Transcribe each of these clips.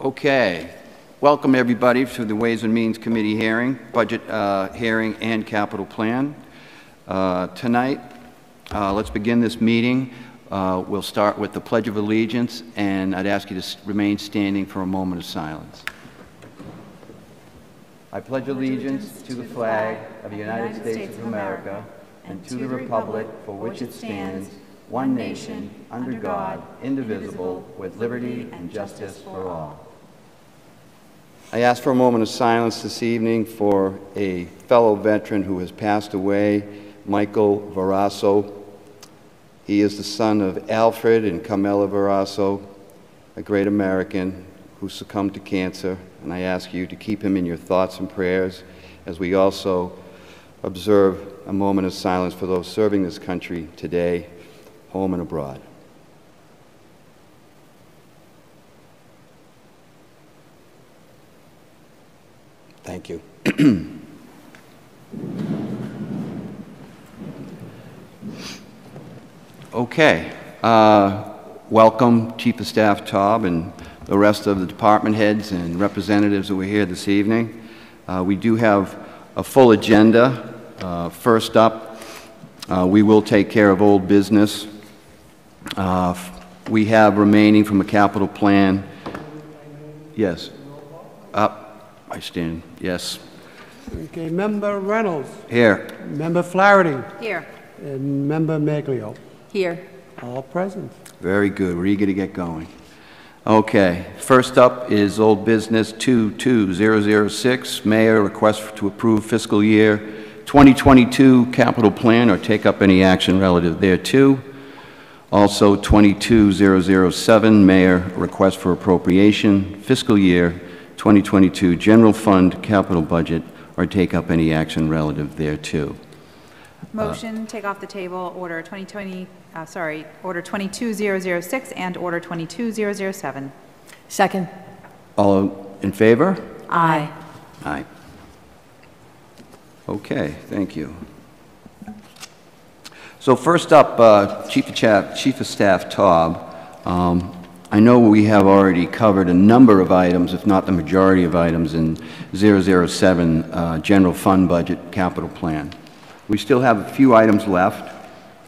Okay. Welcome, everybody, to the Ways and Means Committee hearing, budget uh, hearing, and capital plan. Uh, Tonight, uh, let's begin this meeting. Uh, We'll start with the Pledge of Allegiance, and I'd ask you to remain standing for a moment of silence. I pledge allegiance to the flag of the United States of America and to the republic for which it stands, one nation, under God, indivisible, with liberty and justice for all. I ask for a moment of silence this evening for a fellow veteran who has passed away, Michael Varasso. He is the son of Alfred and Carmela Varasso, a great American who succumbed to cancer, and I ask you to keep him in your thoughts and prayers as we also observe a moment of silence for those serving this country today, home and abroad. Thank you. Okay. uh, Welcome, Chief of Staff Taub and the rest of the department heads and representatives who were here this evening. Uh, We do have a full agenda. Uh, First up, uh, we will take care of old business. Uh, We have remaining from a capital plan. Yes. Up, I stand, yes. Okay, Member Reynolds, Here. Member Flaherty, Here. and Member Maglio, Here. all present. Very good. We're eager to get going. Okay, first up is old business 22006, Mayor request to approve fiscal year 2022 capital plan or take up any action relative thereto. Also 22007, Mayor request for appropriation fiscal year 2022 general fund capital budget or take up any action relative thereto. Motion, take off the table, order 2020, uh, sorry, order 22006 and order 22007. Second. All in favor? Aye. Aye. Okay, thank you. So first up, uh, Chief of Chief of Staff Taub, um, I know we have already covered a number of items, if not the majority of items, in 007, uh, General Fund Budget Capital Plan. We still have a few items left.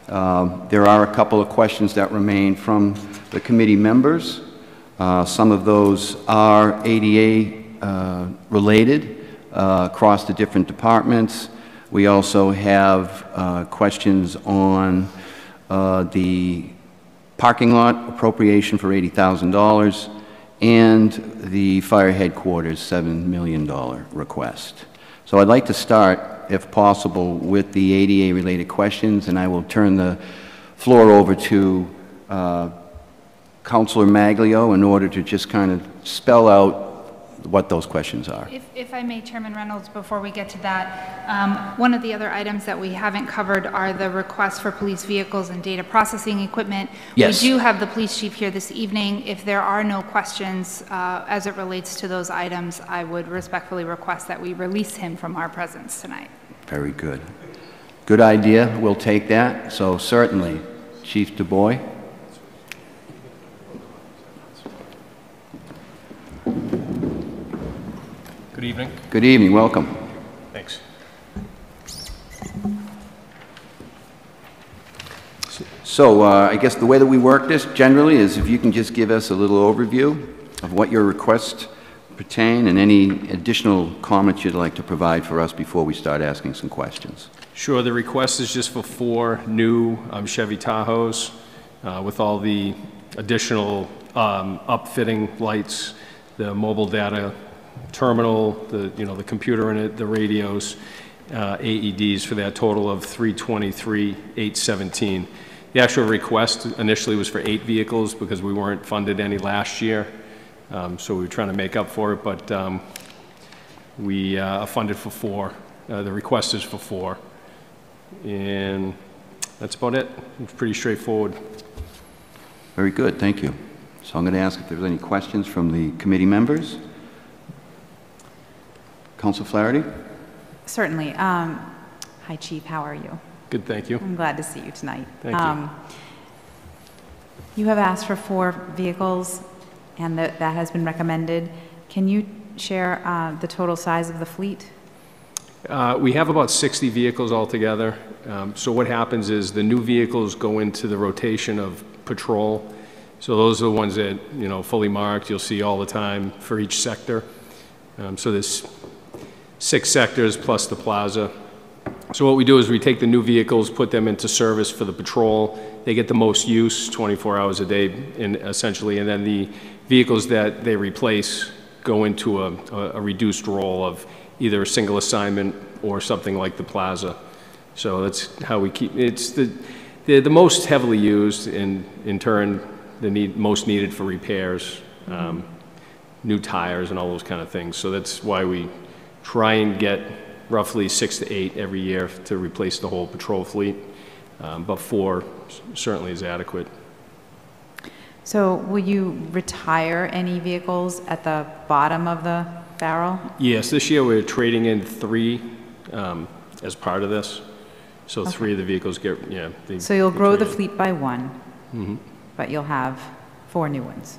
Um, There are a couple of questions that remain from the committee members. Uh, Some of those are ADA-related uh, across the different departments. We also have uh, questions on uh, the parking lot appropriation for $80,000 and the fire headquarters $7 million request. So I'd like to start, if possible, with the ADA-related questions, and I will turn the floor over to uh, Counselor Maglio in order to just kind of spell out what those questions are. If, if I may, Chairman Reynolds, before we get to that, um, one of the other items that we haven't covered are the requests for police vehicles and data processing equipment. Yes. We do have the police chief here this evening. If there are no questions uh, as it relates to those items, I would respectfully request that we release him from our presence tonight. Very good. Good idea, we'll take that. So certainly, Chief DuBois? Good evening. Good evening, welcome. Thanks. So uh, I guess the way that we work this generally is if you can just give us a little overview of what your requests pertain and any additional comments you'd like to provide for us before we start asking some questions. Sure, the request is just for four new um, Chevy Tahoes uh, with all the additional um, upfitting lights, the mobile data terminal, the, you know, the computer in it, the radios, uh, AEDs for that total of 323,817. The actual request initially was for eight vehicles because we weren't funded any last year. Um, So we were trying to make up for it, but um, we uh, are funded for four. Uh, The request is for four. And that's about it. It's pretty straightforward. Very good, thank you. So I'm going to ask if there's any questions from the committee members. Council Flaherty? Certainly. Um, Hi, Chief, how are you? Good, thank you. I'm glad to see you tonight. Thank you. Um, You have asked for four vehicles. and that that has been recommended. Can you share uh, the total size of the fleet? Uh, We have about 60 vehicles altogether. Um, So what happens is the new vehicles go into the rotation of patrol. So those are the ones that, you know, fully marked, you'll see all the time for each sector. Um, So there's six sectors plus the plaza. So what we do is we take the new vehicles, put them into service for the patrol. They get the most use, 24 hours a day, in essentially, and then the vehicles that they replace go into a, a- reduced role of either a single assignment or something like the plaza. So that's how we keep, it's the, they're the most heavily used, and in turn, the need, most needed for repairs, um, new tires and all those kind of things. So that's why we try and get roughly six to eight every year to replace the whole patrol fleet, um, but four certainly is adequate. So will you retire any vehicles at the bottom of the barrel? Yes, this year we're trading in three um, as part of this. So three of the vehicles get, yeah. they- So you'll grow the fleet by one, Mhm. but you'll have four new ones.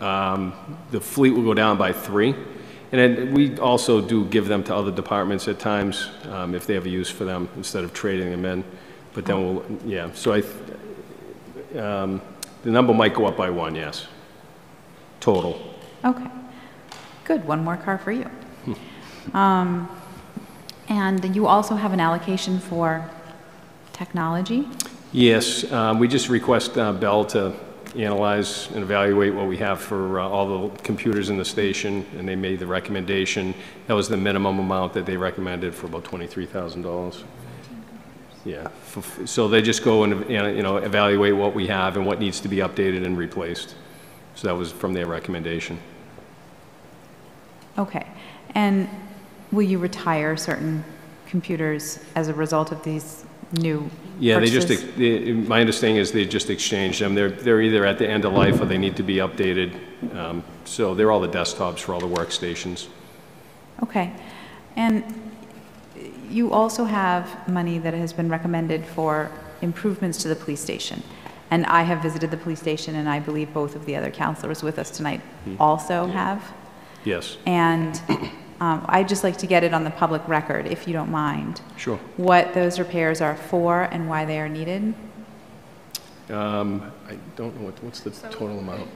Um, The fleet will go down by three. And then we also do give them to other departments at times, um, if they have a use for them, instead of trading them in. But then we'll, yeah, so I, th- um, the number might go up by one, yes, total. Okay, good, one more car for you. Um, And you also have an allocation for technology? Yes, um, we just request uh, Beld to analyze and evaluate what we have for uh, all the computers in the station, and they made the recommendation. That was the minimum amount that they recommended for about $23,000. Yeah, f- so they just go and, you know, evaluate what we have and what needs to be updated and replaced. So that was from their recommendation. Okay, and will you retire certain computers as a result of these new Yeah, they just, purchases? ex- they- my understanding is they just exchanged them. They're, they're either at the end of life or they need to be updated. Um, So they're all the desktops for all the workstations. Okay, and you also have money that has been recommended for improvements to the police station. And I have visited the police station, and I believe both of the other counselors with us tonight also have. Yes, And um, I'd just like to get it on the public record, if you don't mind, sure. what those repairs are for and why they are needed. Um, I don't know, what what's the total amount? What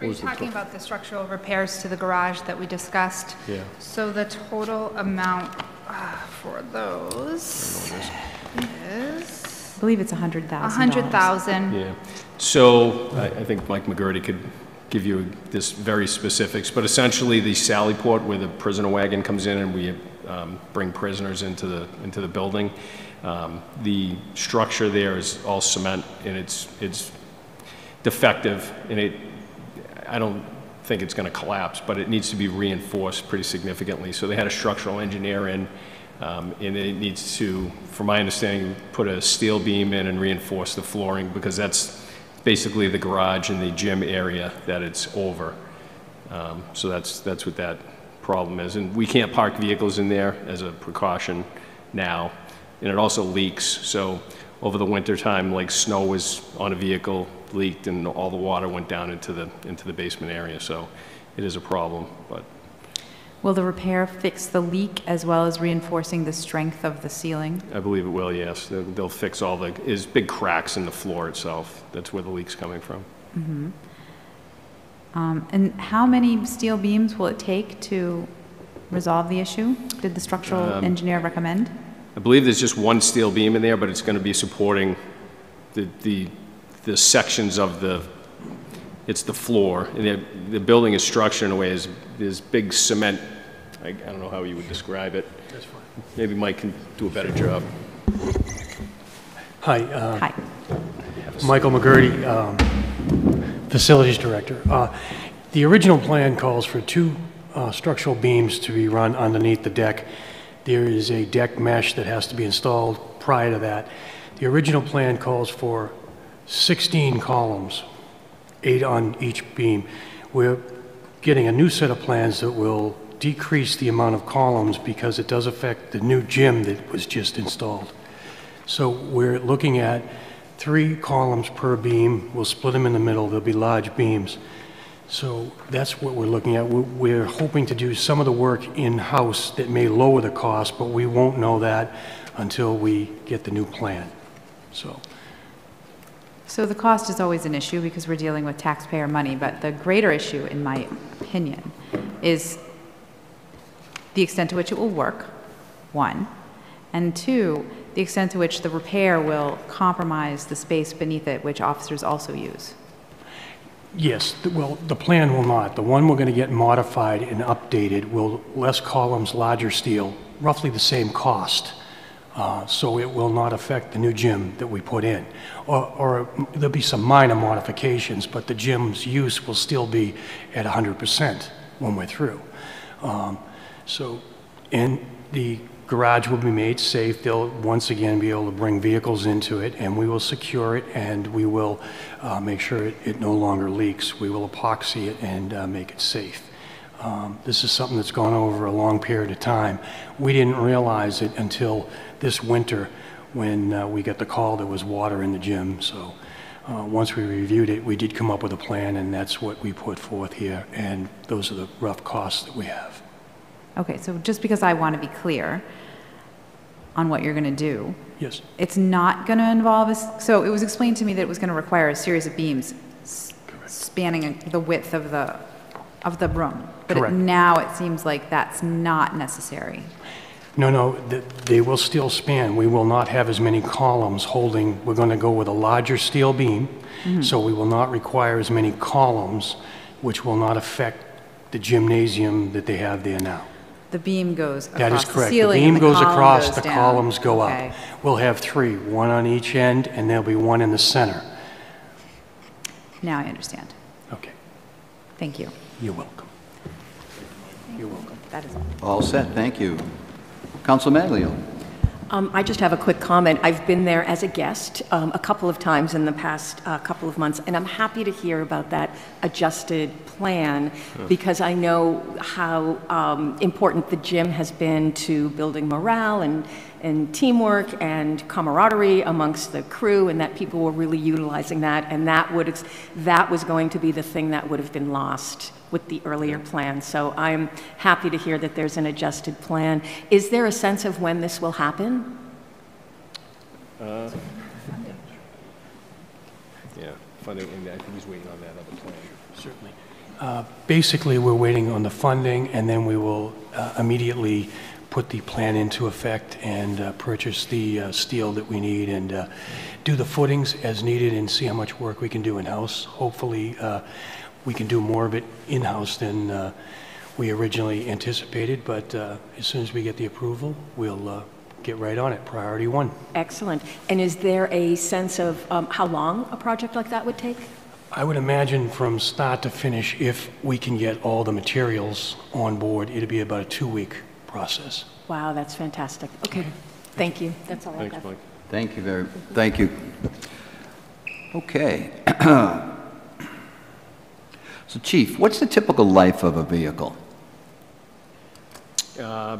Are you was the talking about the structural repairs to the garage that we discussed? Yeah. So the total amount uh, for those is I believe it's $100,000. a hundred thousand. Yeah, so I, I think Mike McGurty could give you this very specifics, but essentially the Sally Port where the prisoner wagon comes in and we um, bring prisoners into the, into the building. Um, The structure there is all cement and it's, it's defective and it, I don't think it's going to collapse, but it needs to be reinforced pretty significantly. So they had a structural engineer in, um, and it needs to, from my understanding, put a steel beam in and reinforce the flooring because that's basically the garage and the gym area that it's over. Um, So that's, that's what that problem is. And we can't park vehicles in there as a precaution now. And it also leaks, so over the winter time, like snow was on a vehicle, leaked, and all the water went down into the, into the basement area. So it is a problem, but Will the repair fix the leak as well as reinforcing the strength of the ceiling? I believe it will, yes. They'll they'll fix all the, there's big cracks in the floor itself. That's where the leak's coming from. Um, And how many steel beams will it take to resolve the issue? Did the structural Um, engineer recommend? I believe there's just one steel beam in there, but it's going to be supporting the, the, the sections of the, it's the floor. And the, the building is structured in a way, is, there's big cement, I, I don't know how you would describe it. That's fine. Maybe Mike can do a better job. Hi, uh, Hi. Michael McGurty, um, Facilities Director. Uh, The original plan calls for two uh, structural beams to be run underneath the deck. There is a deck mesh that has to be installed prior to that. The original plan calls for 16 columns, eight on each beam. We're getting a new set of plans that will decrease the amount of columns because it does affect the new gym that was just installed. So we're looking at three columns per beam. We'll split them in the middle. They'll be large beams. So that's what we're looking at. We're- We're hoping to do some of the work in-house that may lower the cost, but we won't know that until we get the new plan. So, So the cost is always an issue because we're dealing with taxpayer money, but the greater issue, in my opinion, is the extent to which it will work, one, and two, the extent to which the repair will compromise the space beneath it, which officers also use. yes, well, the plan will not. The one we're going to get modified and updated will, less columns, larger steel, roughly the same cost. Uh, So it will not affect the new gym that we put in. Or, or there'll be some minor modifications, but the gym's use will still be at 100% when we're through. Um, So, and the garage will be made safe. They'll once again be able to bring vehicles into it, and we will secure it, and we will uh, make sure it, it no longer leaks. We will epoxy it and uh, make it safe. Um, This is something that's gone over a long period of time. We didn't realize it until this winter when uh, we got the call there was water in the gym. So uh, once we reviewed it, we did come up with a plan, and that's what we put forth here, and those are the rough costs that we have. Okay, so just because I want to be clear on what you're going to do, Yes, it's not going to involve a, s- so it was explained to me that it was going to require a series of beams spanning the width of the, of the room. But it- Correct. now it seems like that's not necessary. No, no, th- they will still span. We will not have as many columns holding, we're going to go with a larger steel beam, mm-hmm. so we will not require as many columns, which will not affect the gymnasium that they have there now. The beam goes That is across the correct. The ceiling beam and the goes column across, the down. columns go Okay. up. We'll have three, one on each end, and there'll be one in the center. Now I understand. Okay, Thank you. You're welcome. You're welcome. That is all. All set, thank you. Council Maglio? Um, I just have a quick comment. I've been there as a guest um, a couple of times in the past uh, couple of months, and I'm happy to hear about that adjusted plan because I know how um, important the gym has been to building morale and, and teamwork and camaraderie amongst the crew, and that people were really utilizing that, and that would ex- that was going to be the thing that would have been lost with the earlier plan. So I'm happy to hear that there's an adjusted plan. Is there a sense of when this will happen? Yeah, funding, and I think he's waiting on that other plan. Certainly. Uh, Basically, we're waiting on the funding, and then we will uh, immediately put the plan into effect and uh, purchase the uh, steel that we need and uh, do the footings as needed and see how much work we can do in-house. Hopefully, uh, we can do more of it in-house than uh, we originally anticipated, but uh, as soon as we get the approval, we'll uh, get right on it. Priority one. Excellent. And is there a sense of um, how long a project like that would take? I would imagine from start to finish, if we can get all the materials on board, it'd be about a two-week process. Wow, that's fantastic. Okay, thank you. That's all I Thanks, have. Mike. Thank you very, thank you. Okay. So Chief, what's the typical life of a vehicle? Uh,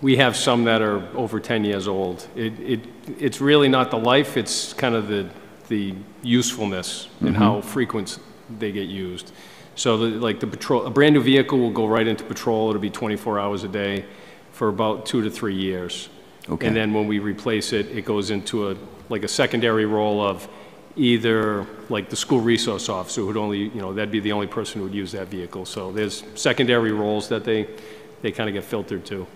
we have some that are over 10 years old. It, it, it's really not the life, it's kind of the, the usefulness and mm-hmm. how frequent they get used. So the, like the patrol, a brand-new vehicle will go right into patrol, it'll be 24 hours a day for about two to three years. Okay. And then when we replace it, it goes into a, like a secondary role of either like the school resource officer who'd only, you know, that'd be the only person who would use that vehicle. So there's secondary roles that they, they kind of get filtered to.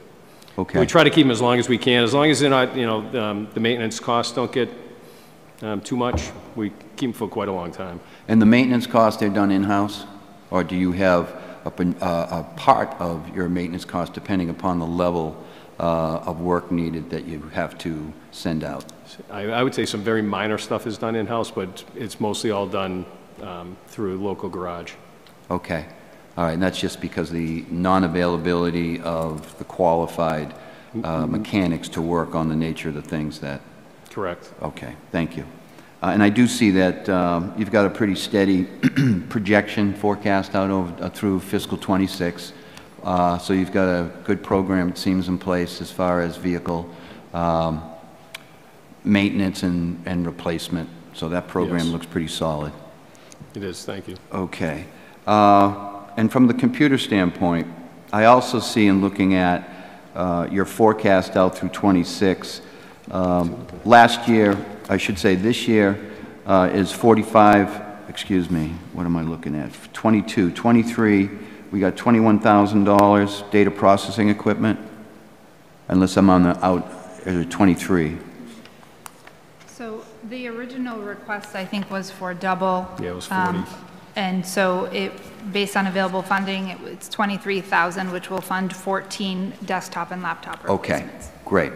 Okay. We try to keep them as long as we can, as long as they're not, you know, um, the maintenance costs don't get um, too much, we keep them for quite a long time. And the maintenance costs, they're done in-house? Or do you have a, uh, a part of your maintenance cost depending upon the level uh, of work needed that you have to send out? I, I would say some very minor stuff is done in-house, but it's mostly all done um, through local garage. Okay. All right, and that's just because the non-availability of the qualified uh, mechanics to work on the nature of the things that Correct. Okay, thank you. Uh, And I do see that um, you've got a pretty steady projection forecast out over, uh, through fiscal '26. So you've got a good program, it seems, in place as far as vehicle um, maintenance and, and replacement, so that program Yes. looks pretty solid. It is, thank you. Okay. Uh, And from the computer standpoint, I also see in looking at uh, your forecast out through '26, last year, I should say this year, uh, is 45, excuse me, what am I looking at? 22, 23, we got $21,000 data processing equipment, unless I'm on the out, uh, 23. The original request, I think, was for double. Yeah, it was um, 40. And so it, based on available funding, it- it's 23,000, which will fund 14 desktop and laptop Okay, replacements. great.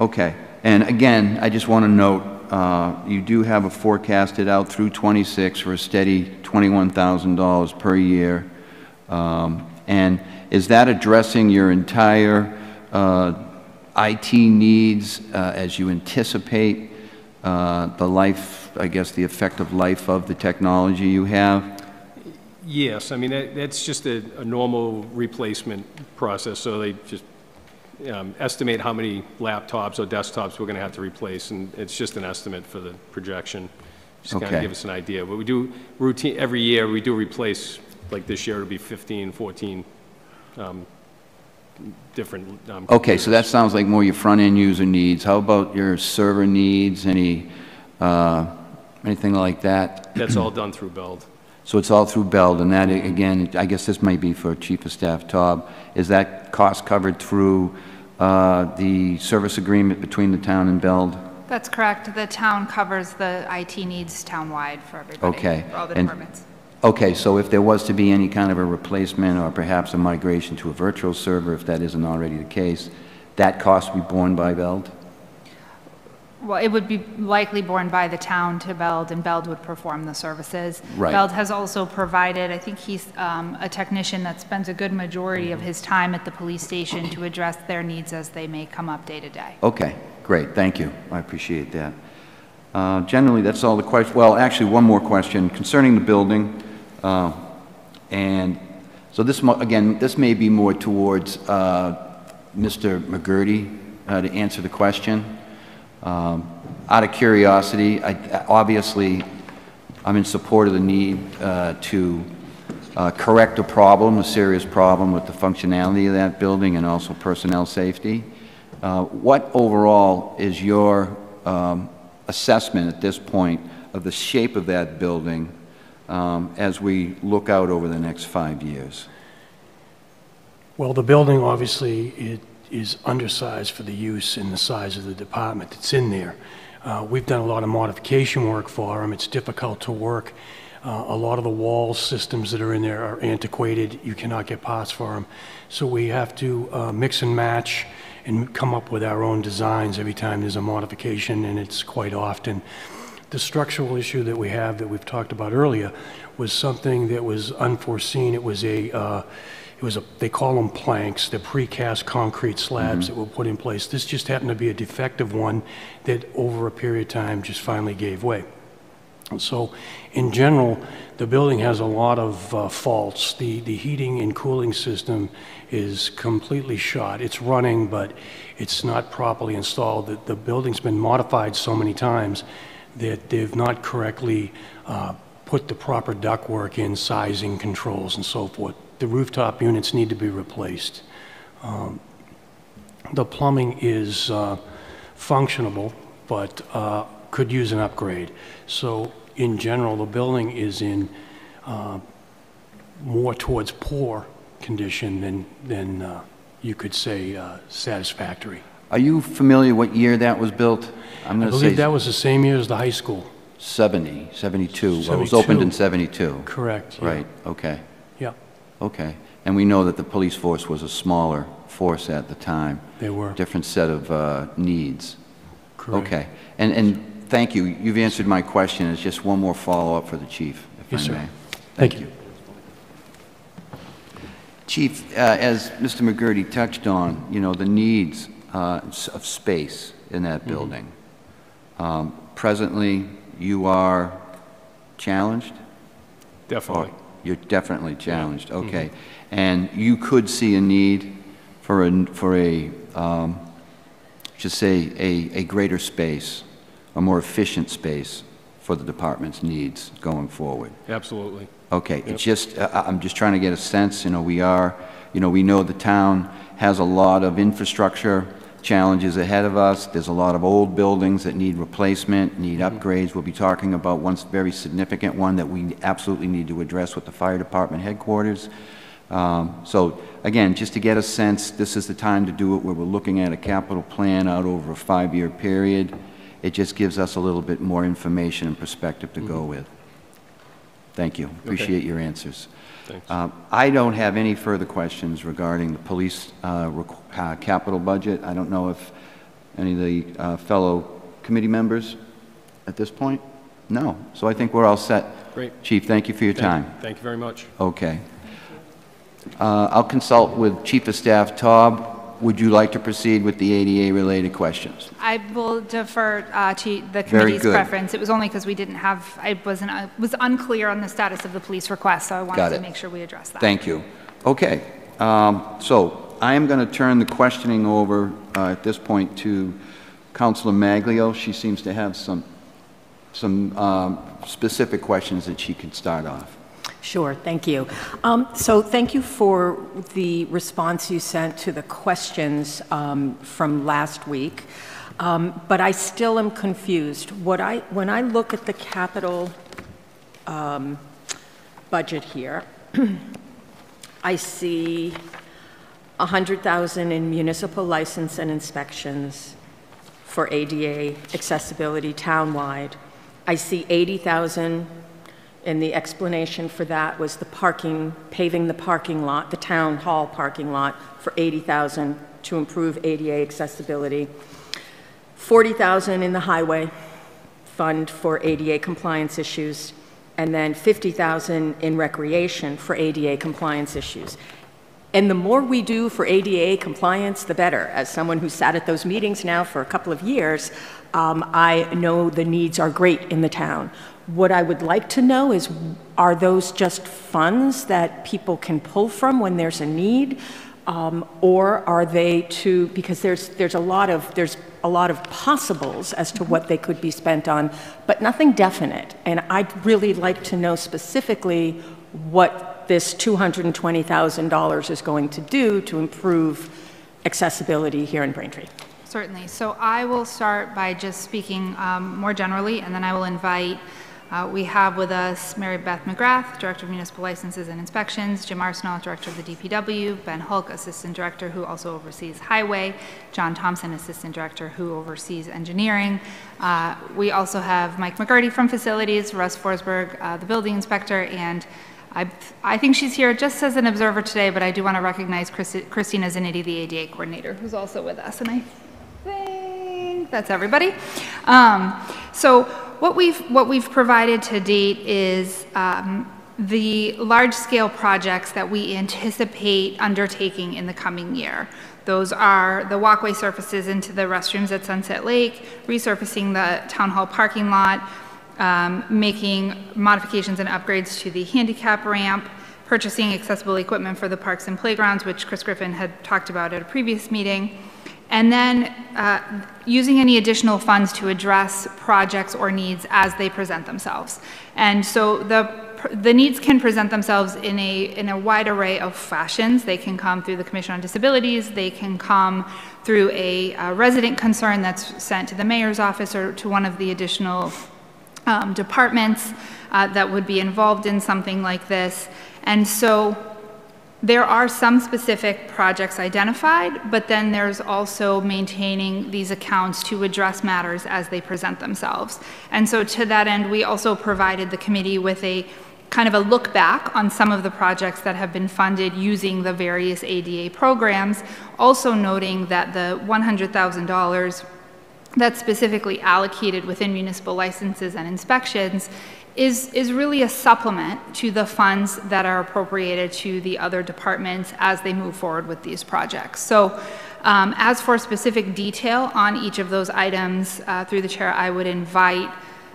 Okay. And again, I just want to note, uh, you do have a forecasted out through '26 for a steady $21,000 per year. Um, And is that addressing your entire uh, IT needs uh, as you anticipate uh, the life, I guess, the effective life of the technology you have? Yes, I mean, that- that's just a, a normal replacement process, so they just um, estimate how many laptops or desktops we're going to have to replace, and it's just an estimate for the projection, just kind of give us an idea. But we do routine, every year, we do replace, like this year, it'll be 15, 14 um, different. um, Okay, so that sounds like more your front-end user needs. How about your server needs, any, uh, anything like that? That's all done through Beld. So it's all through Beld, and that, again, I guess this might be for Chief of Staff Taub. Is that cost covered through uh, the service agreement between the town and Beld? That's correct. The town covers the IT needs townwide for everybody. Okay. For all the and- departments. Okay, so if there was to be any kind of a replacement or perhaps a migration to a virtual server, if that isn't already the case, that cost would be borne by Beld? Well, it would be likely borne by the town to Beld, and Beld would perform the services. Right. Beld has also provided, I think he's um, a technician that spends a good majority of his time at the police station to address their needs as they may come up day to day. Okay, great, thank you. I appreciate that. Uh, Generally, that's all the questions. Well, actually, one more question concerning the building. Uh, And so this, again, this may be more towards uh, Mr. McGurty uh, to answer the question. Um, Out of curiosity, I- obviously, I'm in support of the need uh, to uh, correct a problem, a serious problem with the functionality of that building and also personnel safety. What overall is your um, assessment at this point of the shape of that building um, as we look out over the next five years? Well, the building, obviously, it is undersized for the use and the size of the department that's in there. Uh, We've done a lot of modification work for them. It's difficult to work. Uh, A lot of the wall systems that are in there are antiquated. You cannot get parts for them. So we have to uh, mix and match and come up with our own designs every time there's a modification, and it's quite often. The structural issue that we have that we've talked about earlier was something that was unforeseen. It was a, uh, it was a, they call them planks, they're precast concrete slabs that were put in place. This just happened to be a defective one that over a period of time just finally gave way. So, in general, the building has a lot of uh, faults. The, the heating and cooling system is completely shot. It's running, but it's not properly installed. The, the building's been modified so many times that they've not correctly uh, put the proper ductwork in, sizing controls and so forth. The rooftop units need to be replaced. Um, The plumbing is uh, functionable, but uh, could use an upgrade. So in general, the building is in uh, more towards poor condition than, than uh, you could say uh, satisfactory. Are you familiar what year that was built? I'm I going to believe that say was the same year as the high school. 70, 72. Well, it was opened in 72. Correct. yeah. Right, okay, Yeah, okay. And we know that the police force was a smaller force at the time, they were. different set of uh, needs. Correct. Okay, and, and thank you, you've answered my question, it's just one more follow-up for the chief, if I Yes, sir. may. Thank you. Chief, uh, as Mr. McGurty touched on, you know, the needs uh, of space in that building. Um, Presently, you are challenged? Definitely. Or You're definitely challenged, okay. And you could see a need for a, for a, um, just say, a, a greater space a more efficient space for the department's needs going forward. Absolutely. Okay, it's just, uh, I'm just trying to get a sense, you know, we are, you know, we know the town has a lot of infrastructure challenges ahead of us. There's a lot of old buildings that need replacement, need upgrades. We'll be talking about one very significant one that we absolutely need to address with the fire department headquarters. Um, So, again, just to get a sense, this is the time to do it where we're looking at a capital plan out over a five-year period. It just gives us a little bit more information and perspective to go with. Thank you. Appreciate your answers. Thanks. Um, I don't have any further questions regarding the police uh, requ- uh, capital budget. I don't know if any of the uh, fellow committee members at this point? No. So I think we're all set. Great. Chief, thank you for your Thank- time. Thank you very much. Okay. Uh, I'll consult with Chief of Staff Taub. Would you like to proceed with the ADA-related questions? I will defer uh, to the committee's good. preference. It was only because we didn't have, I wasn't, I was unclear on the status of the police request, so I wanted to make sure we addressed that. Thank you. Okay, um, so I am going to turn the questioning over uh, at this point to Councilor Maglio. She seems to have some, some um, specific questions that she could start off. Sure, thank you. Um, So thank you for the response you sent to the questions um, from last week. Um, But I still am confused. What I, when I look at the capital um, budget here, I see 100,000 in municipal license and inspections for ADA accessibility townwide. I see 80,000 and the explanation for that was the parking, paving the parking lot, the town hall parking lot for 80,000 to improve ADA accessibility. 40,000 in the highway fund for ADA compliance issues, and then 50,000 in recreation for ADA compliance issues. And the more we do for ADA compliance, the better. As someone who sat at those meetings now for a couple of years, um, I know the needs are great in the town. What I would like to know is, are those just funds that people can pull from when there's a need? Um, Or are they to, because there's, there's a lot of, there's a lot of possibles as to what they could be spent on, but nothing definite. And I'd really like to know specifically what this $220,000 is going to do to improve accessibility here in Braintree. Certainly. So I will start by just speaking um, more generally, and then I will invite, uh, we have with us Mary Beth McGrath, Director of Municipal Licenses and Inspections, Jim Arsenault, Director of the DPW, Ben Hulk, Assistant Director, who also oversees Highway, John Thompson, Assistant Director, who oversees Engineering. Uh, We also have Mike McGurty from Facilities, Russ Forsberg, uh, the Building Inspector, and I, I think she's here just as an observer today, but I do want to recognize Christi- Christina Zanetti, the ADA Coordinator, who's also with us, and I think that's everybody. Um, so what we've what we've provided to date is um, the large-scale projects that we anticipate undertaking in the coming year. Those are the walkway surfaces into the restrooms at Sunset Lake, resurfacing the town hall parking lot, um, making modifications and upgrades to the handicap ramp, purchasing accessible equipment for the parks and playgrounds, which Chris Griffin had talked about at a previous meeting, and then uh, using any additional funds to address projects or needs as they present themselves. And so the the needs can present themselves in a, in a wide array of fashions. They can come through the Commission on Disabilities, they can come through a, uh resident concern that's sent to the mayor's office or to one of the additional um, departments uh, that would be involved in something like this. And so there are some specific projects identified, but then there's also maintaining these accounts to address matters as they present themselves. And so to that end, we also provided the committee with a kind of a look back on some of the projects that have been funded using the various ADA programs, also noting that the $100,000 that's specifically allocated within municipal licenses and inspections is, is really a supplement to the funds that are appropriated to the other departments as they move forward with these projects. So um, as for specific detail on each of those items, uh, through the chair, I would invite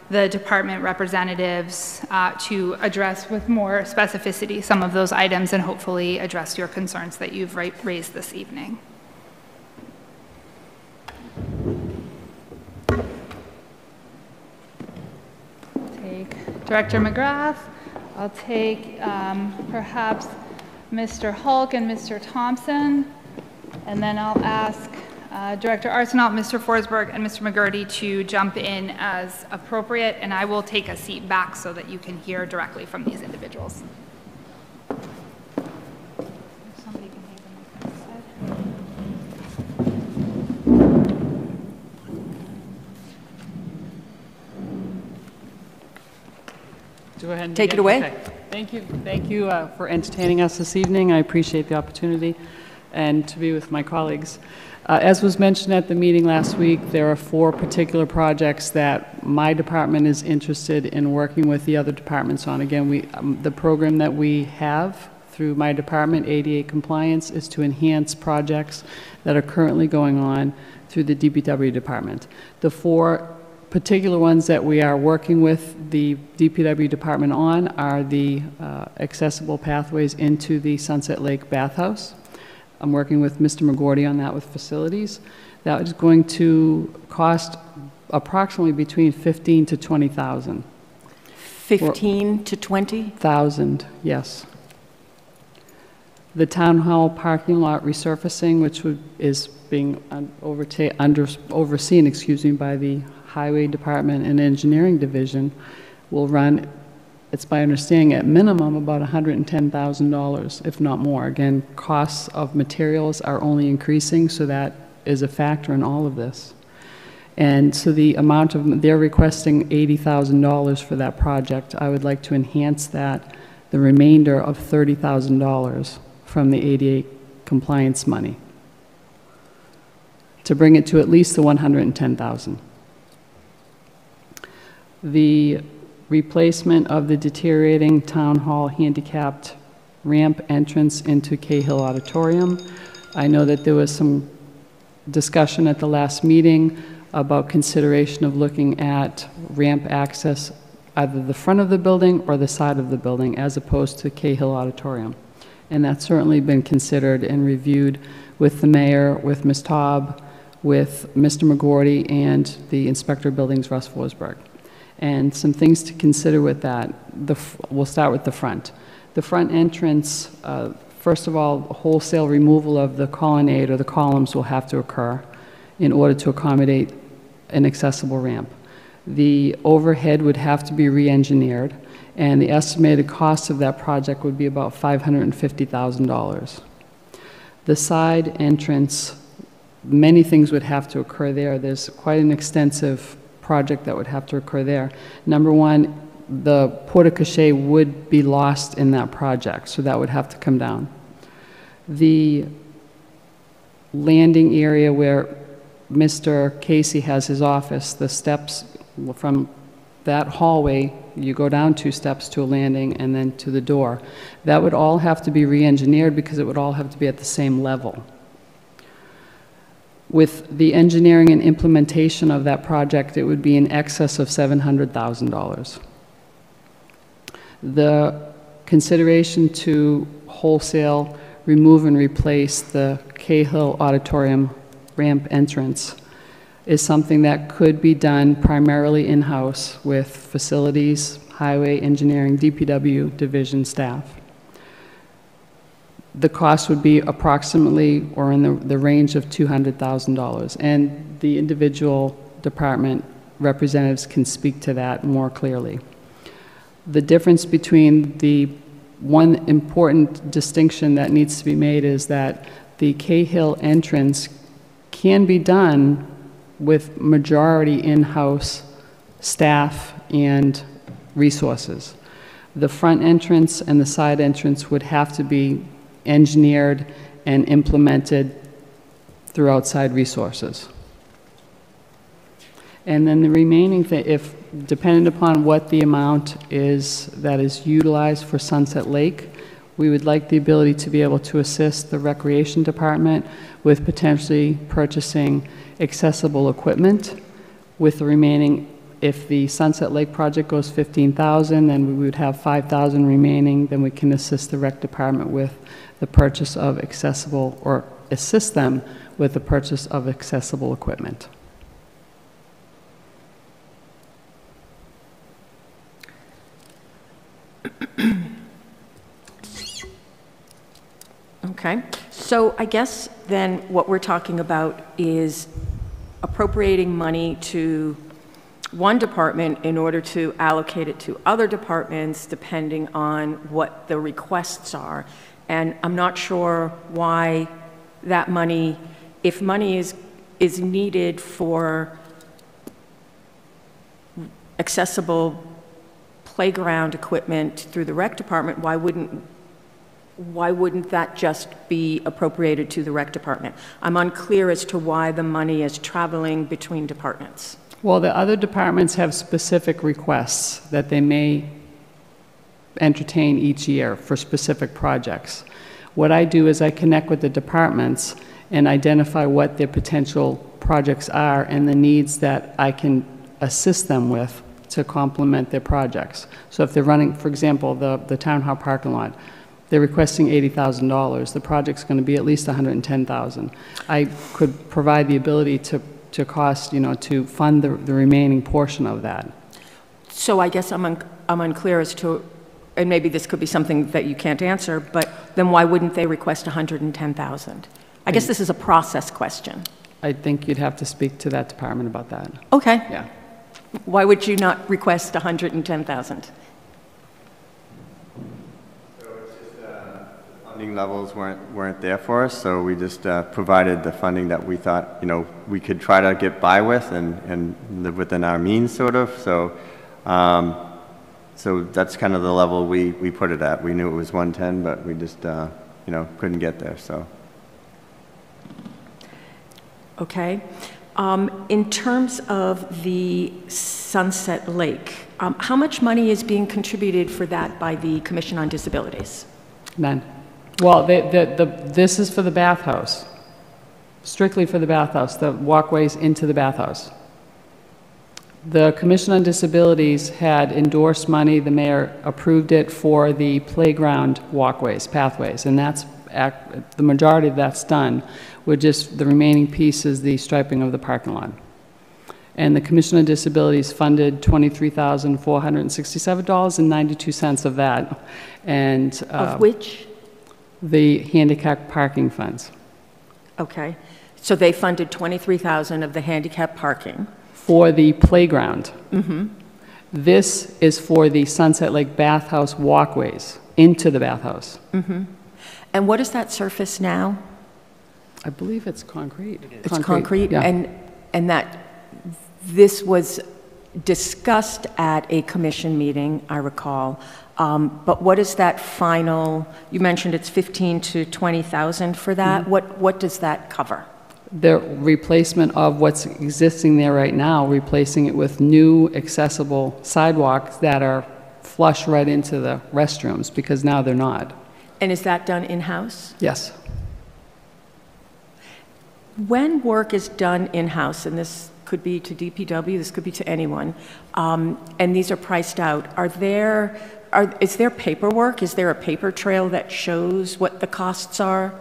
the department representatives uh, to address with more specificity some of those items and hopefully address your concerns that you've ra- raised this evening. Director McGrath. I'll take um, perhaps Mr. Hulk and Mr. Thompson, and then I'll ask uh, Director Arsenault, Mr. Forsberg, and Mr. McGurty to jump in as appropriate, and I will take a seat back so that you can hear directly from these individuals. Somebody can take them off that side. Go ahead and Take it away. Okay. Thank you, thank you uh, for entertaining us this evening. I appreciate the opportunity and to be with my colleagues. Uh, As was mentioned at the meeting last week, there are four particular projects that my department is interested in working with the other departments on. Again, we, um, the program that we have through my department, ADA compliance, is to enhance projects that are currently going on through the DPW department. The four particular ones that we are working with the DPW department on are the uh, accessible pathways into the Sunset Lake bathhouse. I'm working with Mr. McGurty on that with facilities. That is going to cost approximately between 15 to 20,000. 15 to 20? Thousand, yes. The town hall parking lot resurfacing, which would, is being un- overta, under, overseen, excuse me, by the highway department and engineering division, will run, it's my understanding, at minimum about $110,000, if not more. Again, costs of materials are only increasing, so that is a factor in all of this. And so the amount of, they're requesting $80,000 for that project. I would like to enhance that, the remainder of $30,000 from the ADA compliance money, to bring it to at least the 110,000. The replacement of the deteriorating town hall handicapped ramp entrance into Cahill Auditorium. I know that there was some discussion at the last meeting about consideration of looking at ramp access either the front of the building or the side of the building as opposed to Cahill Auditorium. And that's certainly been considered and reviewed with the mayor, with Ms. Taub, with Mr. McGurty, and the Inspector of Buildings, Russ Forsberg. And some things to consider with that. The, we'll start with the front. The front entrance, uh, first of all, wholesale removal of the colonnade or the columns will have to occur in order to accommodate an accessible ramp. The overhead would have to be re-engineered, and the estimated cost of that project would be about $550,000. The side entrance, many things would have to occur there. There's quite an extensive project that would have to occur there. Number one, the porte cochere would be lost in that project, so that would have to come down. The landing area where Mr. Casey has his office, the steps from that hallway, you go down two steps to a landing and then to the door. That would all have to be re-engineered because it would all have to be at the same level. With the engineering and implementation of that project, it would be in excess of $700,000. The consideration to wholesale remove and replace the Cahill Auditorium ramp entrance is something that could be done primarily in-house with facilities, highway, engineering, DPW division staff. The cost would be approximately, or in the, the range of $200,000. And the individual department representatives can speak to that more clearly. The difference between the, one important distinction that needs to be made is that the Cahill entrance can be done with majority in-house staff and resources. The front entrance and the side entrance would have to be engineered and implemented through outside resources. And then the remaining thing, if, dependent upon what the amount is that is utilized for Sunset Lake, we would like the ability to be able to assist the Recreation Department with potentially purchasing accessible equipment, with the remaining, if the Sunset Lake project goes 15,000, then we would have 5,000 remaining, then we can assist the Rec Department with the purchase of accessible, or assist them with the purchase of accessible equipment. Okay, so I guess then what we're talking about is appropriating money to one department in order to allocate it to other departments depending on what the requests are. And I'm not sure why that money, if money is, is needed for accessible playground equipment through the rec department, why wouldn't, why wouldn't that just be appropriated to the rec department? I'm unclear as to why the money is traveling between departments. Well, the other departments have specific requests that they may entertain each year for specific projects. What I do is I connect with the departments and identify what their potential projects are and the needs that I can assist them with to complement their projects. So if they're running, for example, the, the town hall parking lot, they're requesting $80,000. The project's going to be at least $110,000. I could provide the ability to, to cost, you know, to fund the, the remaining portion of that. So I guess I'm, un- I'm unclear as to, and maybe this could be something that you can't answer, but then why wouldn't they request 110,000? I guess this is a process question. I think you'd have to speak to that department about that. Okay. Yeah. Why would you not request 110,000? Funding levels weren't, weren't there for us, so we just uh, provided the funding that we thought, you know, we could try to get by with and, and live within our means, sort of, so, um, so that's kind of the level we, we put it at. We knew it was 110, but we just, uh, you know, couldn't get there, so. Okay. Um, In terms of the Sunset Lake, um, how much money is being contributed for that by the Commission on Disabilities? None. Well, the, the, the, this is for the bathhouse, strictly for the bathhouse, the walkways into the bathhouse. The Commission on Disabilities had endorsed money, the mayor approved it for the playground walkways, pathways, and that's, the majority of that's done. We're just, the remaining piece is the striping of the parking lot. And the Commission on Disabilities funded $23,467.92 of that, and... uh, Of which? the handicap parking funds Okay. So they funded 23,000 of the handicap parking. For the playground. Mm-hmm. This is for the Sunset Lake Bathhouse walkways into the bathhouse. Mm-hmm. And what is that surface now? I believe it's concrete. It's concrete? yeah. And, and that, this was discussed at a commission meeting, I recall. Um, But what is that final, you mentioned it's 15 to 20,000 for that? Mm. What, what does that cover? The replacement of what's existing there right now, replacing it with new accessible sidewalks that are flush right into the restrooms, because now they're not. And is that done in-house? Yes. When work is done in-house, and this could be to DPW, this could be to anyone, um, and these are priced out, are there, are, is there paperwork? Is there a paper trail that shows what the costs are?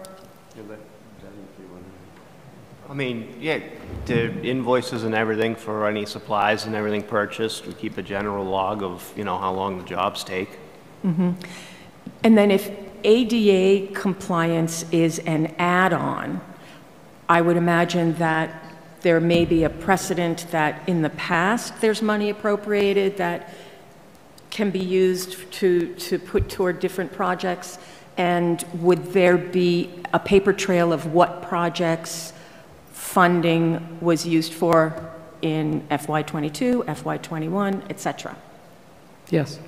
I mean, yeah, the invoices and everything for any supplies and everything purchased, we keep a general log of, you know, how long the jobs take. Mm-hmm. And then if ADA compliance is an add-on, I would imagine that there may be a precedent that in the past, there's money appropriated that can be used to, to put toward different projects? And would there be a paper trail of what projects funding was used for in FY '22, FY '21, et cetera? Yes.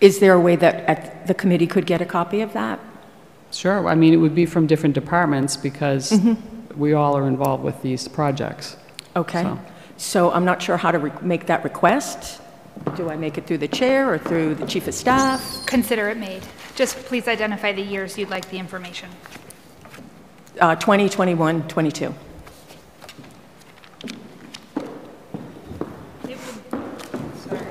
Is there a way that at- the committee could get a copy of that? Sure, I mean, it would be from different departments, because we all are involved with these projects. Okay. So- So I'm not sure how to re- make that request. Do I make it through the chair or through the chief of staff? Consider it made. Just please identify the years you'd like the information. Uh, 20, 21, 22. It would, sorry.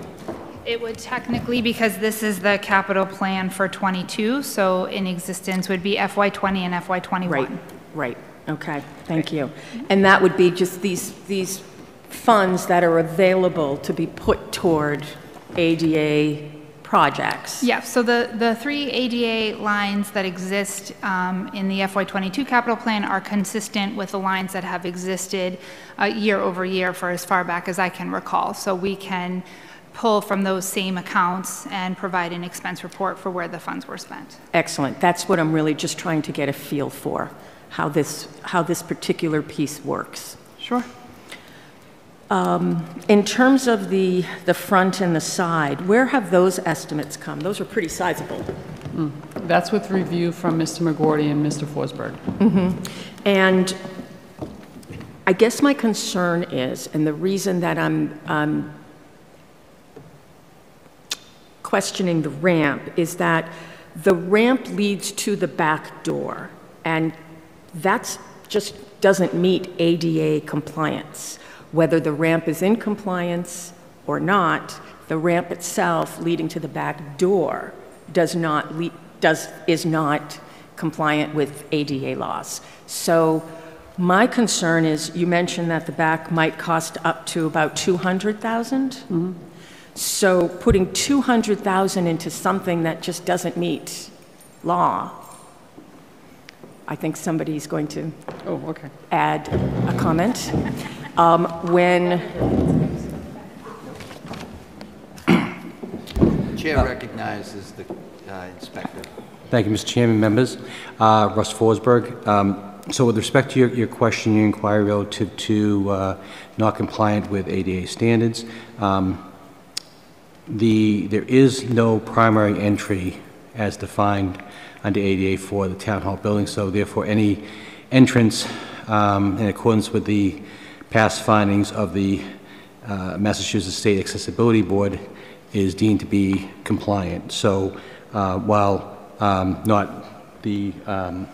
It would technically, because this is the capital plan for '22, so in existence would be FY '20 and FY '21. Right, right. Okay, thank you. And that would be just these, these funds that are available to be put toward ADA projects. Yeah, so the, the three ADA lines that exist um, in the FY22 capital plan are consistent with the lines that have existed uh, year over year for as far back as I can recall. So we can pull from those same accounts and provide an expense report for where the funds were spent. Excellent. That's what I'm really just trying to get a feel for, how this, how this particular piece works. Sure. In terms of the, the front and the side, where have those estimates come? Those are pretty sizable. That's with review from Mr. McGurty and Mr. Forsberg. And I guess my concern is, and the reason that I'm um, questioning the ramp, is that the ramp leads to the back door, and that just doesn't meet ADA compliance. Whether the ramp is in compliance or not, the ramp itself leading to the back door does not, does, is not compliant with ADA laws. So my concern is, you mentioned that the back might cost up to about 200,000? So putting 200,000 into something that just doesn't meet law, I think somebody's going to Oh, okay. add a comment. Um, When, Chair recognizes the uh, inspector. Thank you, Mr. Chairman, members. Uh, Russ Forsberg. Um, So with respect to your your question, your inquiry relative to uh, not compliant with ADA standards, um, the, there is no primary entry as defined under ADA for the Town Hall building, so therefore any entrance um, in accordance with the past findings of the uh, Massachusetts State Accessibility Board is deemed to be compliant. So uh, while um, not the um,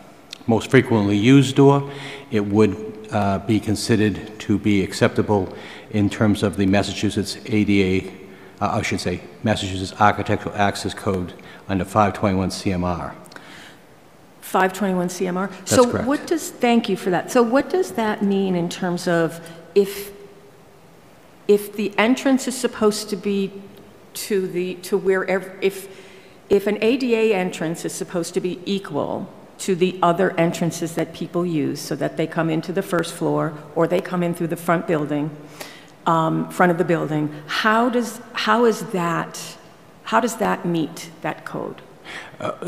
most frequently used door, it would uh, be considered to be acceptable in terms of the Massachusetts ADA, uh, I should say, Massachusetts Architectural Access Code under 521 CMR. 521 CMR? That's So correct. what does, thank you for that. So what does that mean in terms of if, if the entrance is supposed to be to the, to wherever, if, if an ADA entrance is supposed to be equal to the other entrances that people use, so that they come into the first floor, or they come in through the front building, um, front of the building, how does, how is that, how does that meet that code?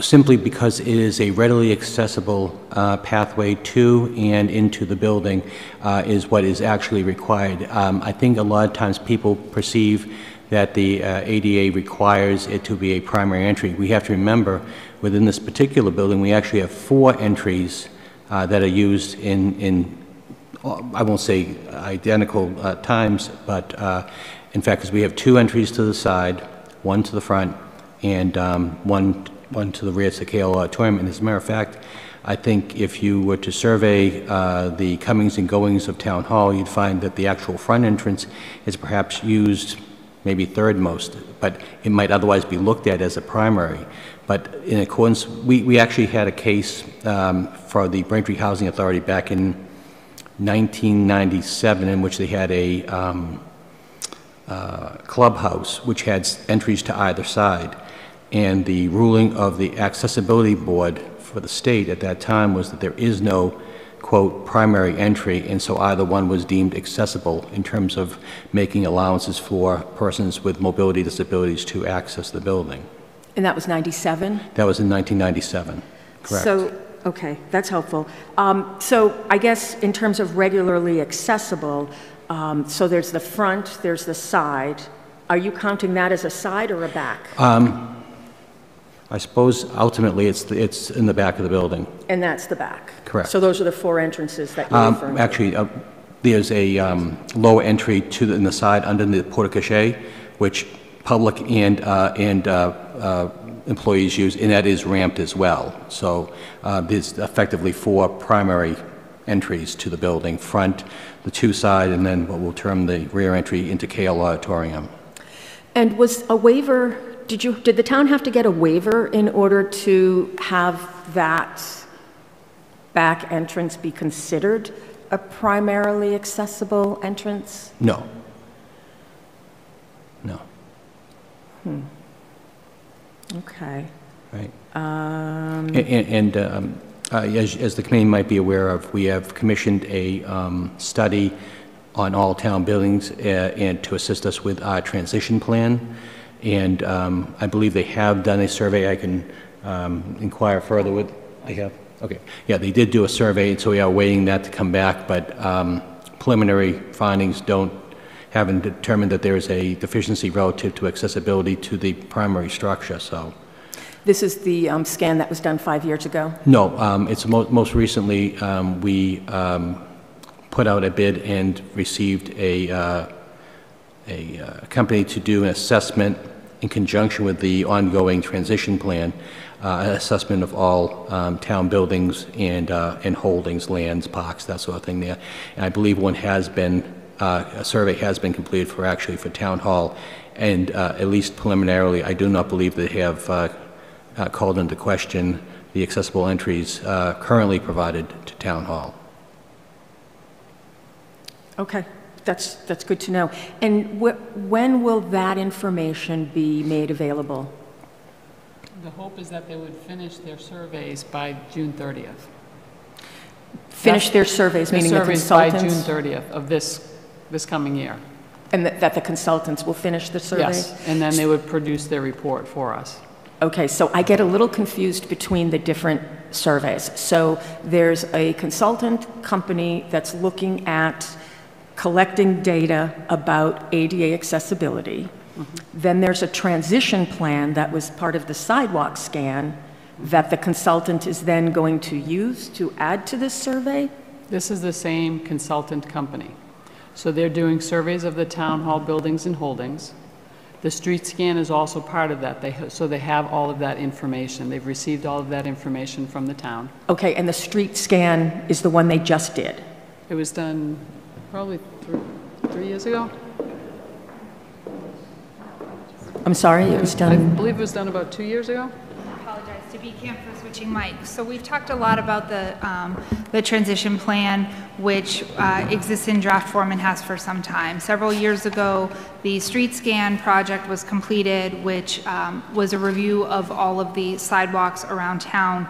Simply because it is a readily accessible uh, pathway to and into the building uh, is what is actually required. Um, I think a lot of times people perceive that the uh, ADA requires it to be a primary entry. We have to remember, within this particular building, we actually have four entries uh, that are used in, in uh, I won't say identical uh, times, but uh, in fact, because we have two entries to the side, one to the front, and um, one, one to the rear to Cahill Auditorium. And as a matter of fact, I think if you were to survey uh, the comings and goings of Town Hall, you'd find that the actual front entrance is perhaps used maybe third most, but it might otherwise be looked at as a primary. But in accordance, we, we actually had a case um, for the Braintree Housing Authority back in 1997 in which they had a um, uh, clubhouse which had entries to either side. And the ruling of the Accessibility Board for the state at that time was that there is no, quote, "primary entry," and so either one was deemed accessible in terms of making allowances for persons with mobility disabilities to access the building. And that was 97? That was in 1997, correct? So, okay, that's helpful. Um, So I guess in terms of regularly accessible, um, so there's the front, there's the side. Are you counting that as a side or a back? I suppose ultimately it's, it's in the back of the building. And that's the back? Correct. So those are the four entrances that you're Um, referring to? Actually, uh, there's a um, lower entry to the, in the side under the porte cochere, which public and, uh, and uh, uh, employees use, and that is ramped as well. So uh, there's effectively four primary entries to the building, front, the two side, and then what we'll term the rear entry into Cahill Auditorium. And was a waiver, did you, did the town have to get a waiver in order to have that back entrance be considered a primarily accessible entrance? No. No. Okay. Right. Um, A- a- And um, uh, as as the committee might be aware of, we have commissioned a um, study on all town buildings uh, and to assist us with our transition plan. And um, I believe they have done a survey. I can um, inquire further with, they have? Okay. Yeah, they did do a survey, and so we are waiting that to come back, but um, preliminary findings don't, haven't determined that there is a deficiency relative to accessibility to the primary structure, so. This is the um, scan that was done five years ago? No, um, it's mo- most recently, um, we um, put out a bid and received a, uh, a uh, company to do an assessment in conjunction with the ongoing transition plan, uh, an assessment of all um, town buildings and, uh, and holdings, lands, parks, that sort of thing there. And I believe one has been, a survey has been completed for, actually, for Town Hall, and uh, at least preliminarily, I do not believe they have uh, uh, called into question the accessible entries uh, currently provided to Town Hall. Okay, that's, that's good to know. And wh- when will that information be made available? The hope is that they would finish their surveys by June 30th. Finish their surveys, meaning the surveys by consultants? June 30th of this, this coming year. And that that the consultants will finish the surveys? Yes, and then they would produce their report for us. Okay, so I get a little confused between the different surveys. So there's a consultant company that's looking at collecting data about ADA accessibility. Mm-hmm. Then there's a transition plan that was part of the sidewalk scan that the consultant is then going to use to add to this survey? This is the same consultant company. So they're doing surveys of the town hall buildings and holdings. The street scan is also part of that. They, so they have all of that information. They've received all of that information from the town. Okay, and the street scan is the one they just did? It was done probably three, three years ago. I'm sorry, it was done? I believe it was done about two years ago. To BCAM for switching mics. So we've talked a lot about the, um, the transition plan, which uh, exists in draft form and has for some time. Several years ago, the street scan project was completed, which um, was a review of all of the sidewalks around town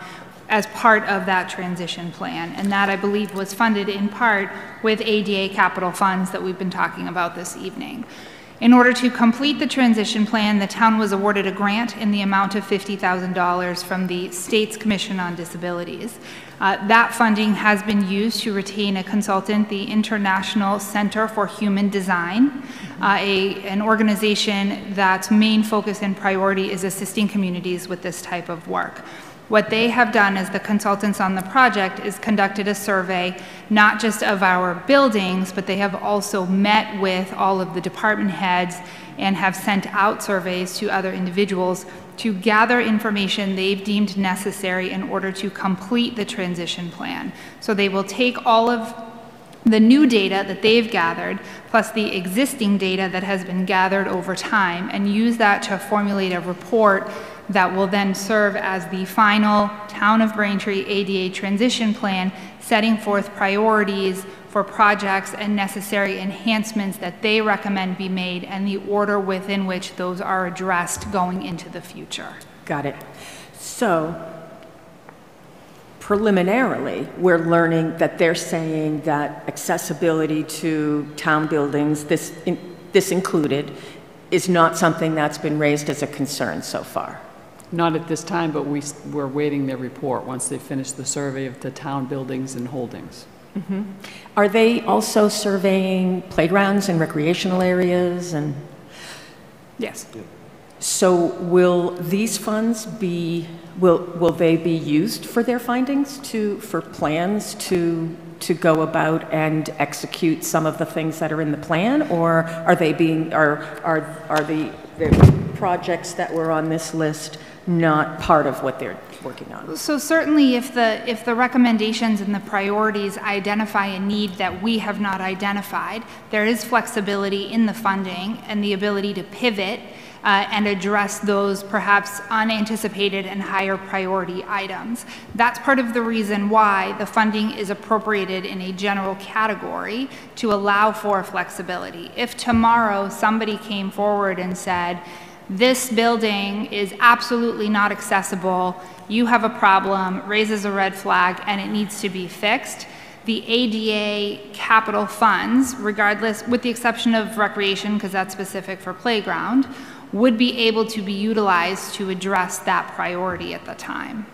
as part of that transition plan. And that, I believe, was funded in part with ADA capital funds that we've been talking about this evening. In order to complete the transition plan, the town was awarded a grant in the amount of $50,000 from the State's Commission on Disabilities. Uh, That funding has been used to retain a consultant, the International Center for Human Design, uh, a- an organization that's main focus and priority is assisting communities with this type of work. What they have done as the consultants on the project is conducted a survey, not just of our buildings, but they have also met with all of the department heads and have sent out surveys to other individuals to gather information they've deemed necessary in order to complete the transition plan. So they will take all of the new data that they've gathered, plus the existing data that has been gathered over time, and use that to formulate a report that will then serve as the final Town of Braintree ADA transition plan, setting forth priorities for projects and necessary enhancements that they recommend be made, and the order within which those are addressed going into the future. got it. So preliminarily, we're learning that they're saying that accessibility to town buildings, this, in- this included, is not something that's been raised as a concern so far. Not at this time, but we, we're waiting their report once they finish the survey of the town buildings and holdings. Mm-hmm. Are they also surveying playgrounds and recreational areas and? Yes. So will these funds be, will, will they be used for their findings to, for plans to, to go about and execute some of the things that are in the plan? Or are they being, are, are, are the, the projects that were on this list not part of what they're working on? So certainly, if the, if the recommendations and the priorities identify a need that we have not identified, there is flexibility in the funding and the ability to pivot uh, and address those perhaps unanticipated and higher priority items. That's part of the reason why the funding is appropriated in a general category to allow for flexibility. If tomorrow somebody came forward and said, this building is absolutely not accessible, you have a problem, raises a red flag, and it needs to be fixed, the ADA capital funds, regardless, with the exception of recreation, because that's specific for playground, would be able to be utilized to address that priority at the time.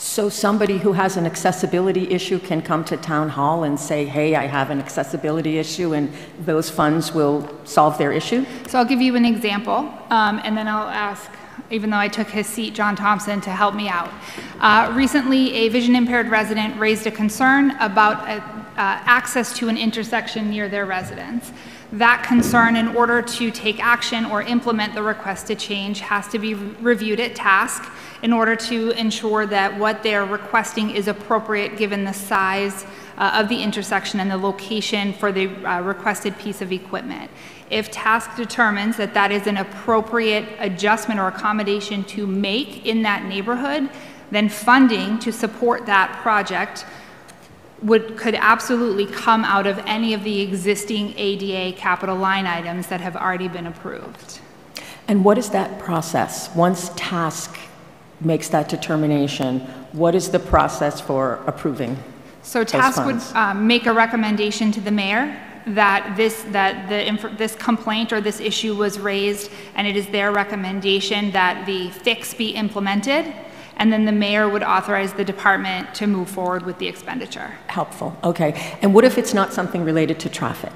So somebody who has an accessibility issue can come to town hall and say, hey, I have an accessibility issue, and those funds will solve their issue? So I'll give you an example, um, and then I'll ask, even though I took his seat, John Thompson, to help me out. Uh, recently, a vision impaired resident raised a concern about uh, uh, access to an intersection near their residence. That concern, in order to take action or implement the requested change, has to be reviewed at task in order to ensure that what they're requesting is appropriate given the size uh, of the intersection and the location for the uh, requested piece of equipment. If task determines that that is an appropriate adjustment or accommodation to make in that neighborhood, then funding to support that project would, could absolutely come out of any of the existing ADA capital line items that have already been approved. And what is that process? Once task makes that determination, what is the process for approving? So task would um, make a recommendation to the mayor that this, that the, this complaint or this issue was raised, and it is their recommendation that the fix be implemented, and then the mayor would authorize the department to move forward with the expenditure. Helpful, okay. And what if it's not something related to traffic?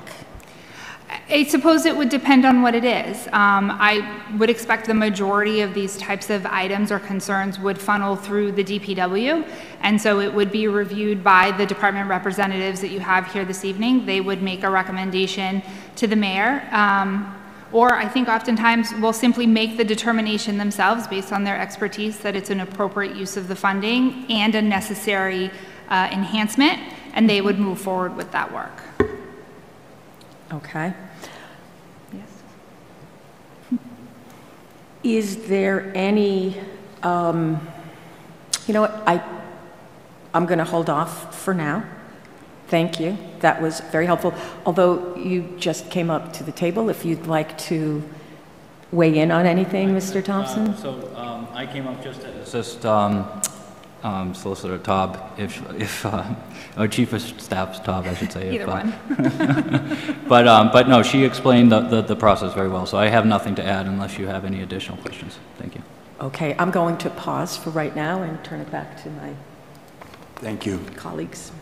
I suppose it would depend on what it is. Um, I would expect the majority of these types of items or concerns would funnel through the DPW, and so it would be reviewed by the department representatives that you have here this evening. They would make a recommendation to the mayor, um, or I think oftentimes will simply make the determination themselves based on their expertise that it's an appropriate use of the funding and a necessary uh, enhancement, and they would move forward with that work. Okay. Yes. Is there any, um, you know what, I, I'm going to hold off for now. Thank you. That was very helpful. Although you just came up to the table, if you'd like to weigh in on anything, Mr. Thompson? Uh, So um, I came up just to assist um, um, Solicitor Taub, if, if, uh, or Chief of Staff's Taub, I should say. Either uh, one. But, um, but no, she explained the, the the process very well, so I have nothing to add unless you have any additional questions. Thank you. Okay, I'm going to pause for right now and turn it back to my Thank you. colleagues.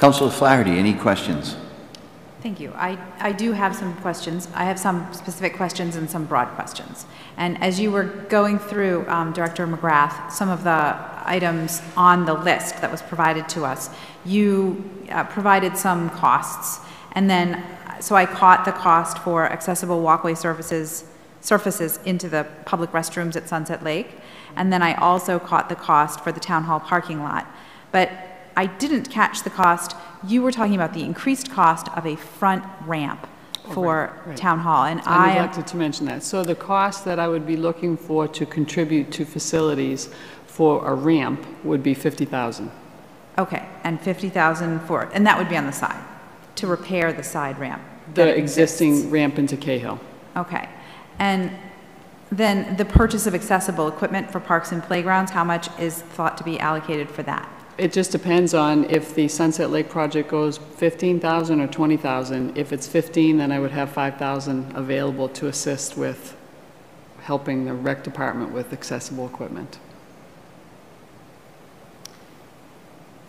Councilor Flaherty, any questions? Thank you. I, I do have some questions. I have some specific questions and some broad questions. And as you were going through, um, Director McGrath, some of the items on the list that was provided to us, you uh, provided some costs. And then, so I caught the cost for accessible walkway services surfaces into the public restrooms at Sunset Lake. And then I also caught the cost for the town hall parking lot. But I didn't catch the cost, you were talking about the increased cost of a front ramp oh, for right. town hall, and I I neglected to mention that. So the cost that I would be looking for to contribute to facilities for a ramp would be 50,000. okay, and 50,000 for, and that would be on the side, to repair the side ramp? that The exists. existing ramp into Cahill. Okay, and then the purchase of accessible equipment for parks and playgrounds, how much is thought to be allocated for that? It just depends on if the Sunset Lake project goes 15,000 or 20,000. If it's 15, then I would have 5,000 available to assist with helping the rec department with accessible equipment.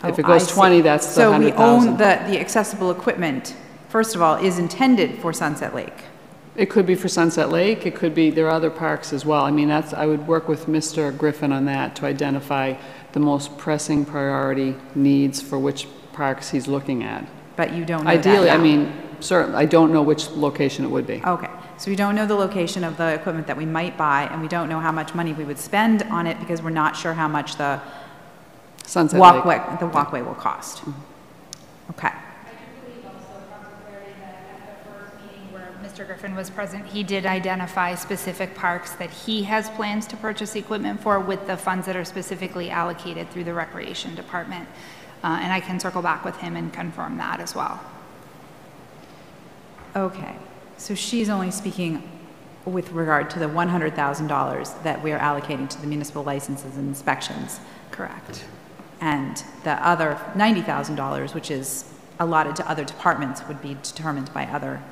If oh, it Oh, goes I see. 20, that's the So we own 100,000. the, the accessible equipment, first of all, is intended for Sunset Lake. It could be for Sunset Lake, it could be, there are other parks as well. I mean, that's, I would work with Mr. Griffin on that to identify the most pressing priority needs for which parks he's looking at. But you don't know that Ideally, I now. mean, certainly, I don't know which location it would be. Okay, so we don't know the location of the equipment that we might buy, and we don't know how much money we would spend on it because we're not sure how much the Sunset Lake. Mm-hmm. walkway, the walkway will cost. Okay, Mr. Griffin was present, he did identify specific parks that he has plans to purchase equipment for with the funds that are specifically allocated through the Recreation Department. Uh, And I can circle back with him and confirm that as well. okay. So she's only speaking with regard to the $100,000 that we are allocating to the municipal licenses and inspections. Correct. And the other $90,000, which is allotted to other departments, would be determined by other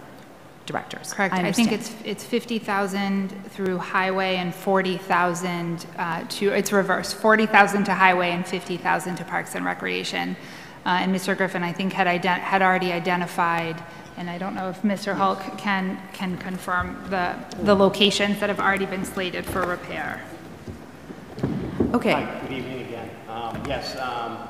directors. Correct. I think it's, it's 50,000 through highway and 40,000 uh, to, it's reverse 40,000 to highway and 50,000 to parks and recreation. Uh, And Mr. Griffin, I think, had ident, had already identified, and I don't know if Mr. Hulk can, can confirm the, the locations that have already been slated for repair. Okay. Hi, good evening again. Um, Yes, um, we're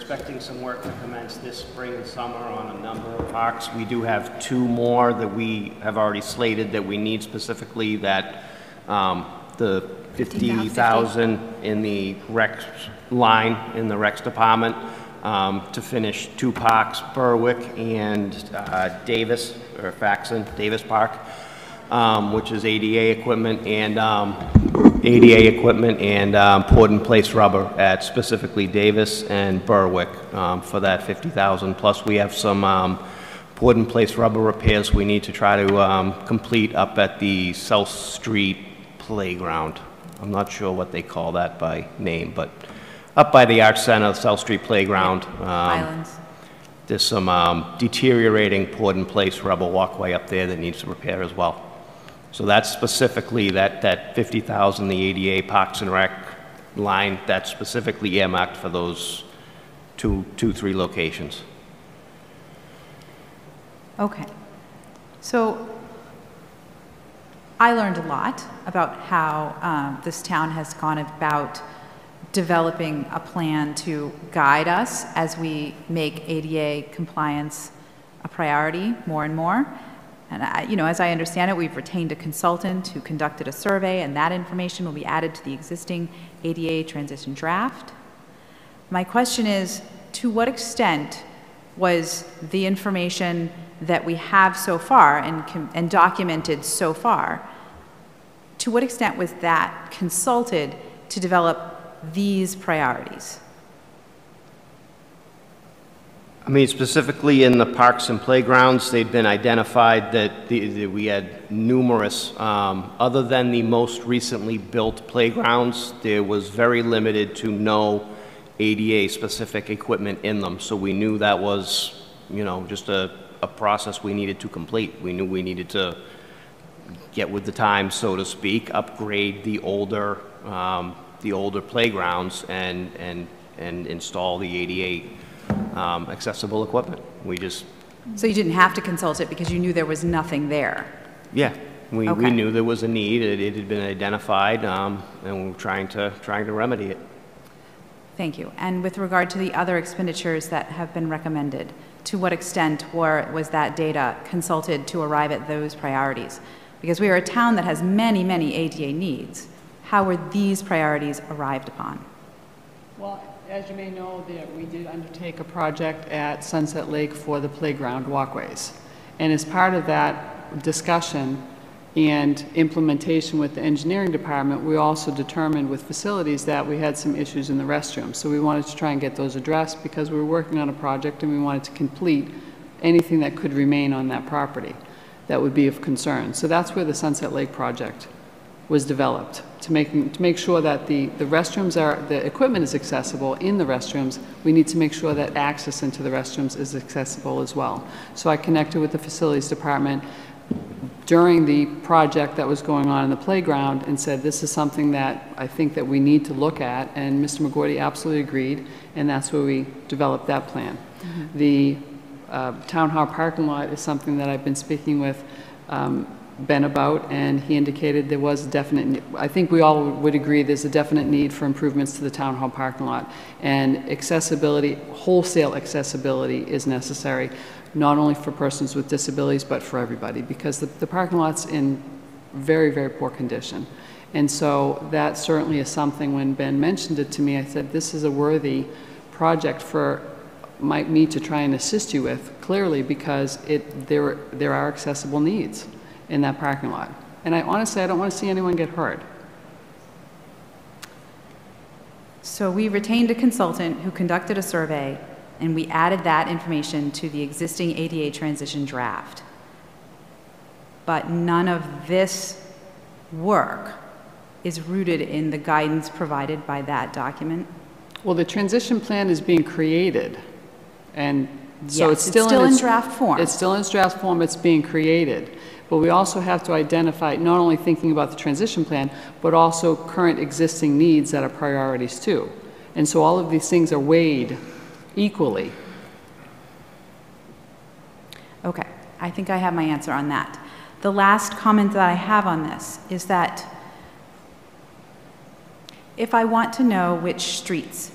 expecting some work to commence this spring and summer on a number of parks. We do have two more that we have already slated that we need specifically that um, the 50,000 in the Rex line in the Rex department um, to finish two parks, Berwick and uh, Davis, or Faxon, Davis Park, um, which is ADA equipment and um, ADA equipment and um, poured-in-place rubber at specifically Davis and Berwick um, for that 50,000. Plus, we have some um, poured-in-place rubber repairs we need to try to um, complete up at the South Street Playground. I'm not sure what they call that by name, but up by the Arts Center, South Street Playground. um, Islands. There's some um, deteriorating poured-in-place rubber walkway up there that needs to repair as well. So that's specifically, that, that 50,000, the ADA Parks and Rec line, that's specifically earmarked for those two, two, three locations. Okay. So I learned a lot about how um, this town has gone about developing a plan to guide us as we make ADA compliance a priority more and more. And, I, you know, as I understand it, we've retained a consultant who conducted a survey, and that information will be added to the existing ADA transition draft. My question is, to what extent was the information that we have so far and, and documented so far, to what extent was that consulted to develop these priorities? I mean, specifically in the parks and playgrounds, they'd been identified that the- we had numerous, um, other than the most recently built playgrounds, there was very limited to no ADA-specific equipment in them. So we knew that was, you know, just a, a process we needed to complete. We knew we needed to get with the times, so to speak, upgrade the older, um, the older playgrounds and, and, and install the ADA um, accessible equipment. We just, So you didn't have to consult it because you knew there was nothing there? yeah, we, Okay. we knew there was a need, it, it had been identified, um, and we were trying to, trying to remedy it. Thank you. And with regard to the other expenditures that have been recommended, to what extent were, was that data consulted to arrive at those priorities? Because we are a town that has many, many ADA needs. How were these priorities arrived upon? Well, as you may know, that we did undertake a project at Sunset Lake for the playground walkways. And as part of that discussion and implementation with the engineering department, we also determined with facilities that we had some issues in the restrooms. So we wanted to try and get those addressed because we were working on a project and we wanted to complete anything that could remain on that property that would be of concern. So that's where the Sunset Lake project was developed, to make, to make sure that the, the restrooms are, the equipment is accessible in the restrooms. We need to make sure that access into the restrooms is accessible as well. So I connected with the facilities department during the project that was going on in the playground and said, this is something that I think that we need to look at, and Mr. McGurty absolutely agreed, and that's where we developed that plan. The uh, Town Hall parking lot is something that I've been speaking with um, Ben about, and he indicated there was a definite, I think we all would agree there's a definite need for improvements to the Town Hall parking lot. And accessibility, wholesale accessibility is necessary, not only for persons with disabilities, but for everybody, because the the parking lot's in very, very poor condition. And so that certainly is something, when Ben mentioned it to me, I said, this is a worthy project for my, me to try and assist you with, clearly, because it, there, there are accessible needs in that parking lot. And I honestly, I don't want to see anyone get hurt. So we retained a consultant who conducted a survey, and we added that information to the existing ADA transition draft. But none of this work is rooted in the guidance provided by that document? Well, the transition plan is being created, and so Yes, it's it's still in... still in its- draft form. It's still in draft form, it's being created. But we also have to identify, not only thinking about the transition plan, but also current existing needs that are priorities too. And so all of these things are weighed equally. Okay, I think I have my answer on that. The last comment that I have on this is that if I want to know which streets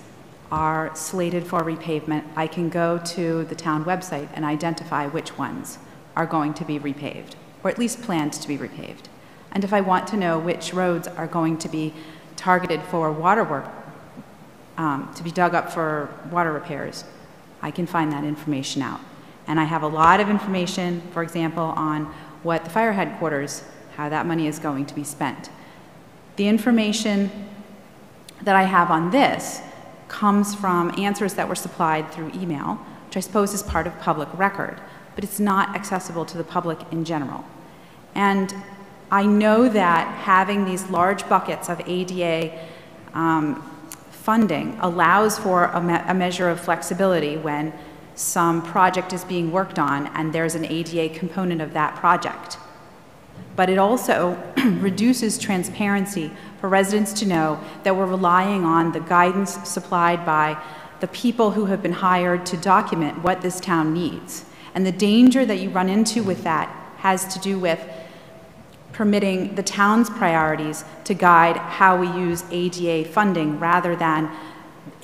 are slated for repavement, I can go to the town website and identify which ones are going to be repaved, or at least planned to be repaved. And if I want to know which roads are going to be targeted for water work, um, to be dug up for water repairs, I can find that information out. And I have a lot of information, for example, on what the fire headquarters, how that money is going to be spent. The information that I have on this comes from answers that were supplied through email, which I suppose is part of public record, but it's not accessible to the public in general. And I know that having these large buckets of ADA um, funding allows for a, me- a measure of flexibility when some project is being worked on and there's an ADA component of that project. But it also reduces transparency for residents to know that we're relying on the guidance supplied by the people who have been hired to document what this town needs. And the danger that you run into with that has to do with permitting the town's priorities to guide how we use ADA funding rather than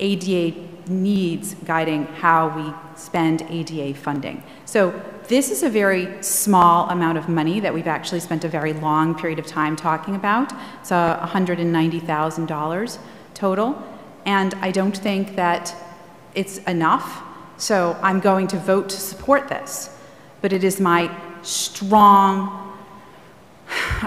ADA needs guiding how we spend ADA funding. So this is a very small amount of money that we've actually spent a very long period of time talking about. It's uh, $190,000 total. And I don't think that it's enough. So I'm going to vote to support this. But it is my strong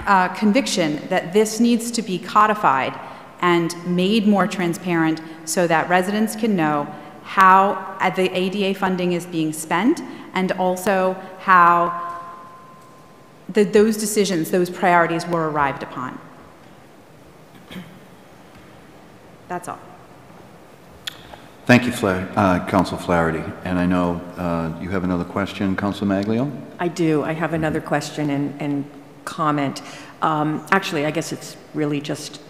uh, conviction that this needs to be codified and made more transparent so that residents can know how uh, the ADA funding is being spent and also how the, those decisions, those priorities were arrived upon. That's all. Thank you, Fla- uh, Council Flaherty. And I know uh, you have another question, Council Maglio? I do. I have another question and, and comment. Um, Actually, I guess it's really just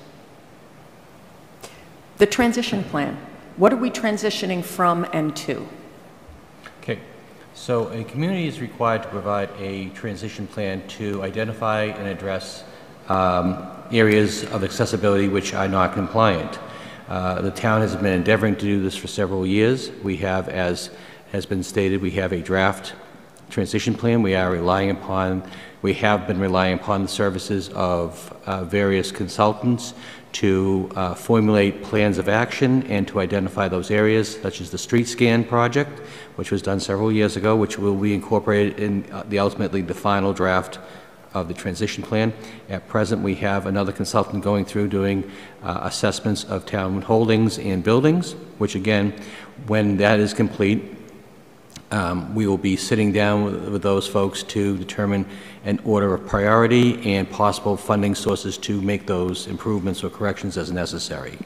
the transition plan. What are we transitioning from and to? Okay, so a community is required to provide a transition plan to identify and address um, areas of accessibility which are not compliant. Uh, The town has been endeavoring to do this for several years. We have, as has been stated, we have a draft transition plan. We are relying upon, we have been relying upon the services of uh, various consultants to uh, formulate plans of action and to identify those areas, such as the street scan project, which was done several years ago, which will be incorporated in uh, the ultimately the final draft of the transition plan. At present, we have another consultant going through doing uh, assessments of town holdings and buildings, which again, when that is complete, um, we will be sitting down with, with those folks to determine an order of priority and possible funding sources to make those improvements or corrections as necessary.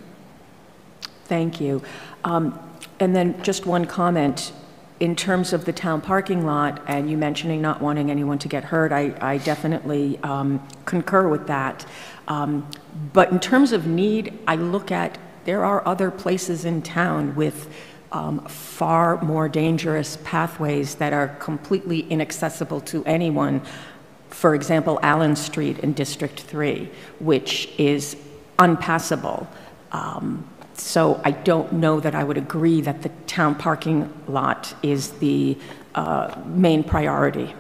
Thank you. Um, And then just one comment. In terms of the town parking lot, and you mentioning not wanting anyone to get hurt, I I definitely um, concur with that. Um, But in terms of need, I look at, there are other places in town with um, far more dangerous pathways that are completely inaccessible to anyone. For example, Allen Street in District 3, which is unpassable. Um, So I don't know that I would agree that the town parking lot is the uh, main priority.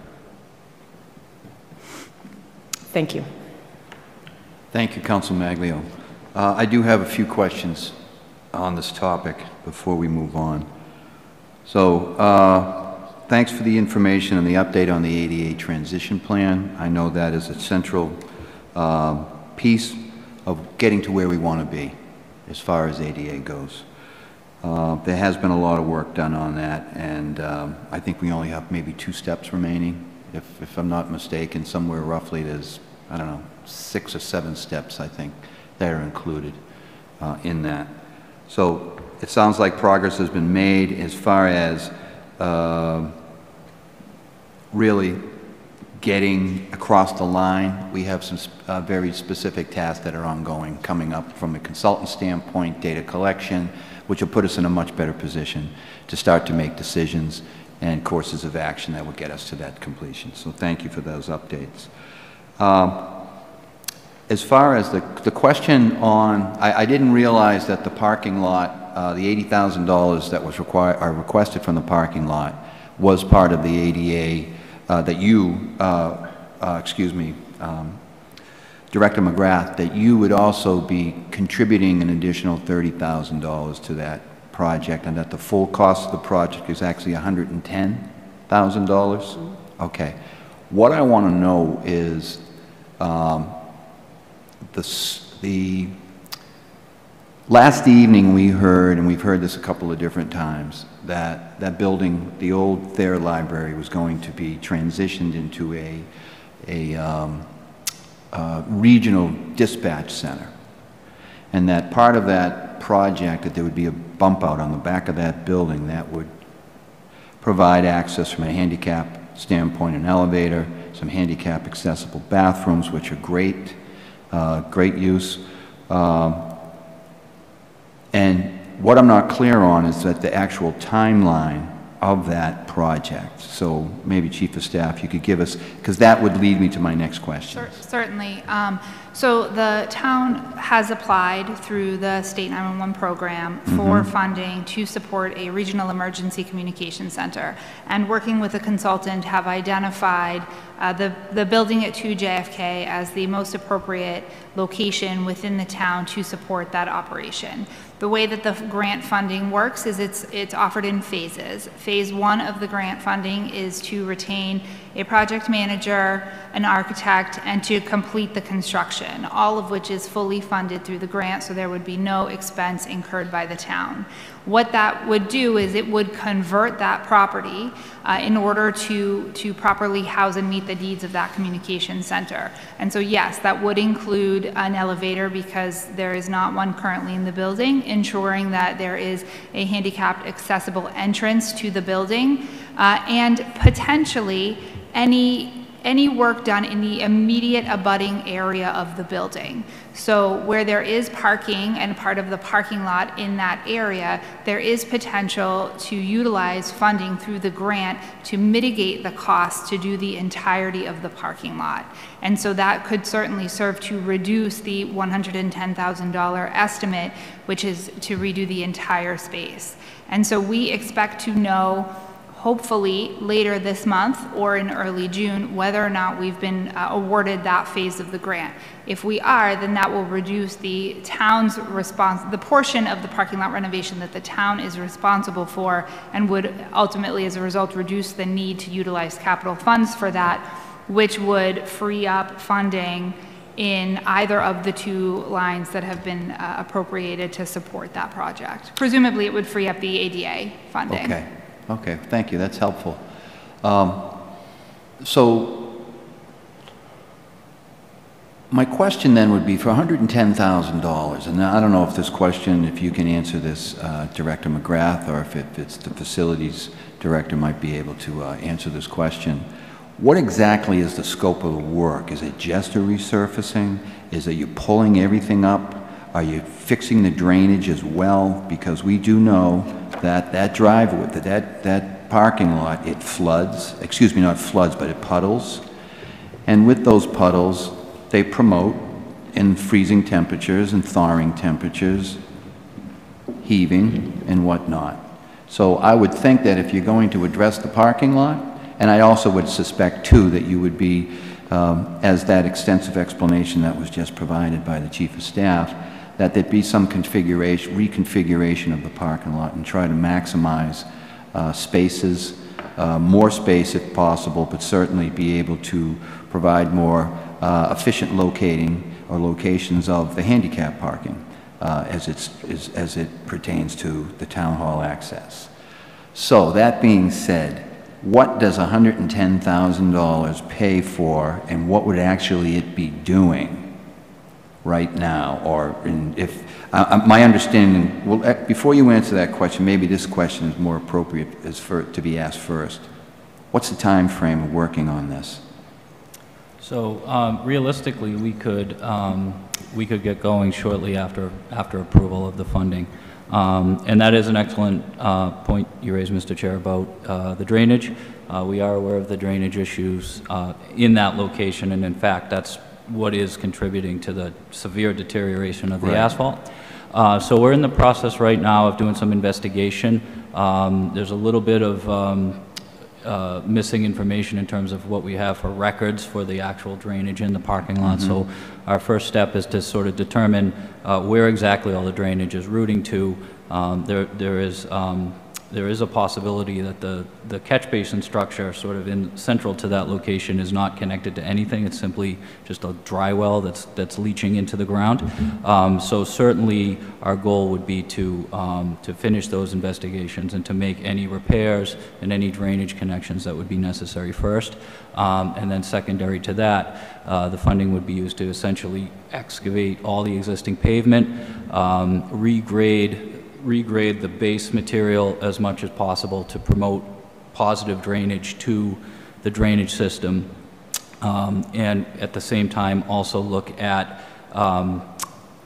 Thank you. Thank you, Council Maglio. Uh, I do have a few questions on this topic before we move on. So, uh, thanks for the information and the update on the ADA transition plan. I know that is a central um, piece of getting to where we want to be as far as ADA goes. Uh, There has been a lot of work done on that, and um, I think we only have maybe two steps remaining. If if I'm not mistaken, somewhere roughly, there's I don't know, six or seven steps, I think, that are included uh, in that. So it sounds like progress has been made as far as uh, really getting across the line. We have some uh, very specific tasks that are ongoing, coming up from a consultant standpoint, data collection, which will put us in a much better position to start to make decisions and courses of action that will get us to that completion. So thank you for those updates. Um, as far as the, the question on, I, I didn't realize that the parking lot, uh, the $80,000 that was required, are requested from the parking lot was part of the ADA, uh, that you, uh, uh, excuse me, um, Director McGrath, that you would also be contributing an additional $30,000 to that project, and that the full cost of the project is actually $110,000? Okay. What I want to know is, um, the, the, last evening we heard, and we've heard this a couple of different times, that that building, the old Thayer Library, was going to be transitioned into a, a um, uh, regional dispatch center. And that part of that project, that there would be a bump out on the back of that building that would provide access from a handicap standpoint, an elevator, some handicap accessible bathrooms, which are great, uh, great use. Um, And what I'm not clear on is that the actual timeline of that project. So maybe Chief of Staff, you could give us, because that would lead me to my next question. Cer- Certainly. Um, So the town has applied through the State 911 program for funding to support a regional emergency communication center. And working with a consultant, have identified uh, the, the building at 2 JFK as the most appropriate location within the town to support that operation. The way that the grant funding works is it's, it's offered in phases. Phase one of the grant funding is to retain a project manager, an architect, and to complete the construction, all of which is fully funded through the grant, so there would be no expense incurred by the town. What that would do is it would convert that property uh, in order to, to properly house and meet the needs of that communication center. And so yes, that would include an elevator because there is not one currently in the building, ensuring that there is a handicapped accessible entrance to the building, uh, and potentially any, any work done in the immediate abutting area of the building. So where there is parking and part of the parking lot in that area, there is potential to utilize funding through the grant to mitigate the cost to do the entirety of the parking lot. And so that could certainly serve to reduce the $110,000 estimate, which is to redo the entire space. And so we expect to know hopefully later this month or in early June, whether or not we've been uh, awarded that phase of the grant. If we are, then that will reduce the town's response, the portion of the parking lot renovation that the town is responsible for, and would ultimately, as a result, reduce the need to utilize capital funds for that, which would free up funding in either of the two lines that have been uh, appropriated to support that project. Presumably, it would free up the ADA funding. Okay, okay, thank you, that's helpful. Um, So, my question then would be for $110,000, and I don't know if this question, if you can answer this, uh, Director McGrath, or if it- if it's the facilities director might be able to uh, answer this question. What exactly is the scope of the work? Is it just a resurfacing? Is it you pulling everything up? Are you fixing the drainage as well? Because we do know that that driveway, that that, that parking lot, it floods, excuse me, not floods, but it puddles. And with those puddles, they promote in freezing temperatures and thawing temperatures, heaving and whatnot. So I would think that if you're going to address the parking lot, and I also would suspect too that you would be, um, as that extensive explanation that was just provided by the chief of staff, that there'd be some configuration, reconfiguration of the parking lot and try to maximize uh, spaces, uh, more space if possible, but certainly be able to provide more uh, efficient locating or locations of the handicap parking uh, as it's, as as it pertains to the town hall access. So that being said, what does $110,000 pay for, and what would actually it be doing right now? Or in- if, uh, uh, my understanding, well, eh, before you answer that question, maybe this question is more appropriate is for, to be asked first. What's the time frame of working on this? So um, realistically, we could, um, we could get going shortly after, after approval of the funding. Um, And that is an excellent uh, point you raised, Mr. Chair, about uh, the drainage. Uh, We are aware of the drainage issues uh, in that location, and in fact, that's what is contributing to the severe deterioration of the Right. asphalt. Uh, So we're in the process right now of doing some investigation. Um, There's a little bit of um, uh, missing information in terms of what we have for records for the actual drainage in the parking lot. So our first step is to sort of determine uh, where exactly all the drainage is routing to. Um, There, there is, um, there is a possibility that the, the catch basin structure sort of in, central to that location is not connected to anything. It's simply just a dry well that's, that's leaching into the ground. Um, So certainly, our goal would be to, um, to finish those investigations and to make any repairs and any drainage connections that would be necessary first. Um, And then secondary to that, uh, the funding would be used to essentially excavate all the existing pavement, um, regrade regrade the base material as much as possible to promote positive drainage to the drainage system, um, and at the same time also look at um,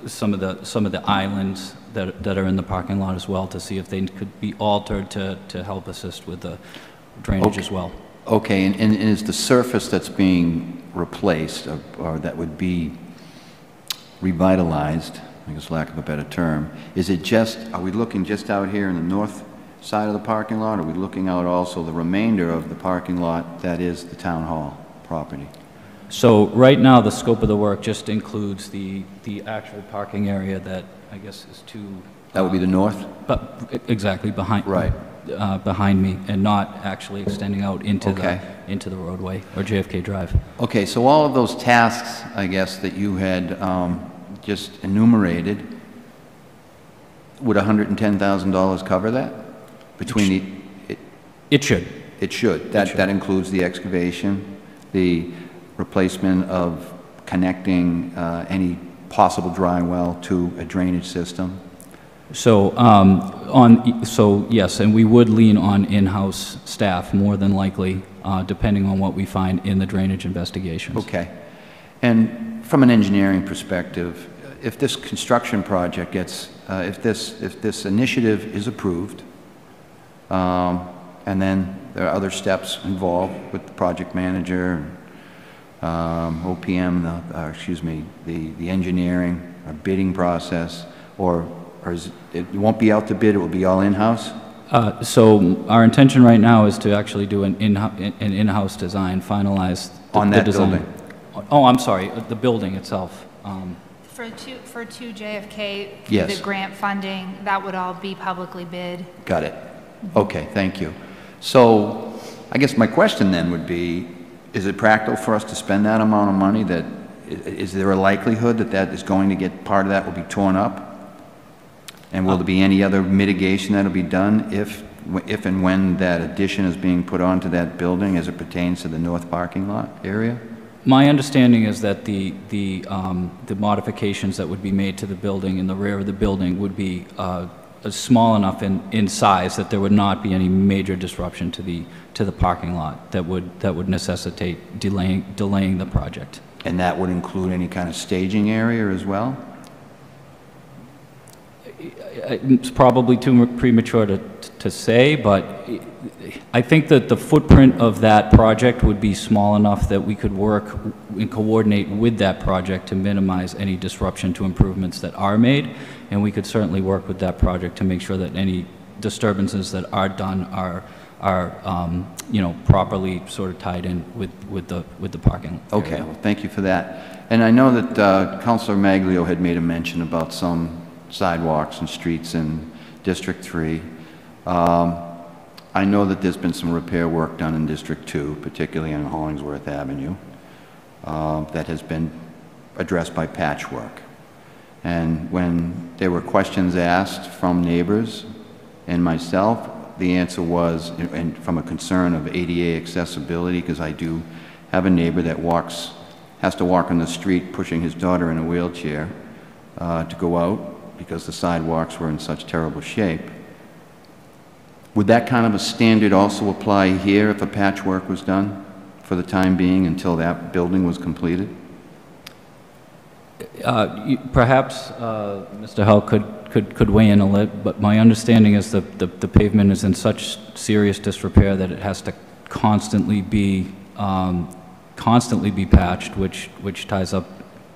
some of the, some of the islands that, that are in the parking lot as well, to see if they could be altered to, to help assist with the drainage as well. Okay, and, and is the surface that's being replaced, or- or that would be revitalized, I guess lack of a better term, is it just, are we looking just out here in the north side of the parking lot? Or are we looking out also the remainder of the parking lot that is the town hall property? So right now, the scope of the work just includes the, the actual parking area that I guess is to... That would be the north? But, exactly, behind... Right. uh, Behind me, and not actually extending out into Okay. the, into the roadway, or JFK Drive. Okay, so all of those tasks, I guess, that you had um, just enumerated, would $110,000 cover that? Between the, it- It should. it should. That, that includes the excavation, the replacement of connecting uh, any possible dry well to a drainage system? So, um, on, so, yes, and we would lean on in-house staff more than likely, uh, depending on what we find in the drainage investigations. Okay. And from an engineering perspective, if this construction project gets, uh, if this, if this initiative is approved, um, and then there are other steps involved with the project manager, um, OPM, the- uh, excuse me, the, the engineering, or bidding process, or, or is, it it won't be out to bid, it will be all in-house? Uh, So our intention right now is to actually do an in, an in-house design, finalize the On the that design. building? Oh, I'm sorry, the building itself. Um, For two, for two JFK, Yes. the grant funding, that would all be publicly bid. Got it. Okay, thank you. So I guess my question then would be, is it practical for us to spend that amount of money that, i- is there a likelihood that that is going to get, part of that will be torn up? And will there be any other mitigation that'll be done if, if and when that addition is being put onto that building as it pertains to the north parking lot area? My understanding is that the, the, um, the modifications that would be made to the building in the rear of the building would be uh, small enough in, in size that there would not be any major disruption to the, to the parking lot that would, that would necessitate delaying, delaying the project. And that would include any kind of staging area as well? It's probably too premature to, to say, but I think that the footprint of that project would be small enough that we could work and coordinate with that project to minimize any disruption to improvements that are made, and we could certainly work with that project to make sure that any disturbances that are done are, are, um, you know, properly sort of tied in with, with the, with the parking. area. Okay, well, thank you for that. And I know that uh, Counselor Maglio had made a mention about some sidewalks and streets in District 3. Um, I know that there's been some repair work done in District 2, particularly on Hollingsworth Avenue, uh, that has been addressed by patchwork. And when there were questions asked from neighbors and myself, the answer was, and- from a concern of ADA accessibility, because I do have a neighbor that walks, has to walk on the street pushing his daughter in a wheelchair uh, to go out because the sidewalks were in such terrible shape. Would that kind of a standard also apply here if a patchwork was done for the time being until that building was completed? Uh, you- Perhaps uh, Mr. Hell could, could, could weigh in a lit, but my understanding is that the, the pavement is in such serious disrepair that it has to constantly be, um, constantly be patched, which, which ties up,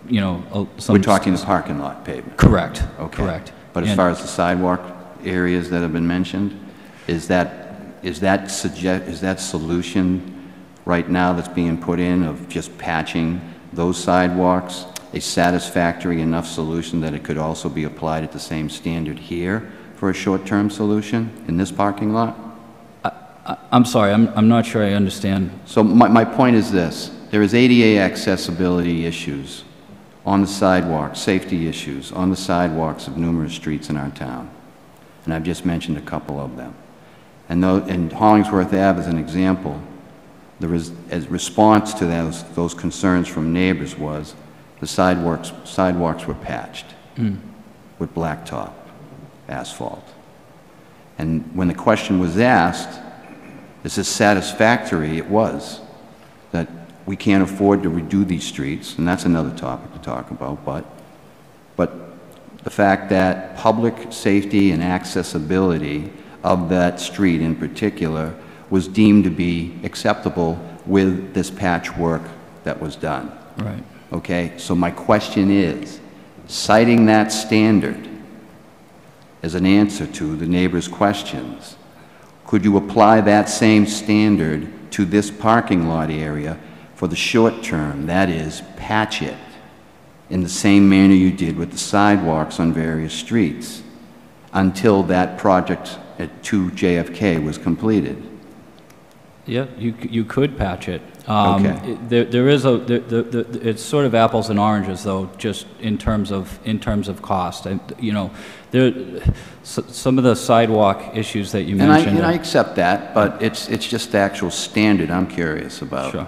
you know, a- some... We're talking the parking lot pavement? Correct, Okay. correct. But as And- far as the sidewalk areas that have been mentioned, is that, is that suggest, is that solution right now that's being put in of just patching those sidewalks a satisfactory enough solution that it could also be applied at the same standard here for a short-term solution in this parking lot? I- I'm sorry, I'm, I'm not sure I understand. So my, my point is this, there is ADA accessibility issues on the sidewalks, safety issues on the sidewalks of numerous streets in our town. And I've just mentioned a couple of them. And though, and Hollingsworth Ave is an example, the res, as response to those, those concerns from neighbors was the sidewalks, sidewalks were patched hmm. with blacktop asphalt. And when the question was asked, is this satisfactory? It was. That we can't afford to redo these streets, and that's another topic to talk about, but, but the fact that public safety and accessibility of that street in particular was deemed to be acceptable with this patchwork that was done. Right. Okay, so my question is, citing that standard as an answer to the neighbors' questions, could you apply that same standard to this parking lot area for the short term? That is, patch it in the same manner you did with the sidewalks on various streets until that project at 2 JFK was completed? Yeah, you, you could patch it. Um, Okay. it- There, there is a, the, the, the- it's sort of apples and oranges, though, just in terms of, in terms of cost. And, you know, there, some of the sidewalk issues that you And I, mentioned. and I accept that, but it's, it's just the actual standard I'm curious about. Sure.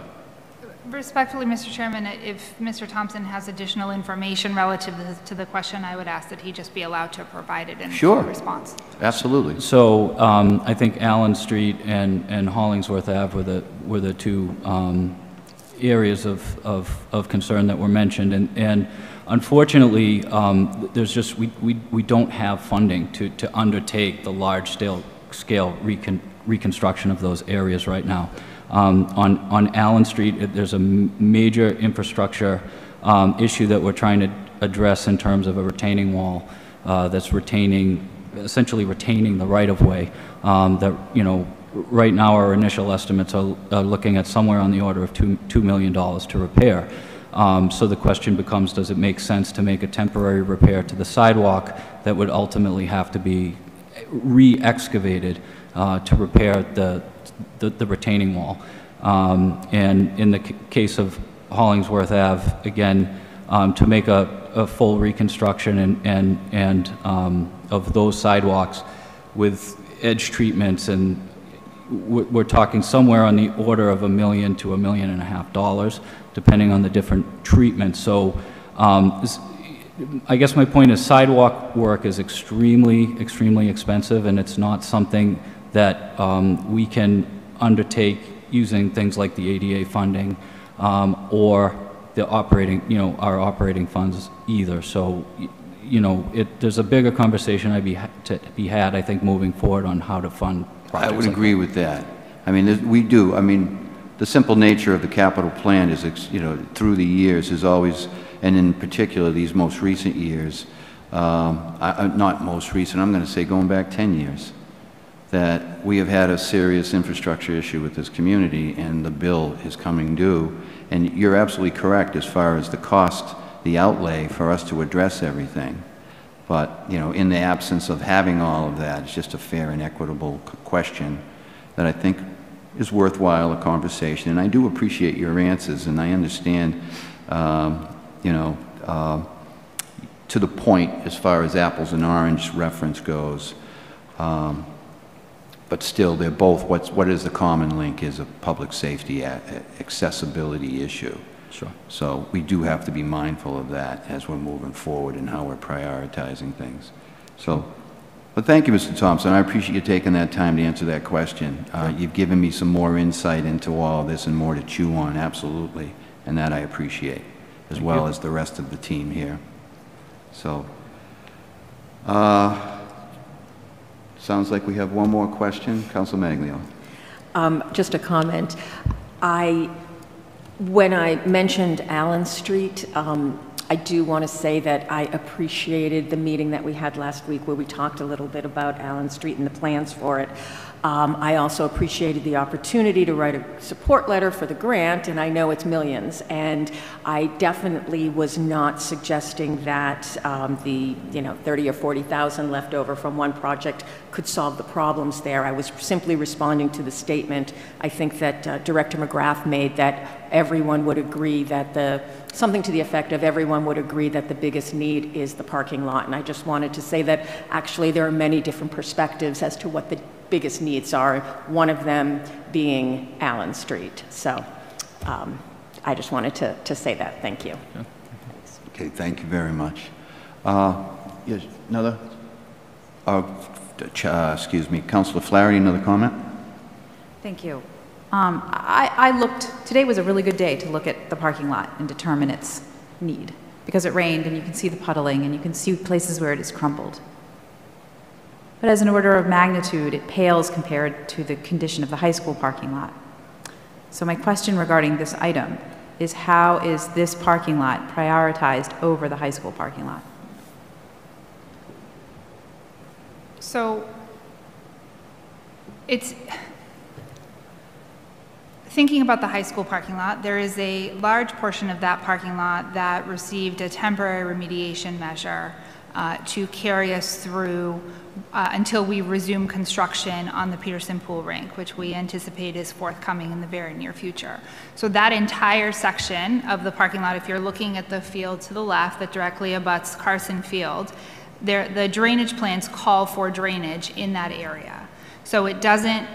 Respectfully, Mr. Chairman, if Mr. Thompson has additional information relative to the- question, I would ask that he just be allowed to provide it in Sure. response. Absolutely. So, um, I think Allen Street and, and Hollingsworth Ave were the, were the two, um, areas of, of, of concern that were mentioned. And, and unfortunately, um, there's just, we, we, we don't have funding to, to undertake the large-scale, scale recon, reconstruction of those areas right now. Um, on, on Allen Street, there's a major infrastructure, um, issue that we're trying to address in terms of a retaining wall, uh, that's retaining, essentially retaining the right-of-way, um, that, you know, right now, our initial estimates are, are looking at somewhere on the order of two, $2 million to repair. Um, so the question becomes, does it make sense to make a temporary repair to the sidewalk that would ultimately have to be re-excavated, uh, to repair the, the, the retaining wall? Um, and in the case of Hollingsworth Ave, again, um, to make a, a full reconstruction and, and, and, um, of those sidewalks with edge treatments and we're talking somewhere on the order of a million to a million and a half dollars, depending on the different treatments. So um, I guess my point is sidewalk work is extremely, extremely expensive, and it's not something that um, we can undertake using things like the ADA funding um, or the operating, you know, our operating funds either. So, you know, it, there's a bigger conversation I'd be, ha- to be had, I think, moving forward on how to fund I would like agree with that. I mean, we do, I mean, the simple nature of the capital plan is, you know, through the years is always, and in particular, these most recent years, um, I- not most recent, I'm going to say going back 10 years, that we have had a serious infrastructure issue with this community, and the bill is coming due. And you're absolutely correct as far as the cost, the outlay for us to address everything. But, you know, in the absence of having all of that, it's just a fair and equitable question that I think is worthwhile a conversation. And I do appreciate your answers, and I understand, um, you know, uh, to the point as far as apples and orange reference goes. Um, but still, they're both, what's, what is the common link is a public safety a- accessibility issue. Sure. So we do have to be mindful of that as we're moving forward and how we're prioritizing things. So, but thank you, Mr. Thompson. I appreciate you taking that time to answer that question. Uh, You've given me some more insight into all this and more to chew on, absolutely, and that I appreciate, as well as the rest of the team here. So, uh, sounds like we have one more question. Council Maglio. Um, Just a comment. I, when I mentioned Allen Street, um, I do want to say that I appreciated the meeting that we had last week where we talked a little bit about Allen Street and the plans for it. Um, I also appreciated the opportunity to write a support letter for the grant, and I know it's millions. And I definitely was not suggesting that um, the, you know, 30 or 40,000 left over from one project could solve the problems there. I was simply responding to the statement I think that uh, Director McGrath made that everyone would agree that the, something to the effect of everyone would agree that the biggest need is the parking lot. And I just wanted to say that actually there are many different perspectives as to what the biggest needs are, one of them being Allen Street. So um, I just wanted to, to say that. Thank you. Okay, thank you very much. Uh, Yes, another? Uh, uh, Excuse me, Councilor Flaherty, another comment? Thank you. Um, I, I looked, today was a really good day to look at the parking lot and determine its need, because it rained and you can see the puddling and you can see places where it is crumbled. But as an order of magnitude, it pales compared to the condition of the high school parking lot. So my question regarding this item is how is this parking lot prioritized over the high school parking lot? So it's, thinking about the high school parking lot, there is a large portion of that parking lot that received a temporary remediation measure uh, to carry us through uh, until we resume construction on the Peterson Pool Rink, which we anticipate is forthcoming in the very near future. So that entire section of the parking lot, if you're looking at the field to the left that directly abuts Carson Field, there, the drainage plans call for drainage in that area. So it doesn't,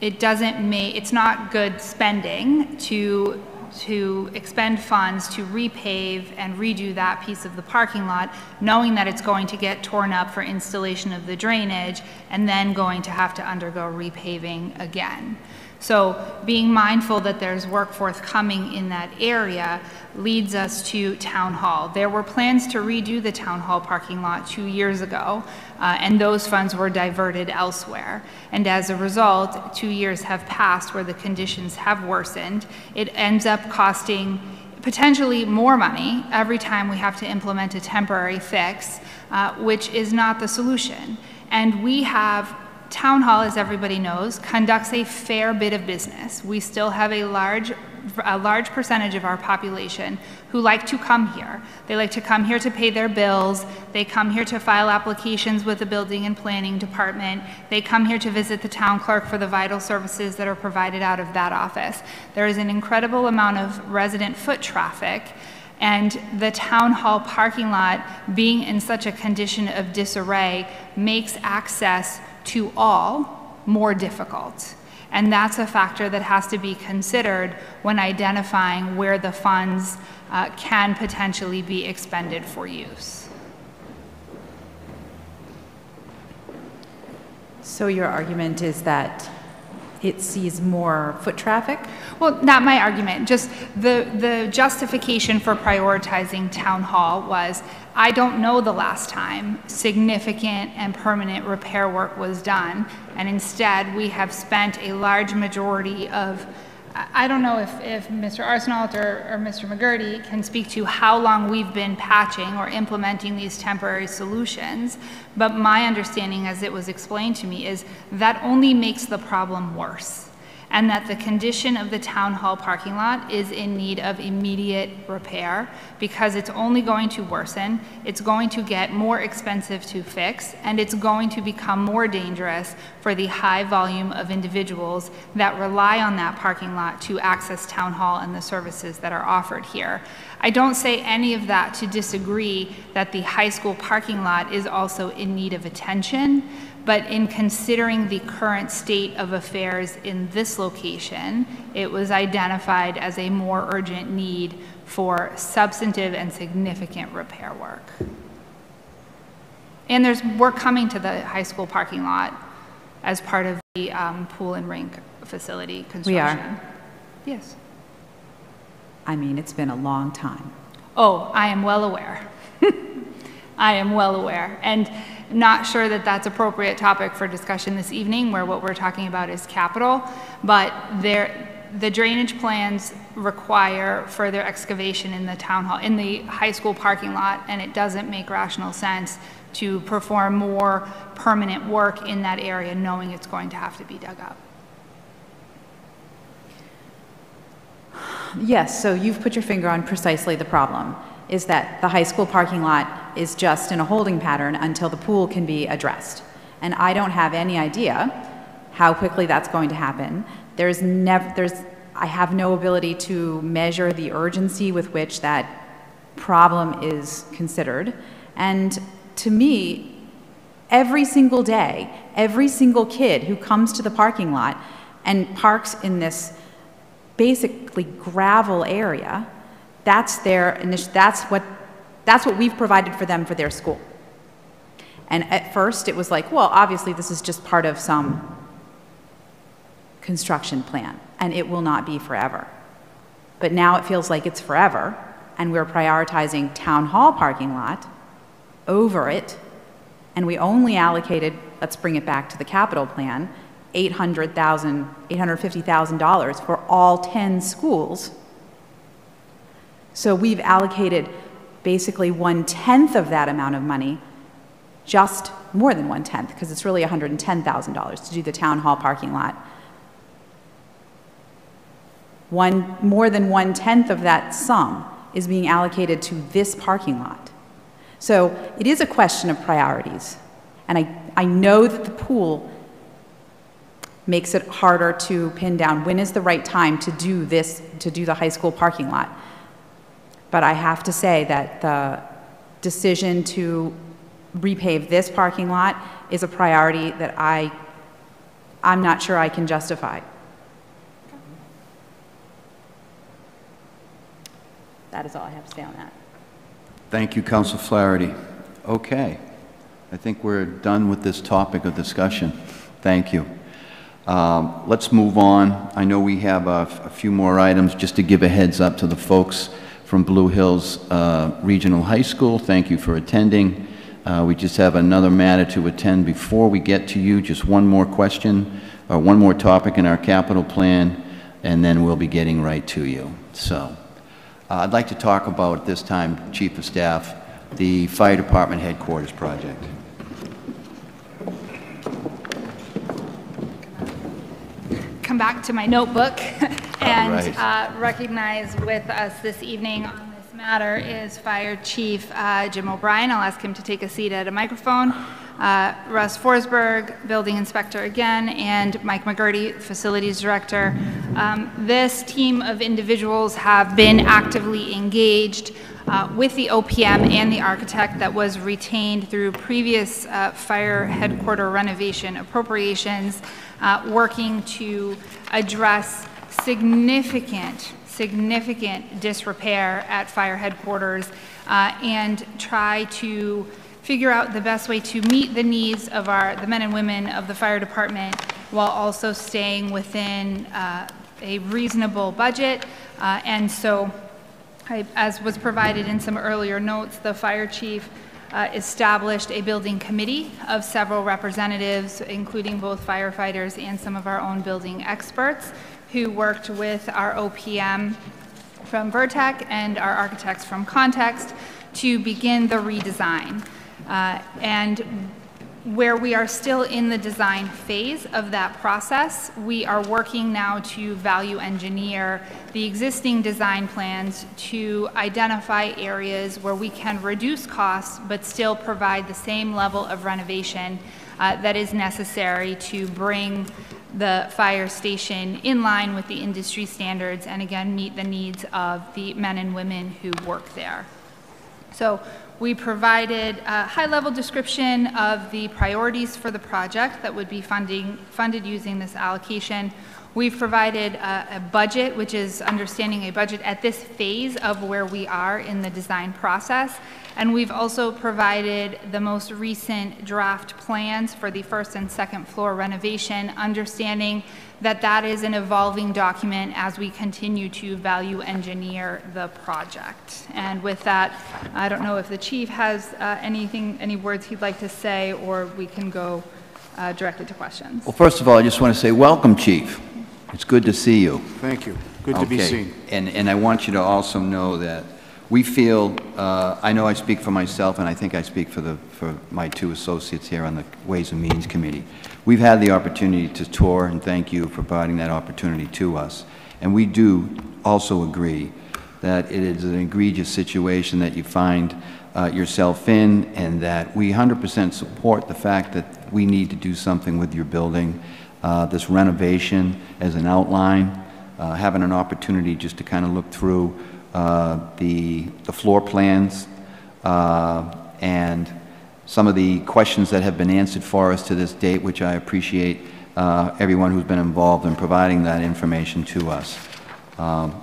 it doesn't make, it's not good spending to, to expend funds to repave and redo that piece of the parking lot, knowing that it's going to get torn up for installation of the drainage and then going to have to undergo repaving again. So being mindful that there's work forthcoming in that area leads us to Town Hall. There were plans to redo the Town Hall parking lot two years ago, uh, and those funds were diverted elsewhere. And as a result, two years have passed where the conditions have worsened. It ends up costing potentially more money every time we have to implement a temporary fix, uh, which is not the solution. And we have Town Hall, as everybody knows, conducts a fair bit of business. We still have a large, a large percentage of our population who like to come here. They like to come here to pay their bills. They come here to file applications with the Building and Planning Department. They come here to visit the town clerk for the vital services that are provided out of that office. There is an incredible amount of resident foot traffic and the town hall parking lot being in such a condition of disarray makes access to all more difficult. And that's a factor that has to be considered when identifying where the funds uh, can potentially be expended for use. So your argument is that it sees more foot traffic? Well, not my argument, just the, the justification for prioritizing town hall was, I don't know the last time significant and permanent repair work was done, and instead, we have spent a large majority of, I don't know if, if Mr. Arsenault or, or Mr. McGurty can speak to how long we've been patching or implementing these temporary solutions, but my understanding, as it was explained to me, is that only makes the problem worse. And that the condition of the town hall parking lot is in need of immediate repair because it's only going to worsen, it's going to get more expensive to fix, and it's going to become more dangerous for the high volume of individuals that rely on that parking lot to access town hall and the services that are offered here. I don't say any of that to disagree that the high school parking lot is also in need of attention, but in considering the current state of affairs in this location, it was identified as a more urgent need for substantive and significant repair work. And there's work coming to the high school parking lot as part of the um, pool and rink facility construction. We are. Yes. I mean, it's been a long time. Oh, I am well aware. I am well aware. And not sure that that's appropriate topic for discussion this evening, where what we're talking about is capital, but there, the drainage plans require further excavation in the town hall, in the high school parking lot, and it doesn't make rational sense to perform more permanent work in that area, knowing it's going to have to be dug up. Yes, so you've put your finger on precisely the problem, is that the high school parking lot is just in a holding pattern until the pool can be addressed. And I don't have any idea how quickly that's going to happen. There's never, there's, I have no ability to measure the urgency with which that problem is considered. And to me, every single day, every single kid who comes to the parking lot and parks in this basically gravel area, that's their that's what that's what we've provided for them for their school. And at first, it was like, well, obviously, this is just part of some construction plan, and it will not be forever. But now it feels like it's forever, and we're prioritizing town hall parking lot over it, and we only allocated, let's bring it back to the capital plan, $800,000, $850,000 for all 10 schools. So we've allocated basically one-tenth of that amount of money, just more than one-tenth, because it's really $110,000 to do the town hall parking lot. One, more than one-tenth of that sum is being allocated to this parking lot. So it is a question of priorities. And I, I know that the pool makes it harder to pin down when is the right time to do this, to do the high school parking lot. But I have to say that the decision to repave this parking lot is a priority that I, I'm not sure I can justify. That is all I have to say on that. Thank you, Council Flaherty. Okay, I think we're done with this topic of discussion. Thank you. Um, Let's move on. I know we have a a few more items, just to give a heads up to the folks from Blue Hills uh, Regional High School. Thank you for attending. Uh, We just have another matter to attend before we get to you. Just one more question, or one more topic in our capital plan, and then we'll be getting right to you. So, uh, I'd like to talk about this time, Chief of Staff, the Fire Department Headquarters project. Come back to my notebook and right. uh, recognize with us this evening on this matter is Fire Chief uh, Jim O'Brien. I'll ask him to take a seat at a microphone. Uh, Russ Forsberg, Building Inspector again, and Mike McGurty, Facilities Director. Um, This team of individuals have been actively engaged uh, with the OPM and the architect that was retained through previous uh, fire headquarter renovation appropriations, uh, working to address significant, significant disrepair at fire headquarters uh, and try to figure out the best way to meet the needs of our, the men and women of the fire department while also staying within uh, a reasonable budget. Uh, And so I- As was provided in some earlier notes, the fire chief uh, established a building committee of several representatives, including both firefighters and some of our own building experts, who worked with our OPM from Vertec and our architects from Context to begin the redesign. Uh, And where we are still in the design phase of that process, we are working now to value engineer the existing design plans to identify areas where we can reduce costs but still provide the same level of renovation uh, that is necessary to bring the fire station in line with the industry standards and again meet the needs of the men and women who work there. So we provided a high-level description of the priorities for the project that would be funding, funded using this allocation. We've provided a, a budget, which is understanding a budget at this phase of where we are in the design process. And we've also provided the most recent draft plans for the first and second floor renovation, understanding that that is an evolving document as we continue to value engineer the project. And with that, I don't know if the chief has uh, anything, any words he'd like to say, or we can go uh, directly to questions. Well, first of all, I just want to say, welcome, Chief. It's good to see you. Thank you. Good to be Okay. seen. And, and I want you to also know that we feel, uh, I know I speak for myself, and I think I speak for the, for my two associates here on the Ways and Means Committee. We've had the opportunity to tour, and thank you for providing that opportunity to us. And we do also agree that it is an egregious situation that you find uh, yourself in, and that we 100% support the fact that we need to do something with your building. Uh, This renovation as an outline, uh, having an opportunity just to kind of look through uh, the, the floor plans uh, and some of the questions that have been answered for us to this date, which I appreciate uh, everyone who's been involved in providing that information to us. Um,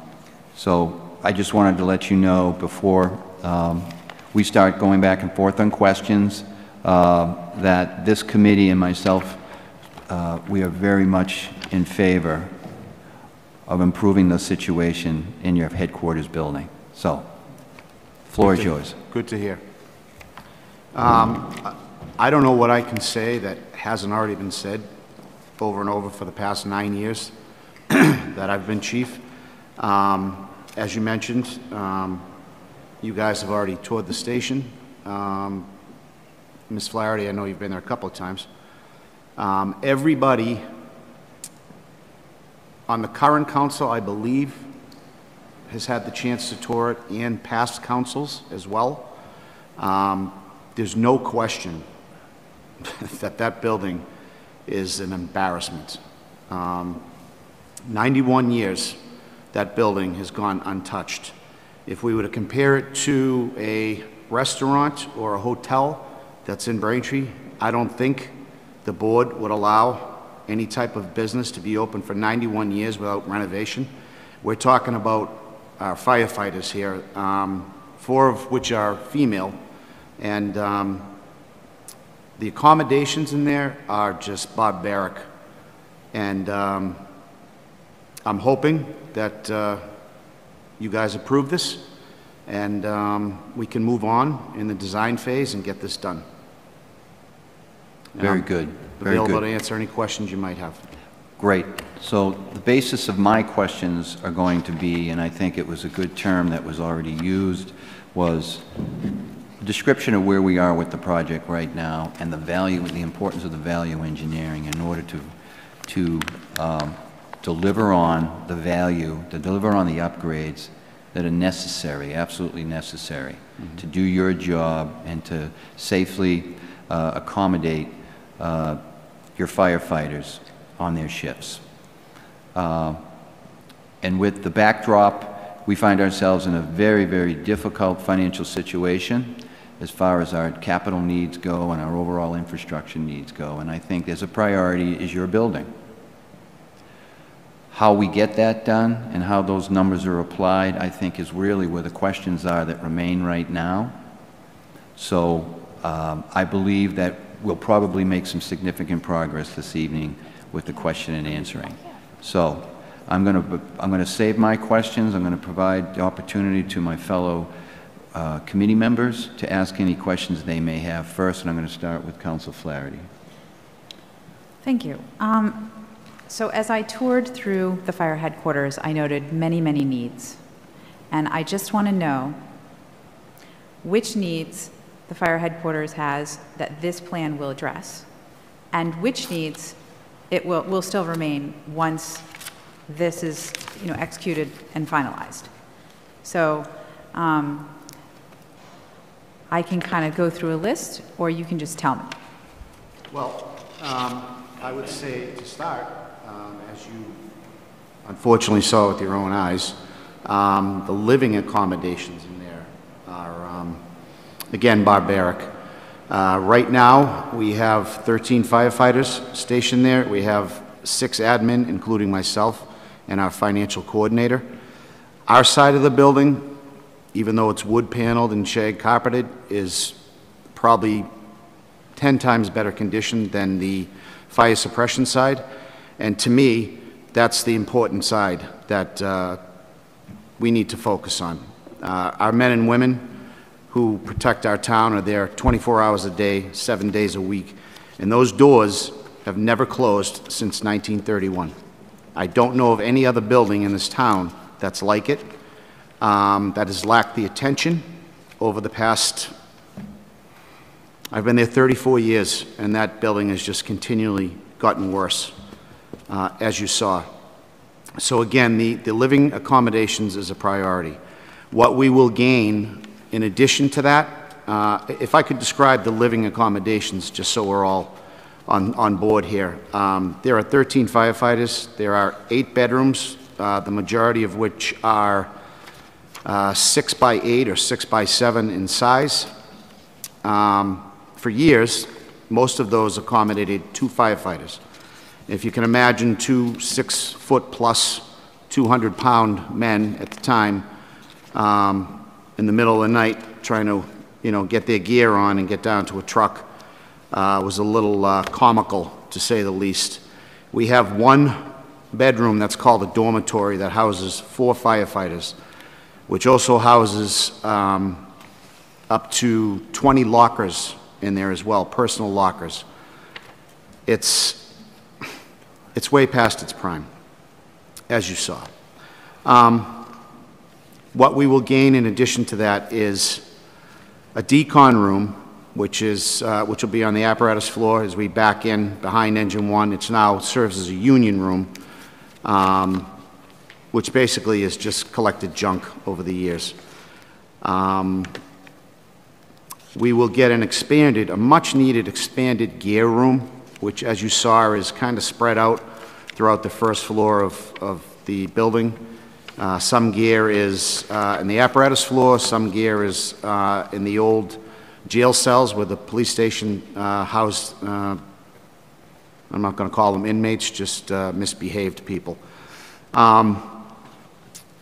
So I just wanted to let you know before um, we start going back and forth on questions, uh, that this committee and myself, uh, we are very much in favor of improving the situation in your headquarters building. So, floor is yours. Good to hear. Um, I don't know what I can say that hasn't already been said over and over for the past nine years that I've been chief. Um, As you mentioned, um, you guys have already toured the station. Um, Ms. Flaherty, I know you've been there a couple of times. Um, Everybody on the current council, I believe, has had the chance to tour it, and past councils as well. Um, There's no question that that building is an embarrassment. Um, 91 years, that building has gone untouched. If we were to compare it to a restaurant or a hotel that's in Braintree, I don't think the board would allow any type of business to be open for 91 years without renovation. We're talking about our firefighters here, um, four of which are female, and um, the accommodations in there are just barbaric. And um, I'm hoping that uh, you guys approve this, and um, we can move on in the design phase and get this done. And Very I'm good, very Available to answer any questions you might have. Great. So the basis of my questions are going to be, and I think it was a good term that was already used, was description of where we are with the project right now and the value, the importance of the value engineering in order to, to um, deliver on the value, to deliver on the upgrades that are necessary, absolutely necessary, to do your job and to safely uh, accommodate uh, your firefighters on their shifts. Uh, And with the backdrop, we find ourselves in a very, very difficult financial situation as far as our capital needs go and our overall infrastructure needs go. And I think there's a priority is your building. How we get that done and how those numbers are applied, I think is really where the questions are that remain right now. So um, I believe that we'll probably make some significant progress this evening with the question and answering. So I'm going to, I'm going to save my questions. I'm going to provide the opportunity to my fellow uh, committee members to ask any questions they may have first, and I'm going to start with Council Flaherty. Thank you. Um, So as I toured through the fire headquarters, I noted many, many needs. And I just want to know which needs the fire headquarters has that this plan will address, and which needs it will, will still remain once this is, you know, executed and finalized. So um, I can kind of go through a list, or you can just tell me. Well, um, I would say to start, um, as you unfortunately saw with your own eyes, um, the living accommodations in there are, um, again, barbaric. Uh, Right now, we have 13 firefighters stationed there. We have six admin, including myself and our financial coordinator. Our side of the building, even though it's wood paneled and shag carpeted, is probably 10 times better condition than the fire suppression side. And to me, that's the important side that uh, we need to focus on. Uh, Our men and women who protect our town are there 24 hours a day, seven days a week, and those doors have never closed since 1931. I don't know of any other building in this town that's like it, um, that has lacked the attention over the past I've been there 34 years, and that building has just continually gotten worse, uh, as you saw. So again, the, the living accommodations is a priority. What we will gain in addition to that, uh, if I could describe the living accommodations, just so we're all on, on board here. Um, There are 13 firefighters. There are eight bedrooms, uh, the majority of which are uh, six by eight or six by seven in size. Um, For years, most of those accommodated two firefighters. If you can imagine two six-foot-plus, 200-pound men at the time um, in the middle of the night trying to, you know, get their gear on and get down to a truck uh, was a little uh, comical, to say the least. We have one bedroom that's called a dormitory that houses four firefighters, which also houses um, up to 20 lockers in there as well, personal lockers. It's, it's way past its prime, as you saw. Um, What we will gain in addition to that is a decon room, which is, uh, which will be on the apparatus floor as we back in behind engine one. It now serves as a union room, um, which basically is just collected junk over the years. Um, we will get an expanded, a much-needed expanded gear room, which, as you saw, is kind of spread out throughout the first floor of, of the building. Uh, Some gear is uh, in the apparatus floor, some gear is uh, in the old jail cells where the police station uh, housed, uh, I'm not going to call them inmates, just uh, misbehaved people. Um,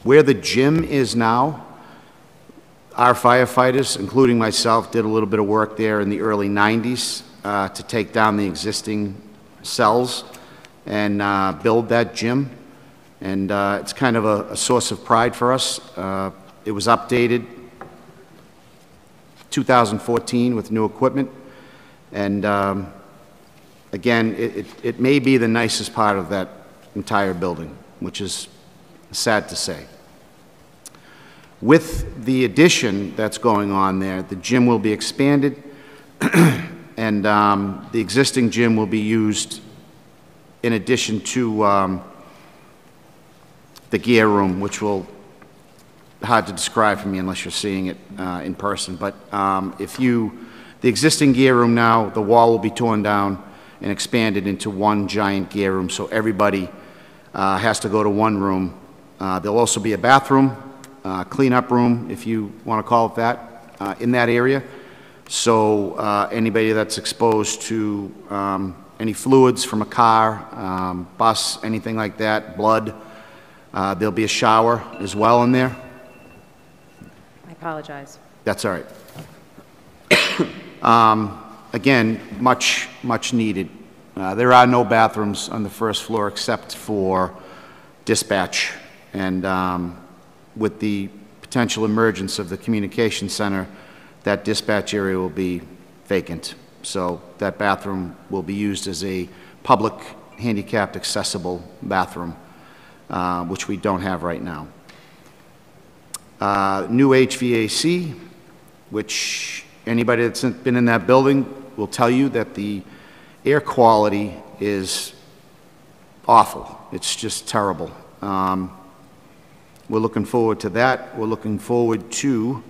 Where the gym is now, our firefighters, including myself, did a little bit of work there in the early 90s uh, to take down the existing cells and uh, build that gym. And uh, it's kind of a a source of pride for us. Uh, It was updated 2014 with new equipment. And um, again, it it- it may be the nicest part of that entire building, which is sad to say. With the addition that's going on there, the gym will be expanded, and um, the existing gym will be used in addition to um, the gear room, which will, hard to describe for me unless you're seeing it uh, in person, but um, if you, the existing gear room now, the wall will be torn down and expanded into one giant gear room, so everybody uh, has to go to one room. Uh, There'll also be a bathroom, uh, cleanup room, if you want to call it that, uh, in that area. So uh, anybody that's exposed to um, any fluids from a car, um, bus, anything like that, blood, uh, there'll be a shower as well in there. I apologize. That's all right. Um, Again, much, much needed. Uh, There are no bathrooms on the first floor except for dispatch. And um, with the potential emergence of the communication center, that dispatch area will be vacant. So that bathroom will be used as a public handicapped accessible bathroom, uh, which we don't have right now. Uh, New HVAC, which Anybody that's been in that building will tell you that the air quality is awful. It's just terrible. Um, We're looking forward to that. We're looking forward to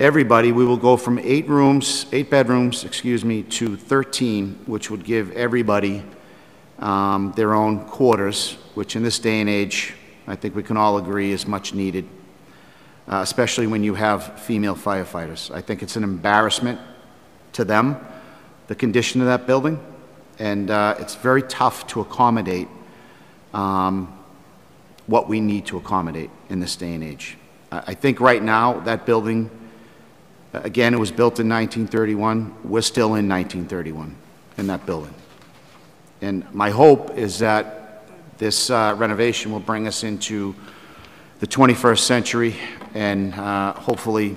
everybody, we will go from eight rooms, eight bedrooms, excuse me, to 13, which would give everybody um, their own quarters, which in this day and age, I think we can all agree is much needed, uh, especially when you have female firefighters. I think it's an embarrassment to them, the condition of that building, and uh, it's very tough to accommodate um, what we need to accommodate in this day and age. I think right now, that building, again, it was built in 1931, we're still in 1931 in that building. And my hope is that this uh, renovation will bring us into the 21st century and uh, hopefully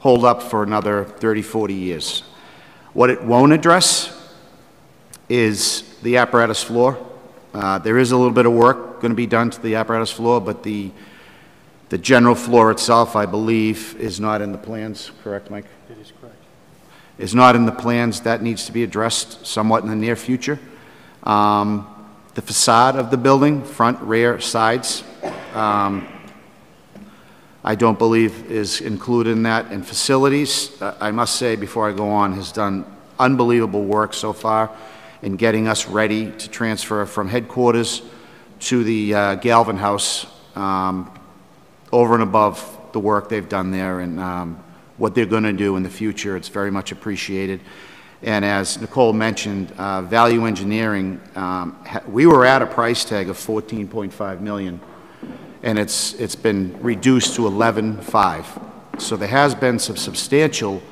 hold up for another 30, 40 years. What it won't address is the apparatus floor. Uh, There is a little bit of work going to be done to the apparatus floor, but the, the general floor itself, I believe, is not in the plans, correct, Mike? That is correct. Is not in the plans. That needs to be addressed somewhat in the near future. Um, The facade of the building, front, rear, sides, um, I don't believe is included in that. And facilities, uh, I must say, before I go on, has done unbelievable work so far in getting us ready to transfer from headquarters to the uh, Galvin House, um, over and above the work they've done there and um, what they're going to do in the future. It's very much appreciated. And as Nicole mentioned, uh, value engineering, um, we were at a price tag of 14.5 million and it's, it's been reduced to 11.5. So there has been some substantial,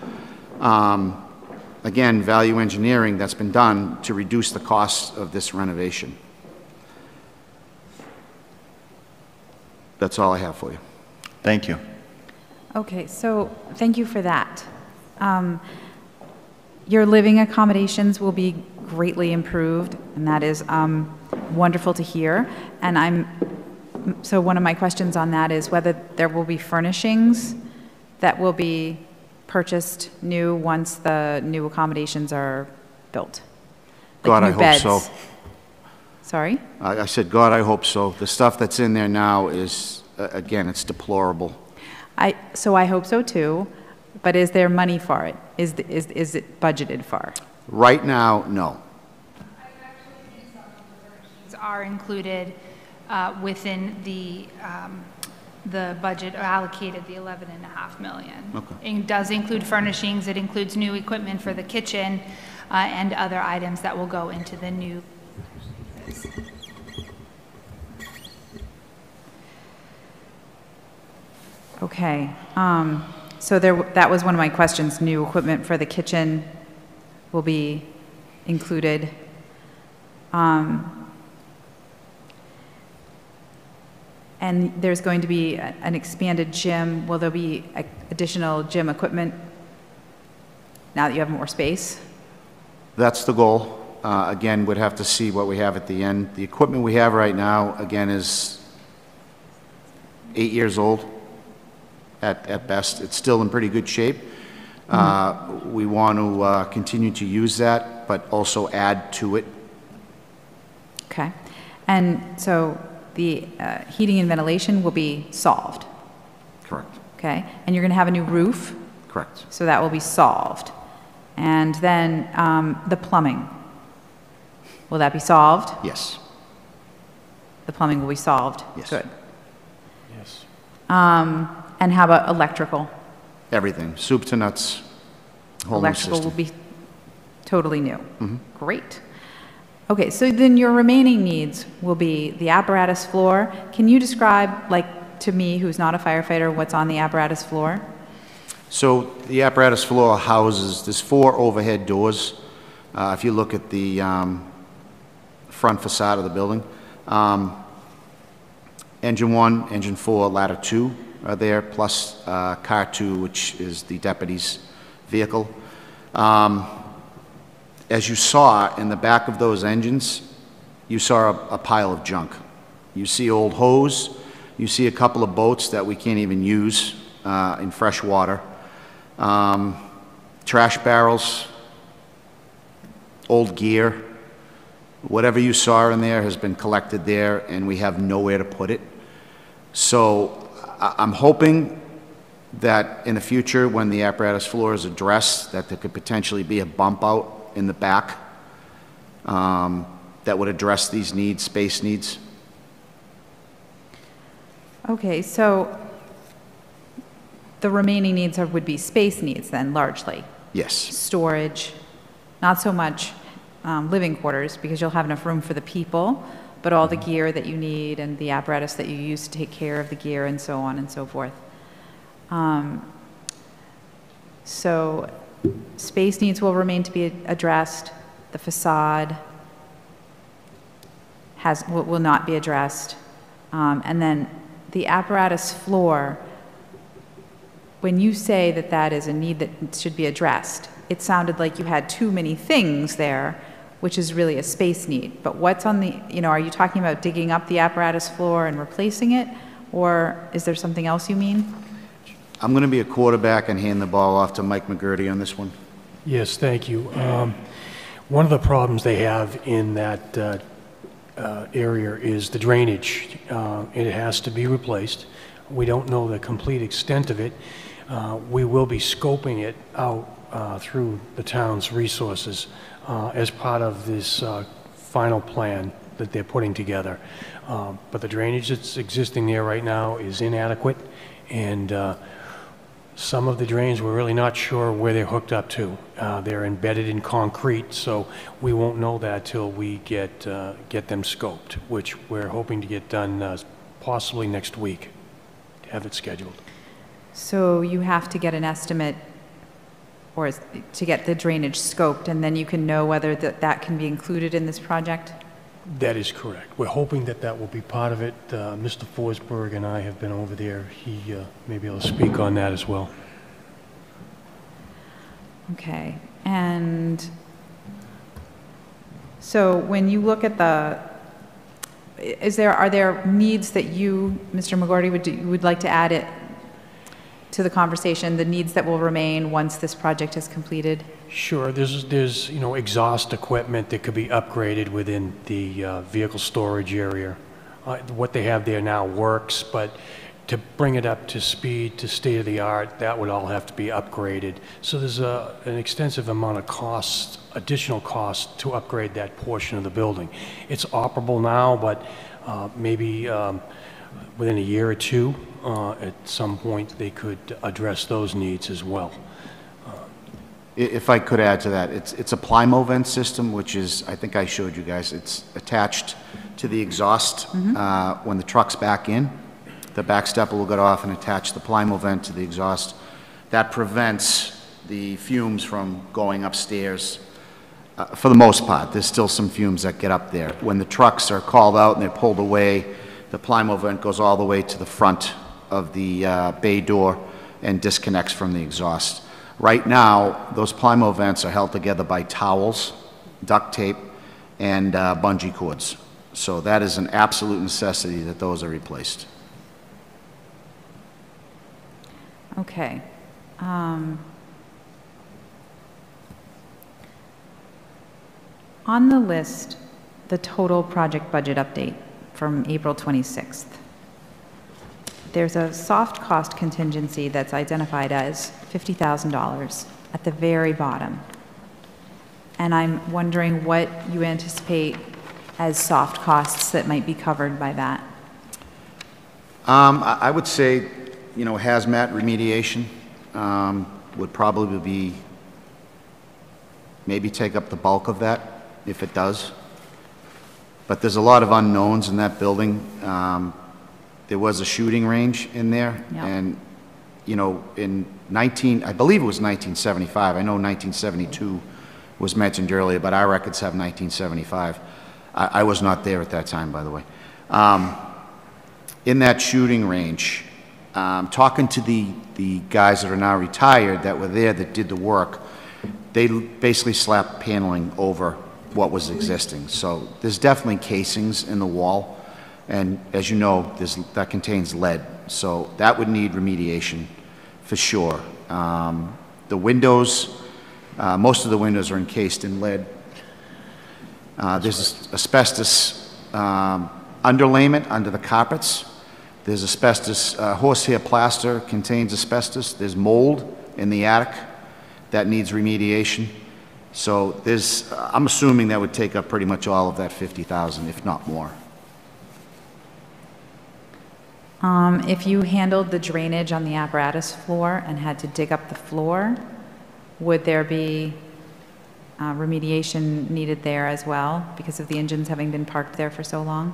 um, again, value engineering that's been done to reduce the cost of this renovation. That's all I have for you. Thank you. Okay, so thank you for that. Um, Your living accommodations will be greatly improved, and that is um, wonderful to hear. And I'm, so one of my questions on that is whether there will be furnishings that will be purchased new once the new accommodations are built? Like God, I new hope so. Sorry? I, I said, God, I hope so. The stuff that's in there now is, uh, again, it's deplorable. I, so I hope so too, but is there money for it? Is, the- is, is it budgeted for? Right now, no. are included uh, within the, um, the budget allocated, the 11 and a half million. Okay. It does include furnishings, it includes new equipment for the kitchen uh, and other items that will go into the new. Okay, um, so there, that was one of my questions, new equipment for the kitchen will be included. Um, And there's going to be a- an expanded gym, will there be a- additional gym equipment now that you have more space? That's the goal. Uh, Again, we'd have to see what we have at the end. The equipment we have right now, again, is eight years old at, at best. It's still in pretty good shape. Uh, We want to uh, continue to use that, but also add to it. Okay, and so the uh, heating and ventilation will be solved, Correct. okay? And you're going to have a new roof? Correct. So that will be solved. And then um, the plumbing, will that be solved? Yes. The plumbing will be solved? Yes. Good. Yes. Um, And how about electrical? Everything, soup to nuts, whole new Electrical will system. be totally new? Great. Okay, so then your remaining needs will be the apparatus floor. Can you describe, like, to me, who's not a firefighter, what's on the apparatus floor? So the apparatus floor houses, there's four overhead doors. Uh, If you look at the um, front facade of the building, um, engine one, engine four, ladder two are there, plus uh, car two, which is the deputy's vehicle. Um, As you saw in the back of those engines, you saw a a pile of junk. You see old hose, you see a couple of boats that we can't even use uh, in fresh water. um, trash barrels, old gear, whatever you saw in there has been collected there, and we have nowhere to put it. So I- I'm hoping that in the future, when the apparatus floor is addressed, that there could potentially be a bump out in the back um, that would address these needs, space needs. Okay, so the remaining needs are, would be space needs then, largely? Yes. Storage, not so much um, living quarters, because you'll have enough room for the people, but all the gear that you need and the apparatus that you use to take care of the gear and so on and so forth. Um, So space needs will remain to be addressed. The facade has, will not be addressed. Um, And then the apparatus floor, when you say that that is a need that should be addressed, it sounded like you had too many things there, which is really a space need. But what's on the, you know, are you talking about digging up the apparatus floor and replacing it? Or is there something else you mean? I'm going to be a quarterback and hand the ball off to Mike McGurty on this one. Yes, thank you. Um, One of the problems they have in that uh, uh, area is the drainage. Uh, It has to be replaced. We don't know the complete extent of it. Uh, We will be scoping it out uh, through the town's resources uh, as part of this final plan that they're putting together. Um, But the drainage that's existing there right now is inadequate, and some of the drains, we're really not sure where they're hooked up to. Uh, They're embedded in concrete, so we won't know that till we get, uh, get them scoped, which we're hoping to get done uh, possibly next week, have it scheduled. So you have to get an estimate, or to get the drainage scoped, and then you can know whether that, that can be included in this project? That is correct. We're hoping that that will be part of it. Uh, Mr. Forsberg and I have been over there. He uh, may be able to speak on that as well. Okay, and so when you look at the, is there, are there needs that you, Mr. McGurty, would, do- would like to add it to the conversation, the needs that will remain once this project is completed? Sure, there's, there's, you know, exhaust equipment that could be upgraded within the uh, vehicle storage area. Uh, What they have there now works, but to bring it up to speed, to state-of-the-art, that would all have to be upgraded. So there's a, an extensive amount of cost, additional cost to upgrade that portion of the building. It's operable now, but uh, maybe um, within a year or two, uh, at some point, they could address those needs as well. I- If I could add to that, it's, it's a Plymovent system, which is, I think I showed you guys, it's attached to the exhaust. Uh, When the truck's back in, the back stepper will get off and attach the Plymovent to the exhaust. That prevents the fumes from going upstairs, uh, for the most part. There's still some fumes that get up there. When the trucks are called out and they're pulled away, the Plymovent goes all the way to the front of the uh, bay door and disconnects from the exhaust. Right now, those Plymovents are held together by towels, duct tape, and uh, bungee cords. So that is an absolute necessity that those are replaced. Okay. Um, On the list, the total project budget update from April 26th. There's a soft cost contingency that's identified as $50,000 at the very bottom. And I'm wondering what you anticipate as soft costs that might be covered by that. Um, I would say, you know, hazmat remediation um, would probably be, maybe take up the bulk of that, if it does. But there's a lot of unknowns in that building. Um, There was a shooting range in there, and, you know, in 19, I believe it was 1975, I know 1972 was mentioned earlier, but our records have 1975. I I was not there at that time, by the way. Um, in that shooting range, um, talking to the, the guys that are now retired that were there that did the work, they basically slapped paneling over what was existing. So there's definitely casings in the wall, and as you know, that contains lead. So that would need remediation for sure. Um, The windows, uh, most of the windows are encased in lead. Uh, There's asbestos um, underlayment under the carpets. There's asbestos, uh, horsehair plaster contains asbestos. There's mold in the attic that needs remediation. So there's, I'm assuming that would take up pretty much all of that 50,000, if not more. Um, If you handled the drainage on the apparatus floor and had to dig up the floor, would there be uh, remediation needed there as well because of the engines having been parked there for so long?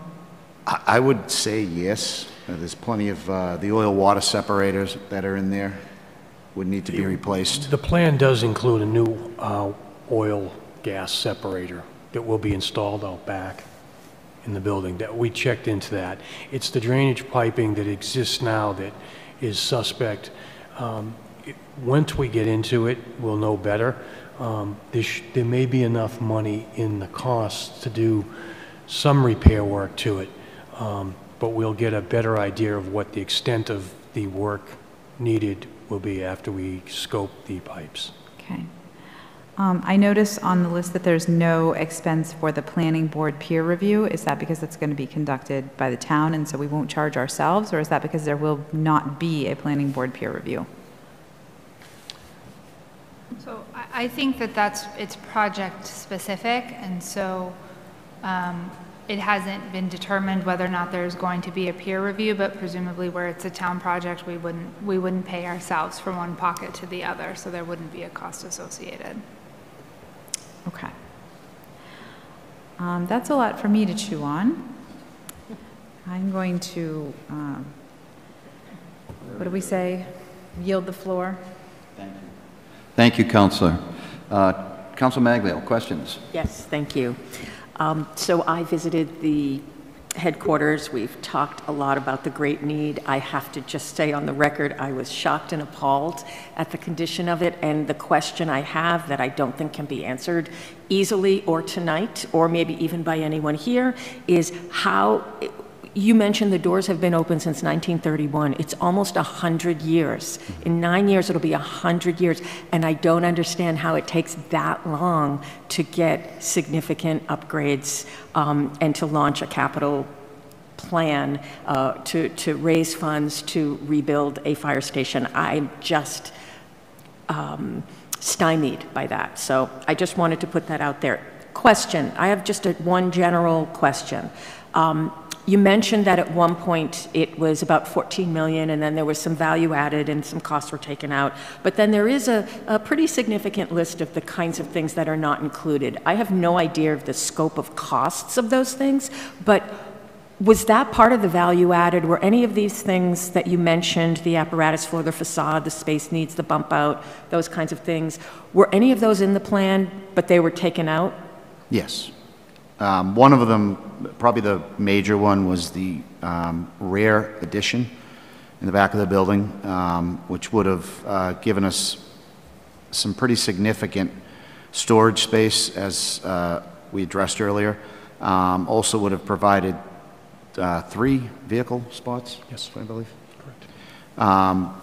I I would say yes. Uh, There's plenty of, uh, the oil-water separators that are in there would need to be replaced. The plan does include a new uh, oil-gas separator that will be installed out back in the building, that we checked into that. It's the drainage piping that exists now that is suspect. Um, it- Once we get into it, we'll know better. Um, There there may be enough money in the costs to do some repair work to it, um, but we'll get a better idea of what the extent of the work needed will be after we scope the pipes. Okay. Um, I notice on the list that there's no expense for the planning board peer review. Is that because it's going to be conducted by the town and so we won't charge ourselves? Or is that because there will not be a planning board peer review? So I, I think that that's, it's project-specific, and so um, it hasn't been determined whether or not there's going to be a peer review, but presumably where it's a town project, we wouldn't, we wouldn't pay ourselves from one pocket to the other, so there wouldn't be a cost associated. Okay. Um, That's a lot for me to chew on. I'm going to, um, what do we say? Yield the floor? Thank you, Thank you, Counselor. Uh, Counselor Maglio, questions? Yes, thank you. Um, So I visited the headquarters. We've talked a lot about the great need. I have to just say on the record, I was shocked and appalled at the condition of it. And the question I have that I don't think can be answered easily or tonight, or maybe even by anyone here, is how, you mentioned the doors have been open since 1931. It's almost 100 years. In nine years, it'll be 100 years. And I don't understand how it takes that long to get significant upgrades um, and to launch a capital plan uh, to, to raise funds to rebuild a fire station. I'm just um, stymied by that. So I just wanted to put that out there. Question, I have just a, one general question. Um, you mentioned that at one point it was about 14 million and then there was some value added and some costs were taken out. But then there is a, a pretty significant list of the kinds of things that are not included. I have no idea of the scope of costs of those things, but was that part of the value added? Were any of these things that you mentioned, the apparatus for the facade, the space needs, the bump out, those kinds of things, were any of those in the plan, but they were taken out? Yes. Um, One of them, probably the major one, was the um, rear addition in the back of the building, um, which would have uh, given us some pretty significant storage space, as uh, we addressed earlier. Um, Also would have provided uh, three vehicle spots? Yes. I believe. Um,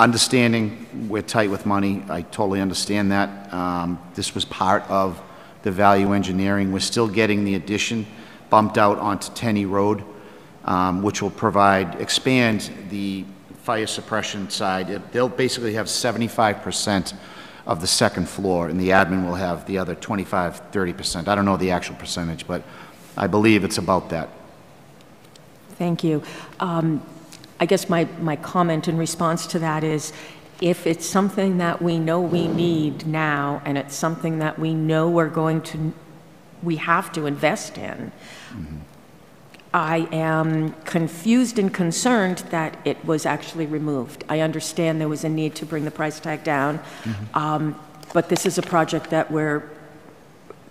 Understanding we're tight with money, I totally understand that. Um, This was part of the value engineering. We're still getting the addition bumped out onto Tenny Road, um, which will provide, expand the fire suppression side. It- They'll basically have 75% of the second floor, and the admin will have the other 25, 30%. I don't know the actual percentage, but I believe it's about that. Thank you. Um, I guess my, my comment in response to that is, if it's something that we know we need now, and it's something that we know we're going to, we have to invest in, I am confused and concerned that it was actually removed. I understand there was a need to bring the price tag down, um, but this is a project that we're,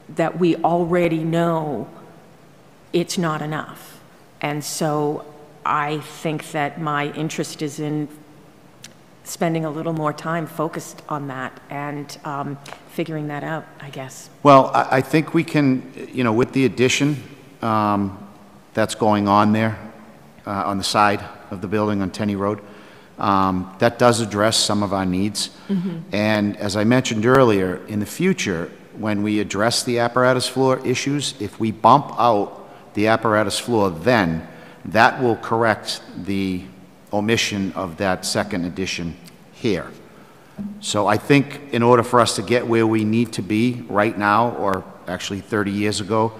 that we already know it's not enough. And so I think that my interest is in spending a little more time focused on that and um, figuring that out, I guess. Well, I, I think we can, you know, with the addition um, that's going on there, uh, on the side of the building on Tenny Road, um, that does address some of our needs. And as I mentioned earlier, in the future, when we address the apparatus floor issues, if we bump out the apparatus floor then, that will correct the omission of that second edition here. So I think in order for us to get where we need to be right now, or actually 30 years ago,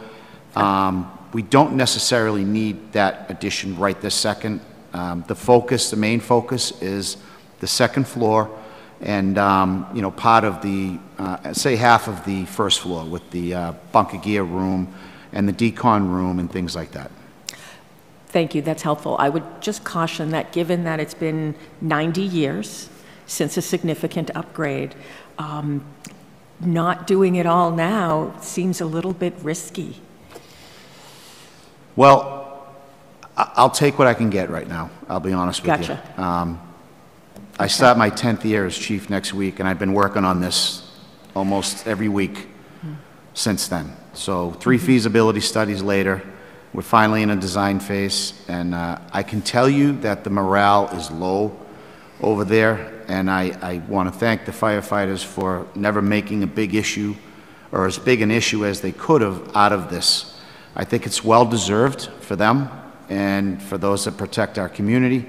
um, we don't necessarily need that addition right this second. Um, The focus, the main focus is the second floor and, um, you know, part of the, uh, say half of the first floor with the uh, bunker gear room and the decon room and things like that. Thank you, that's helpful. I would just caution that, given that it's been 90 years since a significant upgrade, um, not doing it all now seems a little bit risky. Well, I'll take what I can get right now, I'll be honest with you. Gotcha. Um, I start my 10th year as chief next week, and I've been working on this almost every week since then. So three feasibility studies later, we're finally in a design phase, and uh, I can tell you that the morale is low over there, and I, I want to thank the firefighters for never making a big issue, or as big an issue as they could have out of this. I think it's well-deserved for them and for those that protect our community,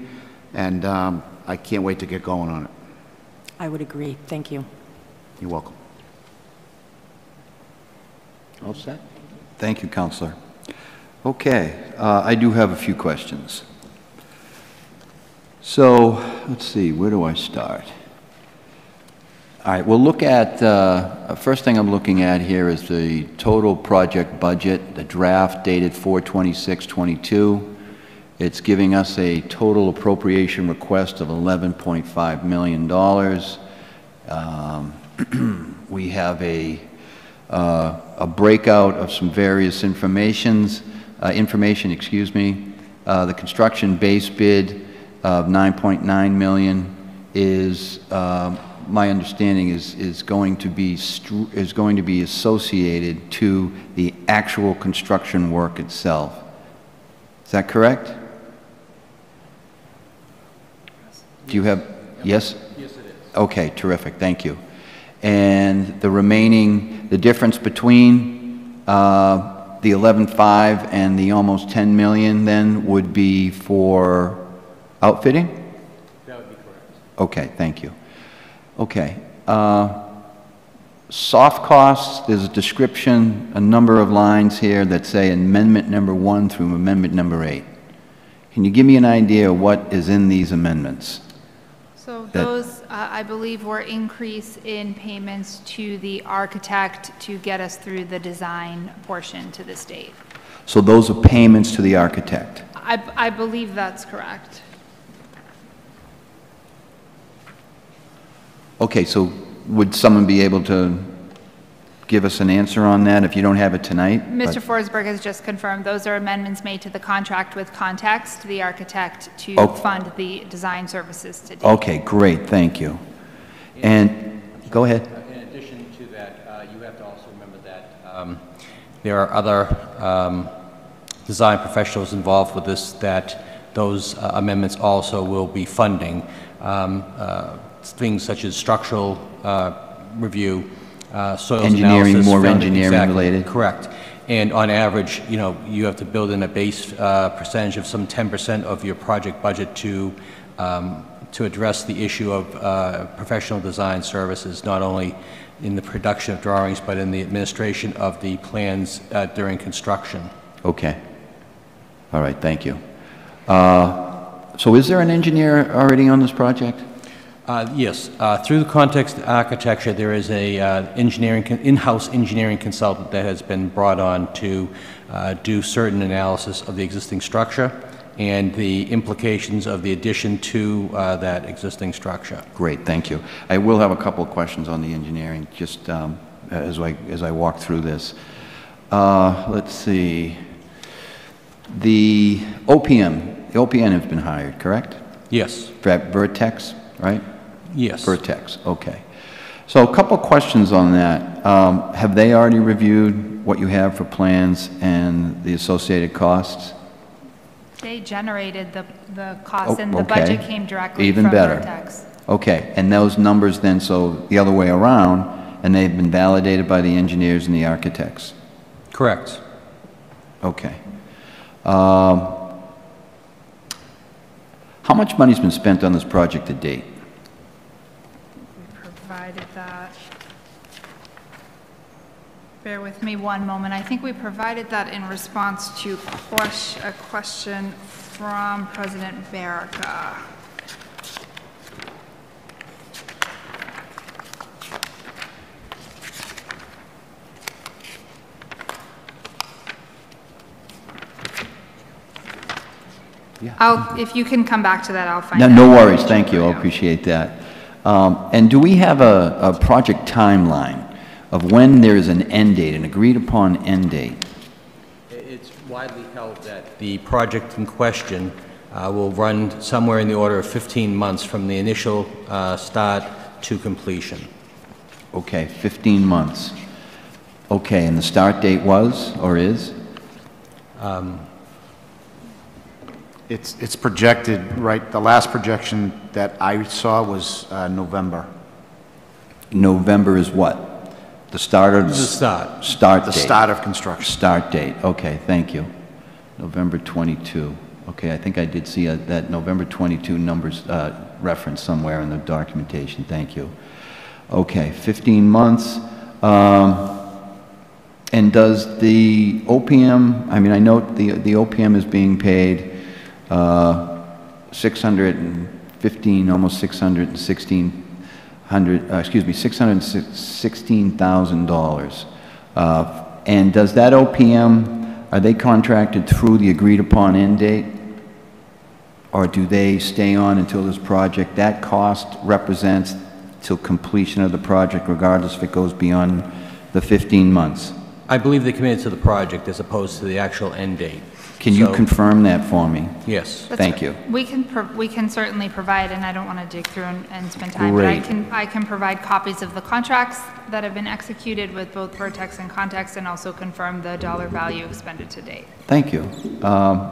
and um, I can't wait to get going on it. I would agree, thank you. You're welcome. All set? Thank you, Counselor. Okay, uh, I do have a few questions. So, let's see, where do I start? All right, we'll look at, uh, first thing I'm looking at here is the total project budget, the draft dated 4/26/22. It's giving us a total appropriation request of $11.5 million. Um, We have a, uh, a breakout of some various informations, uh, information, excuse me. Uh, The construction base bid of 9.9 million is, um, my understanding is, is going to be, is going to be associated to the actual construction work itself. Is that correct? Do you have, yes? Yes, it is. Okay, terrific, thank you. And the remaining, the difference between uh, the 11.5 and the almost 10 million then would be for outfitting? That would be correct. Okay, thank you. Okay. uh, Soft costs, there's a description, a number of lines here that say amendment number one through amendment number eight. Can you give me an idea of what is in these amendments? So those, uh, I believe, were increase in payments to the architect to get us through the design portion to this date. So those are payments to the architect. I, I believe that's correct. Okay, so would someone be able to give us an answer on that if you don't have it tonight? Mr. But- Forsberg has just confirmed, those are amendments made to the contract with Context, the architect, to Oh. fund the design services to date. Okay, great, thank you. And, go ahead. In addition to that, uh, you have to also remember that um, there are other um, design professionals involved with this that those uh, amendments also will be funding. Um, uh, Things such as structural uh, review, uh, soils analysis. Engineering, more found- engineering exactly, related. Correct. And on average, you know, you have to build in a base uh, percentage of some 10% of your project budget to, um, to address the issue of uh, professional design services, not only in the production of drawings, but in the administration of the plans uh, during construction. Okay. All right, thank you. Uh, So is there an engineer already on this project? Uh, Yes, uh, through the context of architecture, there is a uh, engineering, con- in-house engineering consultant that has been brought on to uh, do certain analysis of the existing structure and the implications of the addition to uh, that existing structure. Great, thank you. I will have a couple of questions on the engineering, just um, as I, as I walk through this. Uh, Let's see. The OPM, the OPM has been hired, correct? Yes, Ver- Vertex, right? Yes. Vertex, okay. So a couple questions on that. Um, Have they already reviewed what you have for plans and the associated costs? they generated the, the cost, Oh, and the okay. budget came directly Even from better. Vertex. Okay, and those numbers then, so the other way around, and they've been validated by the engineers and the architects? Correct. Okay. Um, How much money's been spent on this project to date? Provided that. Bear with me one moment. I think we provided that in response to a question from President Berica. I'll, if you can come back to that, I'll find No, out. no worries, thank you, I appreciate that. Um, And do we have a, a project timeline of when there is an end date, an agreed-upon end date? It's widely held that the project in question uh, will run somewhere in the order of 15 months from the initial uh, start to completion. Okay, 15 months. Okay, and the start date was, or is? It's, it's projected, right, the last projection that I saw was uh, November. November is what? The start or? The start. Start The date? start of construction. Start date, okay, thank you. November 22. Okay, I think I did see uh, that November 22 numbers uh, referenced somewhere in the documentation, thank you. Okay, 15 months. Um, And does the OPM, I mean, I note the, the OPM is being paid uh, 615, almost 616, uh, excuse me, $616,000. Uh, And does that OPM, are they contracted through the agreed-upon end date? Or do they stay on until this project, that cost represents till completion of the project regardless if it goes beyond the 15 months? I believe they committed to the project as opposed to the actual end date. Can you So- confirm that for me? Yes. That's Thank right. you. We can, pro- we can certainly provide, and I don't want to dig through and, and spend time, but I Great. can, I can provide copies of the contracts that have been executed with both Vertex and Context, and also confirm the dollar value expended to date. Thank you. Um,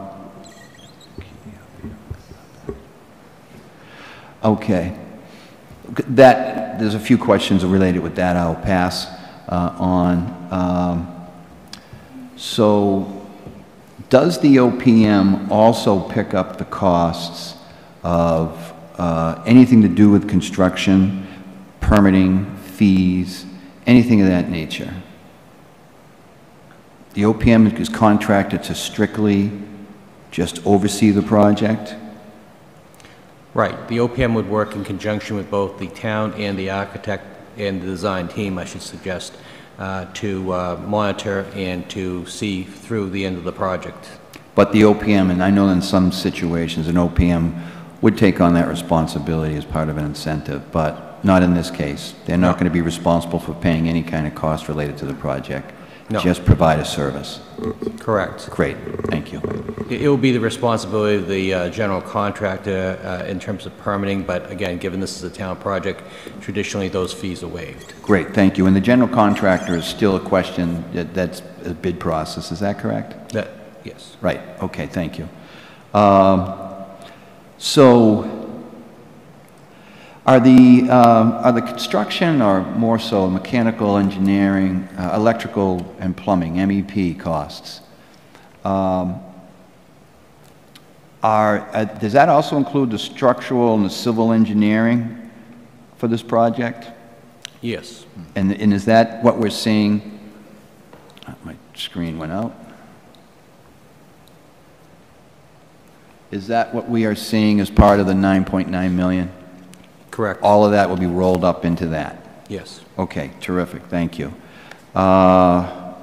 Okay. That, there's a few questions related with that I'll pass uh, on. Um, So, does the OPM also pick up the costs of uh, anything to do with construction, permitting, fees, anything of that nature? The OPM is contracted to strictly just oversee the project? Right. The OPM would work in conjunction with both the town and the architect and the design team, I should suggest, uh, to uh, monitor and to see through the end of the project. But the OPM, and I know in some situations, an OPM would take on that responsibility as part of an incentive, but not in this case. They're not No. going to be responsible for paying any kind of cost related to the project. No. Just provide a service. Correct. Great, thank you. It it will be the responsibility of the uh, general contractor uh, in terms of permitting, but again, given this is a town project, traditionally, those fees are waived. Great, thank you. And the general contractor is still a question, that- that's a bid process, is that correct? That, yes. Right, okay, thank you. Um, So, are the, um, are the construction, or more so mechanical engineering, uh, electrical and plumbing, MEP costs, um, are, uh, does that also include the structural and the civil engineering for this project? Yes. And, and is that what we're seeing? Uh, My screen went out. Is that what we are seeing as part of the 9.9 million? Correct. All of that will be rolled up into that? Yes. Okay, terrific, thank you. Uh,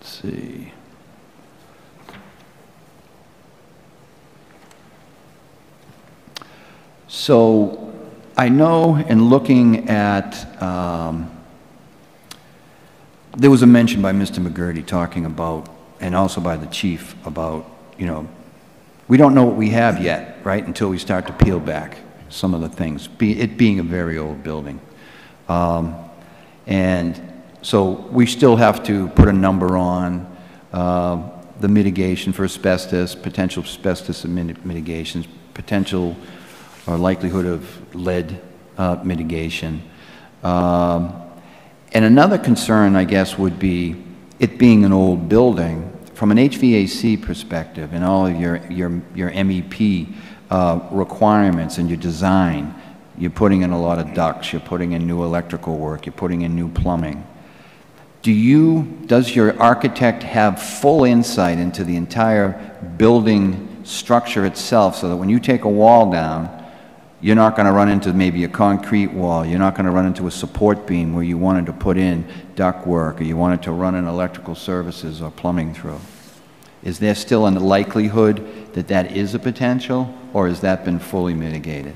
Let's see. So, I know in looking at, um, there was a mention by Mr. McGurty talking about, and also by the chief, about, you know, we don't know what we have yet, right, until we start to peel back some of the things, be, it being a very old building. Um, And so we still have to put a number on, um, the mitigation for asbestos, potential asbestos mit- mitigations, potential or likelihood of lead uh, mitigation. Um, And another concern, I guess, would be it being an old building, from an HVAC perspective and all of your, your, your MEP uh, requirements and your design, you're putting in a lot of ducts, you're putting in new electrical work, you're putting in new plumbing. Do you, does your architect have full insight into the entire building structure itself so that when you take a wall down, you're not going to run into maybe a concrete wall, you're not going to run into a support beam where you wanted to put in duct work or you wanted to run in electrical services or plumbing through? Is there still a likelihood that that is a potential, or has that been fully mitigated?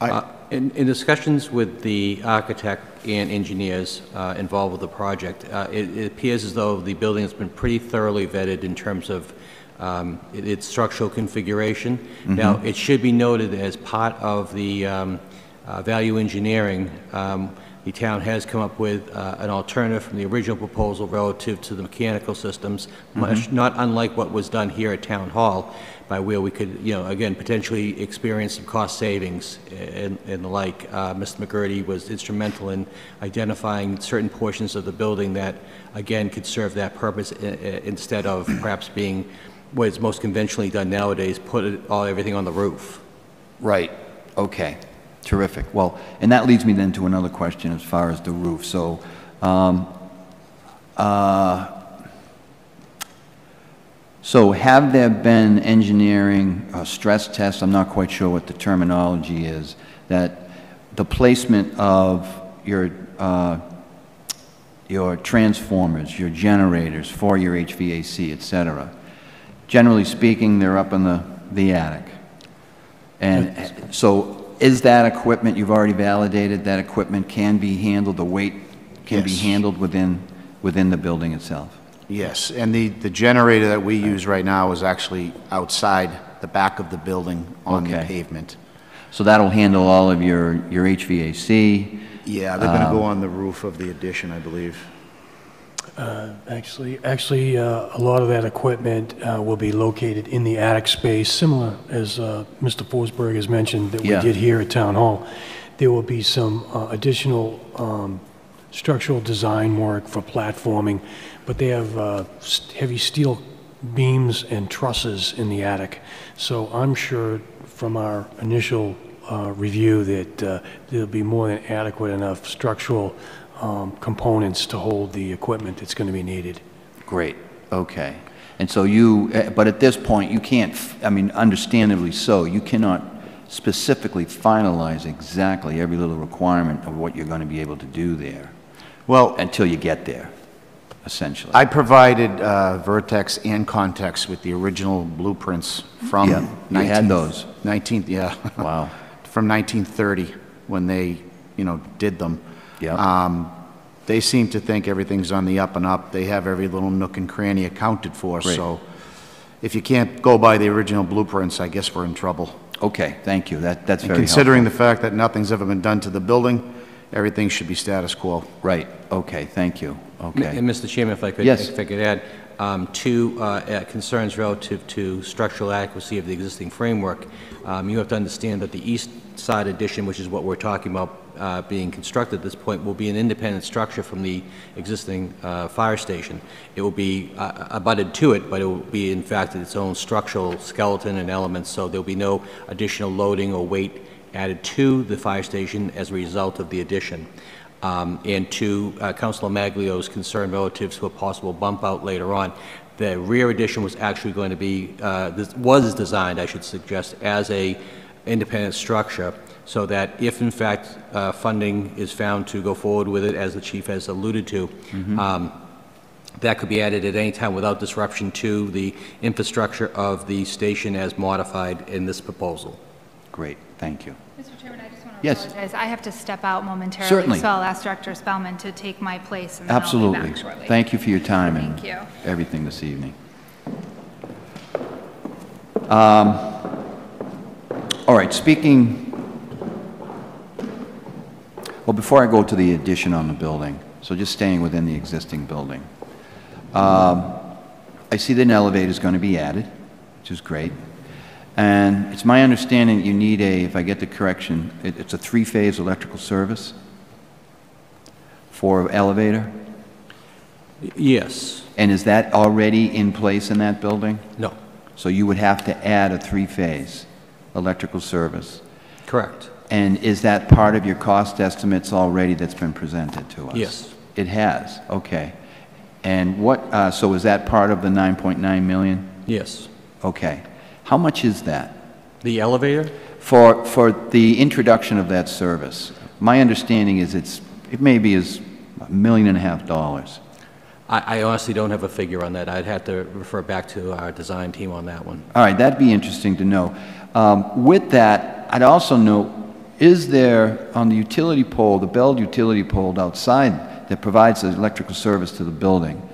Uh, In in discussions with the architect and engineers uh, involved with the project, uh, it it appears as though the building has been pretty thoroughly vetted in terms of um, it- its structural configuration. Now, it should be noted as part of the um, uh, value engineering, um, the town has come up with uh, an alternative from the original proposal relative to the mechanical systems, much, not unlike what was done here at Town Hall, by where we could, you know, again, potentially experience some cost savings and, and the like. Uh, Mr. McGurty was instrumental in identifying certain portions of the building that, again, could serve that purpose i- i- instead of perhaps being what is most conventionally done nowadays, put it, all, everything on the roof. Right, okay, terrific. Well, and that leads me then to another question as far as the roof. So, um, uh, so have there been engineering uh, stress tests, I'm not quite sure what the terminology is, that the placement of your, uh, your transformers, your generators for your HVAC, et cetera, generally speaking, they're up in the, the attic. And so is that equipment, you've already validated, that equipment can be handled, the weight can be Yes. handled within, within the building itself? Yes, and the, the generator that we use right now is actually outside the back of the building on the Okay. pavement. So that'll handle all of your, your HVAC? Yeah, they're gonna go Um, on the roof of the addition, I believe. Uh, Actually, actually, uh, a lot of that equipment uh, will be located in the attic space, similar as uh, Mr. Forsberg has mentioned that we Yeah. did here at Town Hall. There will be some uh, additional um, structural design work for platforming, but they have uh, s- heavy steel beams and trusses in the attic. So I'm sure from our initial uh, review that uh, there'll be more than adequate enough structural um, components to hold the equipment that's going to be needed. Great, okay. And so you, eh, but at this point, you can't, f- I mean, understandably so, you cannot specifically finalize exactly every little requirement of what you're going to be able to do there Well, until you get there, essentially. I provided uh, Vertex and Context with the original blueprints from Yeah, you had those. 19th, yeah. Wow. From 1930, when they, you know, did them. Yeah. Um, They seem to think everything's on the up and up. They have every little nook and cranny accounted for, Great. so if you can't go by the original blueprints, I guess we're in trouble. Okay, thank you, that, that's And very helpful. considering the fact that nothing's ever been done to the building, everything should be status quo. Right, okay, thank you, okay. And Mr. Chairman, if I could, Yes. if I could add, um, two uh, uh, concerns relative to structural adequacy of the existing framework. Um, You have to understand that the east side addition, which is what we're talking about uh, being constructed at this point, will be an independent structure from the existing uh, fire station. It will be uh, abutted to it, but it will be in fact its own structural skeleton and elements, so there'll be no additional loading or weight added to the fire station as a result of the addition. Um, And to uh, Councilor Maglio's concern relative to a possible bump out later on, the rear addition was actually going to be, uh, this was designed, I should suggest, as a independent structure, so that if in fact uh, funding is found to go forward with it, as the chief has alluded to, um, that could be added at any time without disruption to the infrastructure of the station as modified in this proposal. Great, thank you. Mr. Chairman, I just want to Yes. apologize. I have to step out momentarily. Certainly. So I'll ask Director Spellman to take my place, and then I'll be Absolutely. back shortly. Thank you for your time and Thank you. everything this evening. Um, All right, speaking, well, before I go to the addition on the building, so just staying within the existing building. um, I see that an elevator is going to be added, which is great. And it's my understanding that you need a, if I get the correction, it- it's a three-phase electrical service for elevator? Yes. And is that already in place in that building? No. So you would have to add a three-phase electrical service? Correct. And is that part of your cost estimates already that's been presented to us? Yes. It has, okay. And what, uh, so is that part of the 9.9 million? Yes. Okay. How much is that? The elevator? For, for the introduction of that service? My understanding is it's, it may be as a million and a half dollars. I I honestly don't have a figure on that. I'd have to refer back to our design team on that one. All right, that'd be interesting to know. Um, With that, I'd also note, is there, on the utility pole, the Bell utility pole outside that provides the electrical service to the building,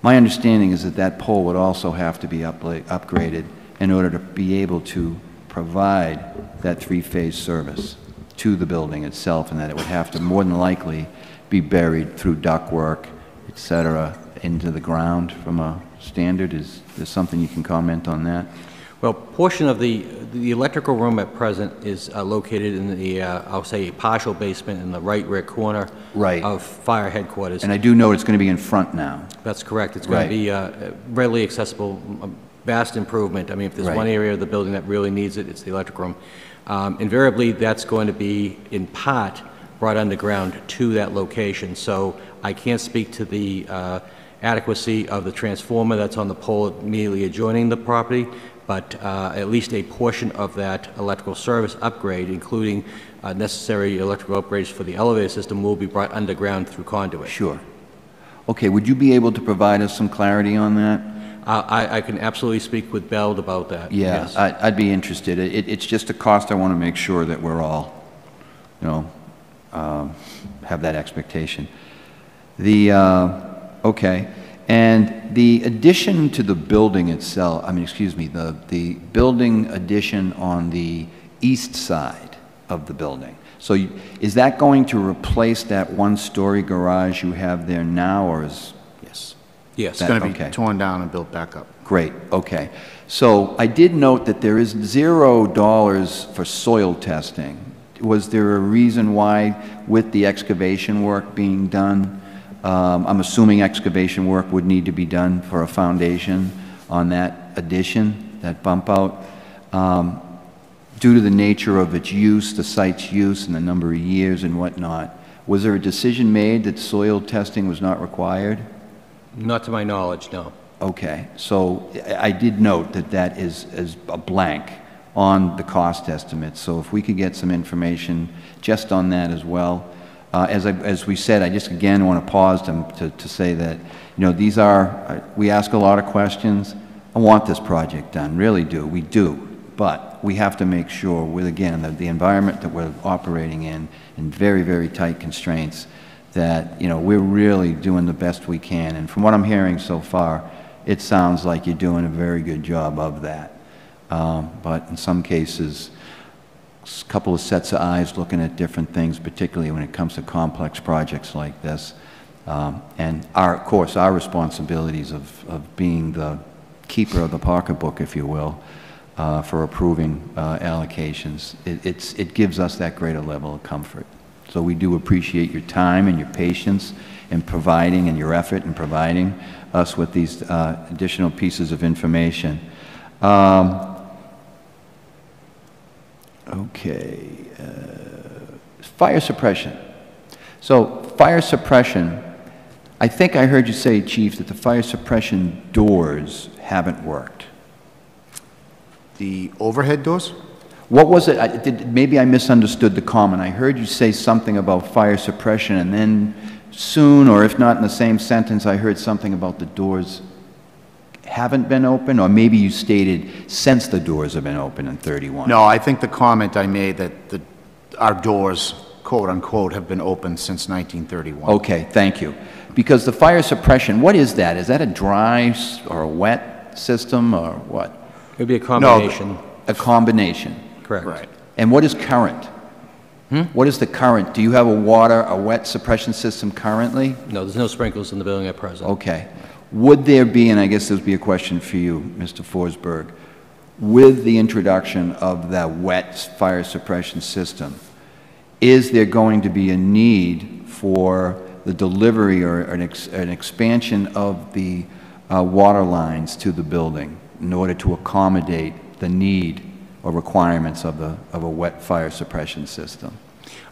my understanding is that that pole would also have to be upla- upgraded in order to be able to provide that three-phase service to the building itself, and that it would have to more than likely be buried through ductwork, et cetera, into the ground from a standard. Is there something you can comment on that? Well, portion of the, the electrical room at present is uh, located in the, uh, I'll say, partial basement in the right rear corner Right. of fire headquarters. And I do know it's going to be in front now. That's correct. It's going Right. to be uh, readily accessible, a vast improvement. I mean, if there's Right. one area of the building that really needs it, it's the electric room. Um, Invariably, that's going to be, in part, brought underground to that location. So I can't speak to the uh, adequacy of the transformer that's on the pole immediately adjoining the property, but uh, at least a portion of that electrical service upgrade, including uh, necessary electrical upgrades for the elevator system, will be brought underground through conduit. Sure. Okay, would you be able to provide us some clarity on that? Uh, I, I can absolutely speak with Beld about that. Yeah, yes. I- I'd be interested. It, it's just a cost I want to make sure that we're all, you know, um, have that expectation. The, uh, okay, and the addition to the building itself, I mean, excuse me, the, the building addition on the east side of the building. So you- is that going to replace that one-story garage you have there now, or is? Yes. Yes. It's going to okay. be torn down and built back up. Great, okay. So I did note that there is zero dollars for soil testing. Was there a reason why, with the excavation work being done, um, I'm assuming excavation work would need to be done for a foundation on that addition, that bump out? Um, Due to the nature of its use, the site's use, and the number of years and whatnot, was there a decision made that soil testing was not required? Not to my knowledge, no. Okay, so I did note that that is, is a blank on the cost estimate, so if we could get some information just on that as well. Uh, As I, as we said, I just again want to pause to, to, to say that, you know, these are, uh, we ask a lot of questions. I want this project done, really do, we do. But we have to make sure with, again, the, the environment that we're operating in, in very, very tight constraints, that, you know, we're really doing the best we can. And from what I'm hearing so far, it sounds like you're doing a very good job of that. Um, But in some cases, couple of sets of eyes looking at different things, particularly when it comes to complex projects like this. Um, And our, of course, our responsibilities of, of being the keeper of the pocketbook, if you will, uh, for approving uh, allocations, it, it's, it gives us that greater level of comfort. So we do appreciate your time and your patience in providing and your effort in providing us with these uh, additional pieces of information. Um, Okay. uh, Fire suppression. So fire suppression, I think I heard you say, Chief, that the fire suppression doors haven't worked. The overhead doors? What was it? I did- Maybe I misunderstood the comment. I heard you say something about fire suppression, and then soon, or if not in the same sentence, I heard something about the doors haven't been open, or maybe you stated since the doors have been open in 31. No, I think the comment I made that the, our doors, quote-unquote, have been open since 1931. Okay, thank you. Because the fire suppression, what is that? Is that a dry or a wet system, or what? It would be a combination. No, A combination. Correct. Right. And what is current? Hmm? What is the current? Do you have a water, a wet suppression system currently? No, there's no sprinklers in the building at present. Okay. Would there be, and I guess this would be a question for you, Mr. Forsberg, with the introduction of that wet fire suppression system, is there going to be a need for the delivery or an, ex- an expansion of the uh, water lines to the building in order to accommodate the need or requirements of the, of a wet fire suppression system?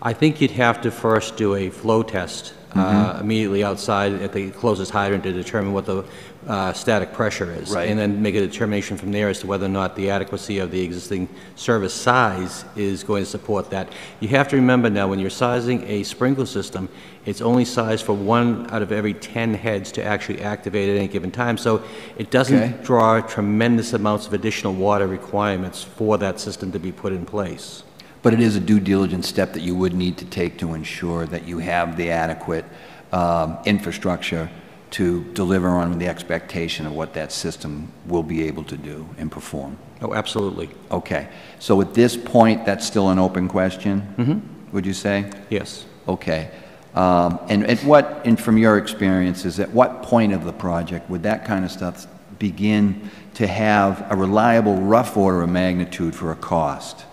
I think you'd have to first do a flow test uh, immediately outside at the closest hydrant to determine what the uh, static pressure is. Right. And then make a determination from there as to whether or not the adequacy of the existing service size is going to support that. You have to remember now, when you're sizing a sprinkler system, it's only sized for one out of every 10 heads to actually activate at any given time. So it doesn't draw tremendous amounts of additional water requirements for that system to be put in place. But it is a due diligence step that you would need to take to ensure that you have the adequate um, infrastructure to deliver on the expectation of what that system will be able to do and perform. Oh, absolutely. Okay. So at this point, that's still an open question? Mm-hmm. Would you say? Yes. Okay. Um, And at what, and from your experiences, at what point of the project would that kind of stuff begin to have a reliable rough order of magnitude for a cost?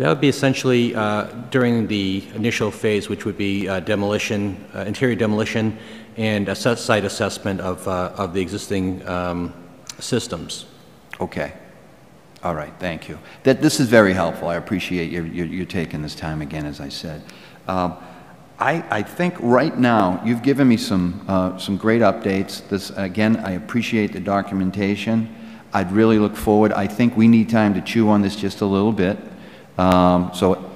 That would be essentially uh, during the initial phase, which would be uh, demolition, uh, interior demolition, and a site assessment of, uh, of the existing um, systems. Okay. All right, thank you. That, this is very helpful. I appreciate you, you, you taking this time again, as I said. Um, I, I think right now, you've given me some, uh, some great updates. This, again, I appreciate the documentation. I'd really look forward, I think we need time to chew on this just a little bit. Um, so,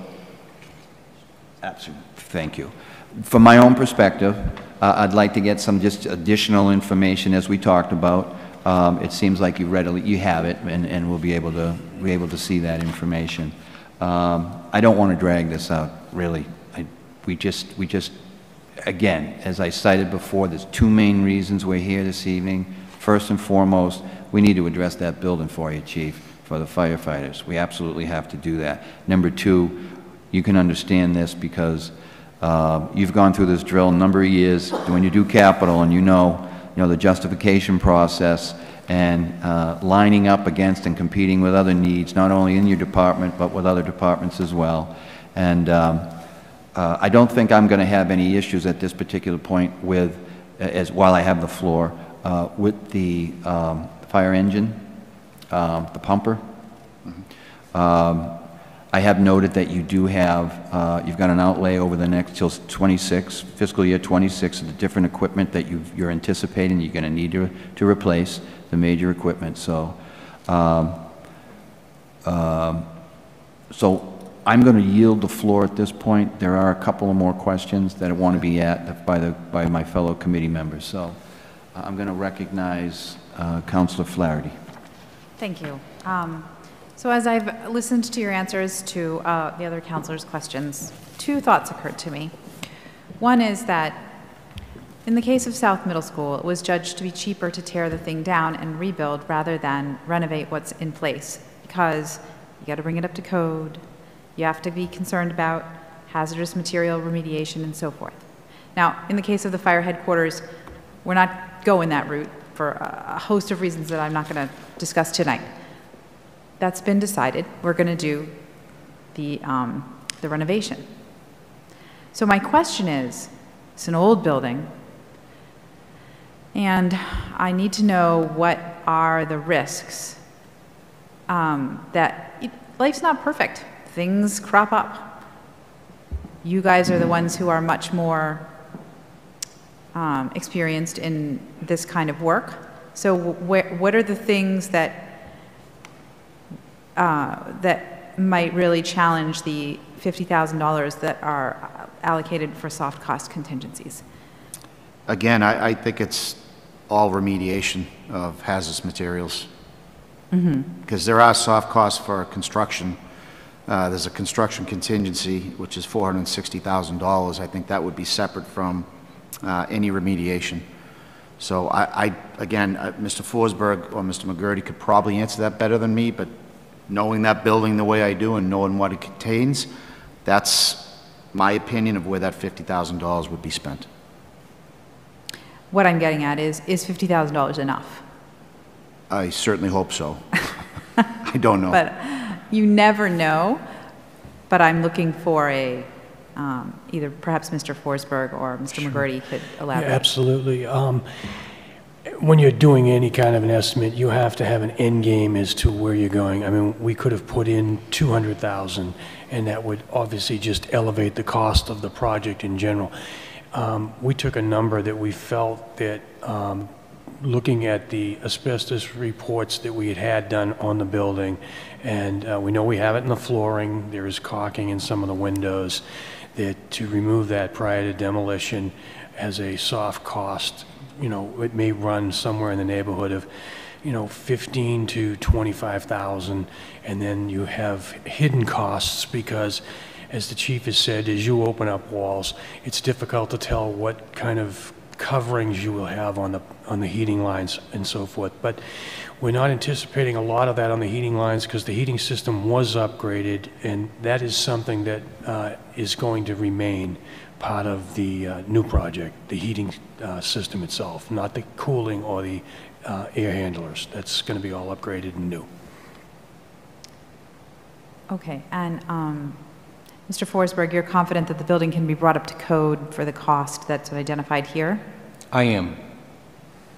absolutely, thank you. From my own perspective, uh, I'd like to get some just additional information, as we talked about. Um, It seems like you readily, you have it, and, and we'll be able to, be able to see that information. Um, I don't want to drag this out, really. I, we just, we just, again, as I cited before, there's two main reasons we're here this evening. First and foremost, we need to address that building for you, chief, for the firefighters. We absolutely have to do that. Number two, you can understand this because uh, you've gone through this drill a number of years. When you do capital and you know, you know, the justification process and uh, lining up against and competing with other needs, not only in your department, but with other departments as well. And um, uh, I don't think I'm going to have any issues at this particular point with, as, while I have the floor, uh, with the um, fire engine, um, the pumper. Um, I have noted that you do have, uh, you've got an outlay over the next, till 26, fiscal year 26, of the different equipment that you've- you're anticipating you're going to need to to replace, the major equipment, so, um, um, so I'm going to yield the floor at this point. There are a couple of more questions that I want to be at by the, by my fellow committee members, so uh, I'm going to recognize uh, Councilor Flaherty. Thank you. Um, So as I've listened to your answers to uh, the other councilors' questions, two thoughts occurred to me. One is that in the case of South Middle School, it was judged to be cheaper to tear the thing down and rebuild rather than renovate what's in place, because you got to bring it up to code, you have to be concerned about hazardous material remediation and so forth. Now, in the case of the fire headquarters, we're not going that route for a host of reasons that I'm not going to discuss tonight. That's been decided. We're going to do the, um, the renovation. So my question is, it's an old building, and I need to know what are the risks um, that, it- life's not perfect. Things crop up. You guys are the ones who are much more um, experienced in this kind of work. So wh- what are the things that, uh, that might really challenge the $50,000 that are allocated for soft cost contingencies? Again, I, I think it's all remediation of hazardous materials. Because there are soft costs for construction. Uh, There's a construction contingency, which is $460,000. I think that would be separate from uh, any remediation. So I, I, again, uh, Mr. Forsberg or Mr. McGurty could probably answer that better than me, but knowing that building the way I do and knowing what it contains, that's my opinion of where that $50,000 would be spent. What I'm getting at is, is $50,000 enough? I certainly hope so. I don't know. But you never know, but I'm looking for a, um, either perhaps Mr. Forsberg or Mr. McGurty could Yeah, elaborate. absolutely. Um, When you're doing any kind of an estimate, you have to have an end game as to where you're going. I mean, we could have put in 200,000, and that would obviously just elevate the cost of the project in general. Um, We took a number that we felt that, um, looking at the asbestos reports that we had had done on the building, and uh, we know we have it in the flooring, there is caulking in some of the windows, that to remove that prior to demolition as a soft cost, you know, it may run somewhere in the neighborhood of, you know, 15 to 25,000, and then you have hidden costs because, as the chief has said, as you open up walls, it's difficult to tell what kind of coverings you will have on the, on the heating lines and so forth. But we're not anticipating a lot of that on the heating lines because the heating system was upgraded, and that is something that uh, is going to remain part of the uh, new project, the heating uh, system itself, not the cooling or the uh, air handlers. That's going to be all upgraded and new. Okay, and um, Mr. Forsberg, you're confident that the building can be brought up to code for the cost that's identified here? I am.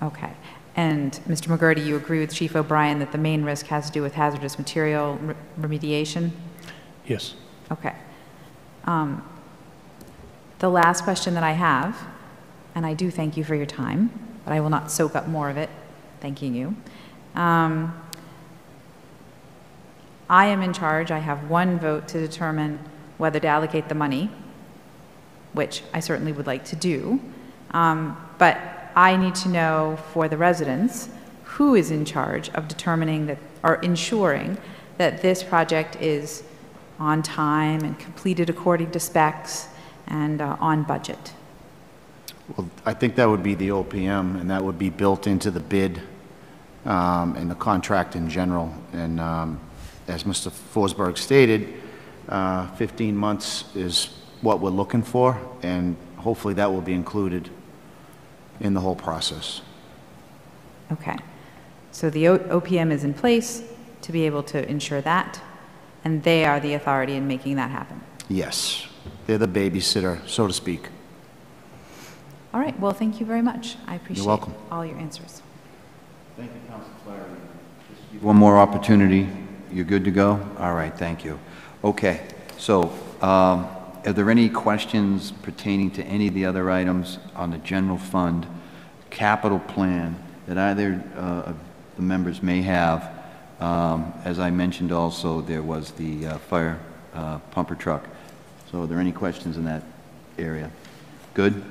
Okay. And Mr. McGurty, you agree with Chief O'Brien that the main risk has to do with hazardous material re- remediation? Yes. Okay. Um, The last question that I have, and I do thank you for your time, but I will not soak up more of it, thanking you. Um, I am in charge, I have one vote to determine whether to allocate the money, which I certainly would like to do. Um, But I need to know for the residents, who is in charge of determining that, or ensuring that this project is on time and completed according to specs and uh, on budget? Well, I think that would be the OPM, and that would be built into the bid um, and the contract in general. And um, as Mr. Forsberg stated, uh, 15 months is what we're looking for, and hopefully that will be included in the whole process. Okay. So the O- OPM is in place to be able to ensure that, and they are the authority in making that happen. Yes, they're the babysitter, so to speak. All right, well, thank you very much. I appreciate welcome. all your answers. Thank you, Council Flaherty. One more opportunity. You're good to go? All right, thank you. Okay, so um, are there any questions pertaining to any of the other items on the general fund capital plan that either uh, of the members may have? Um, As I mentioned also, there was the uh, fire uh, pumper truck. So are there any questions in that area? Good?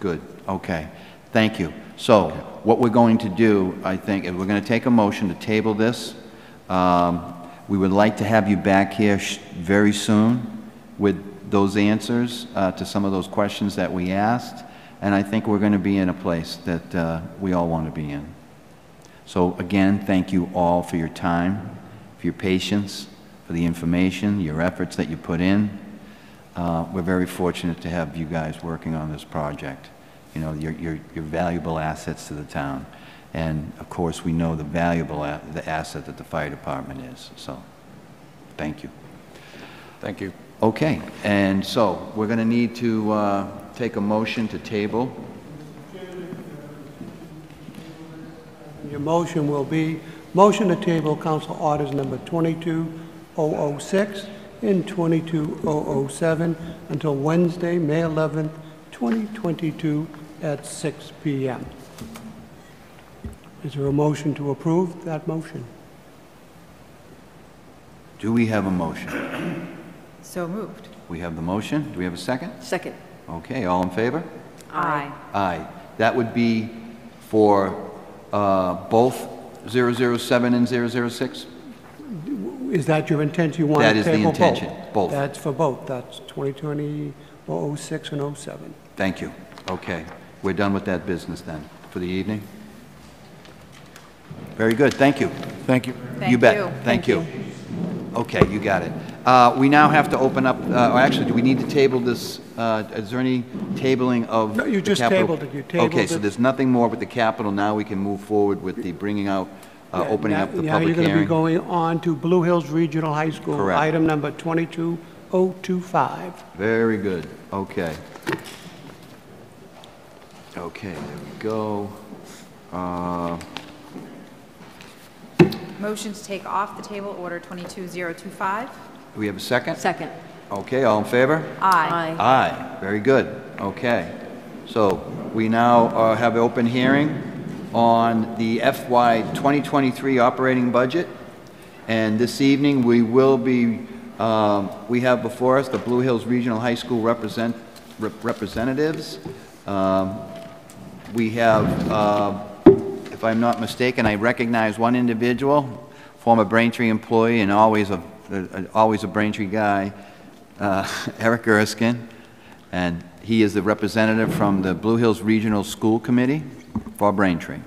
Good, okay. Thank you. So what we're going to do, I think, is we're going to take a motion to table this. Um, We would like to have you back here sh- very soon with those answers uh, to some of those questions that we asked, and I think we're going to be in a place that uh, we all want to be in. So again, thank you all for your time, for your patience, for the information, your efforts that you put in. Uh, We're very fortunate to have you guys working on this project. You know, you're, you're you're valuable assets to the town. And of course, we know the valuable, the asset that the fire department is, so, thank you. Thank you. Okay, and so, we're going to need to uh, take a motion to table. Your motion will be, motion to table council orders number 22006 and 22007 until Wednesday, May 11th, 2022 at 6 PM. Is there a motion to approve that motion? Do we have a motion? So moved. We have the motion. Do we have a second? Second. Okay, all in favor? Aye. Aye. That would be for uh, both 007 and 006? Is that your intent? You want That to is the table both? intention, both. That's for both. That's 2020 006 and 07. Thank you. Okay, we're done with that business then, for the evening? Very good, thank you. Thank you. Thank You bet, you. thank Thank you. Okay, you got it. Uh, We now have to open up, uh, or actually, do we need to table this? uh, Is there any tabling of? No, you the just capital? tabled it. You tabled Okay, so it. there's nothing more with the capital. Now we can move forward with the bringing out, uh, opening up the Now public you're going to be hearing. going on to Blue Hills Regional High School. Correct. Item number 22025. Very good, okay. Okay, there we go. Uh, Motion to take off the table order 22025. Do we have a second? Second. Okay, all in favor? Aye. Aye, very good, okay. So we now uh, have an open hearing on the FY 2023 operating budget. And this evening, we will be, um, we have before us the Blue Hills Regional High School represent rep- representatives. Um, We have, uh, if I'm not mistaken, I recognize one individual, former Braintree employee and always a, always a Braintree guy, uh, Eric Erskine, and he is the representative from the Blue Hills Regional School Committee for Braintree.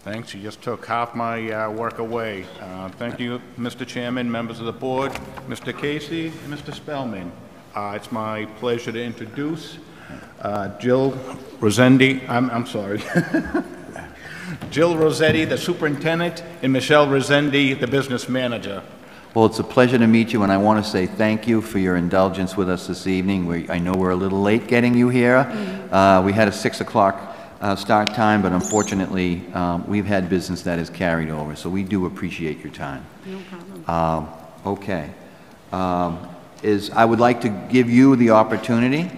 Thanks, you just took half my uh, work away. Uh, Thank you, Mr. Chairman, members of the board, Mr. Casey, and Mr. Spellman. Uh, It's my pleasure to introduce uh, Jill Rosendi, I'm I'm sorry, Jill Rossetti, the superintendent, and Michelle Rosendi, the business manager. Well, it's a pleasure to meet you, and I want to say thank you for your indulgence with us this evening. We, I know we're a little late getting you here. Uh, we had a 6 o'clock uh, start time, but unfortunately, um, we've had business that has carried over, so we do appreciate your time. No problem. Um, Okay. Um, Is, I would like to give you the opportunity,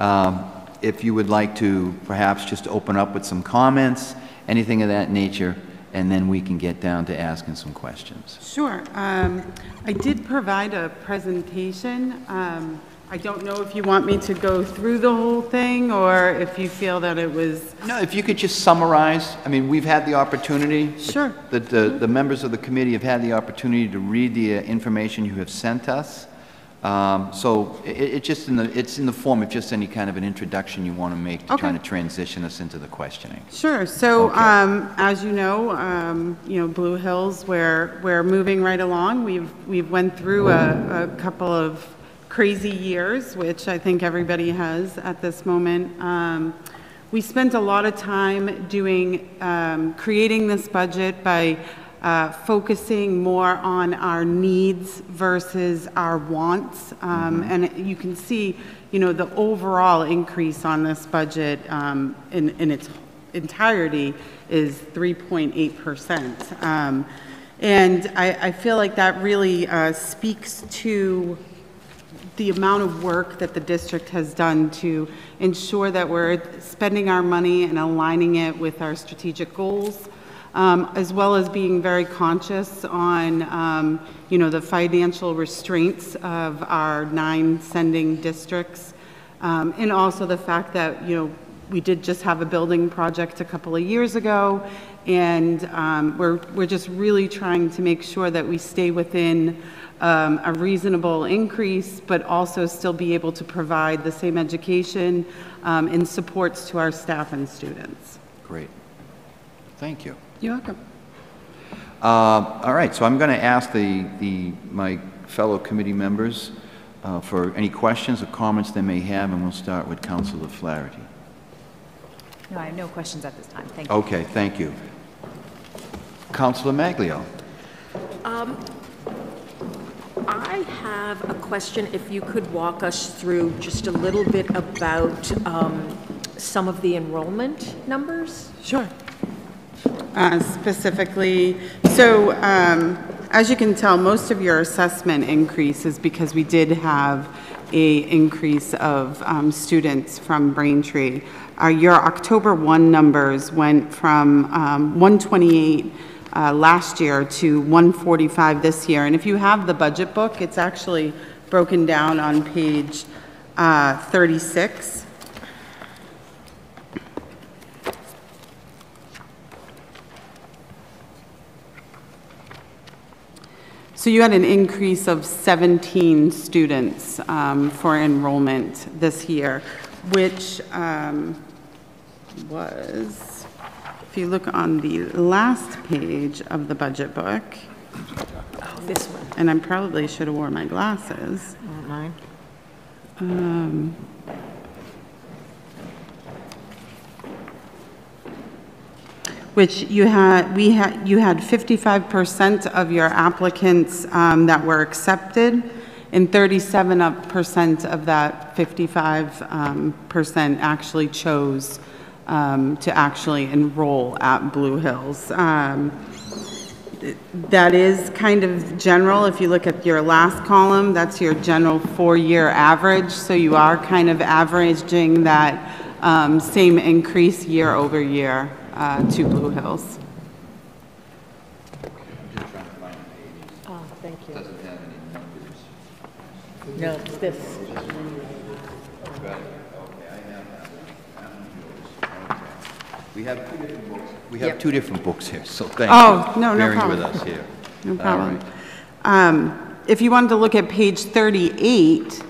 um, if you would like to perhaps just open up with some comments, anything of that nature, and then we can get down to asking some questions. Sure. Um, I did provide a presentation. Um, I don't know if you want me to go through the whole thing, or if you feel that it was... No, if you could just summarize, I mean, we've had the opportunity. Sure. That the, the members of the committee have had the opportunity to read the uh, information you have sent us. Um, So it, it just in the, it's in the form of just any kind of an introduction you want to make to trying to transition us into the questioning. Sure. So, Okay. um, as you know, um, you know, Blue Hills, we're, we're moving right along. We've, we've went through a, a couple of crazy years, which I think everybody has at this moment. Um, we spent a lot of time doing, um, creating this budget by uh, focusing more on our needs versus our wants. Um, And you can see, you know, the overall increase on this budget um, in, in its entirety is 3.8%. Um, And I, I feel like that really uh, speaks to the amount of work that the district has done to ensure that we're spending our money and aligning it with our strategic goals, um, as well as being very conscious on, um, you know, the financial restraints of our nine sending districts, um, and also the fact that, you know, we did just have a building project a couple of years ago, and um, we're, we're just really trying to make sure that we stay within um, a reasonable increase, but also still be able to provide the same education um, and supports to our staff and students. Great. Thank you. You're welcome. Uh, All right, so I'm going to ask the, the, my fellow committee members uh, for any questions or comments they may have, and we'll start with Councilor Flaherty. No, I have no questions at this time. Thank you. Okay, thank you. Councilor Maglio? Um, I have a question, if you could walk us through just a little bit about um, some of the enrollment numbers? Sure. Uh, Specifically, so um, as you can tell, most of your assessment increase is because we did have a increase of um, students from Braintree. Uh, Your October 1 numbers went from um, 128 uh, last year to 145 this year. And if you have the budget book, it's actually broken down on page uh, 36. So you had an increase of 17 students um, for enrollment this year, which um, was, if you look on the last page of the budget book, this one. And I probably should have worn my glasses. Mine. Um, Which you had, we had, you had 55% of your applicants um, that were accepted, and 37% of that 55 um, percent actually chose um, to actually enroll at Blue Hills. Um, that is kind of general. If you look at your last column, that's your general four-year average. So you are kind of averaging that um, same increase year over year uh, to Blue Hills. Oh, thank you. No, it's this. We have two different books. We have Yep. two different books here, so thank Oh, you. no, no Bearing problem. with us here. No All problem. right. Um, If you wanted to look at page 38,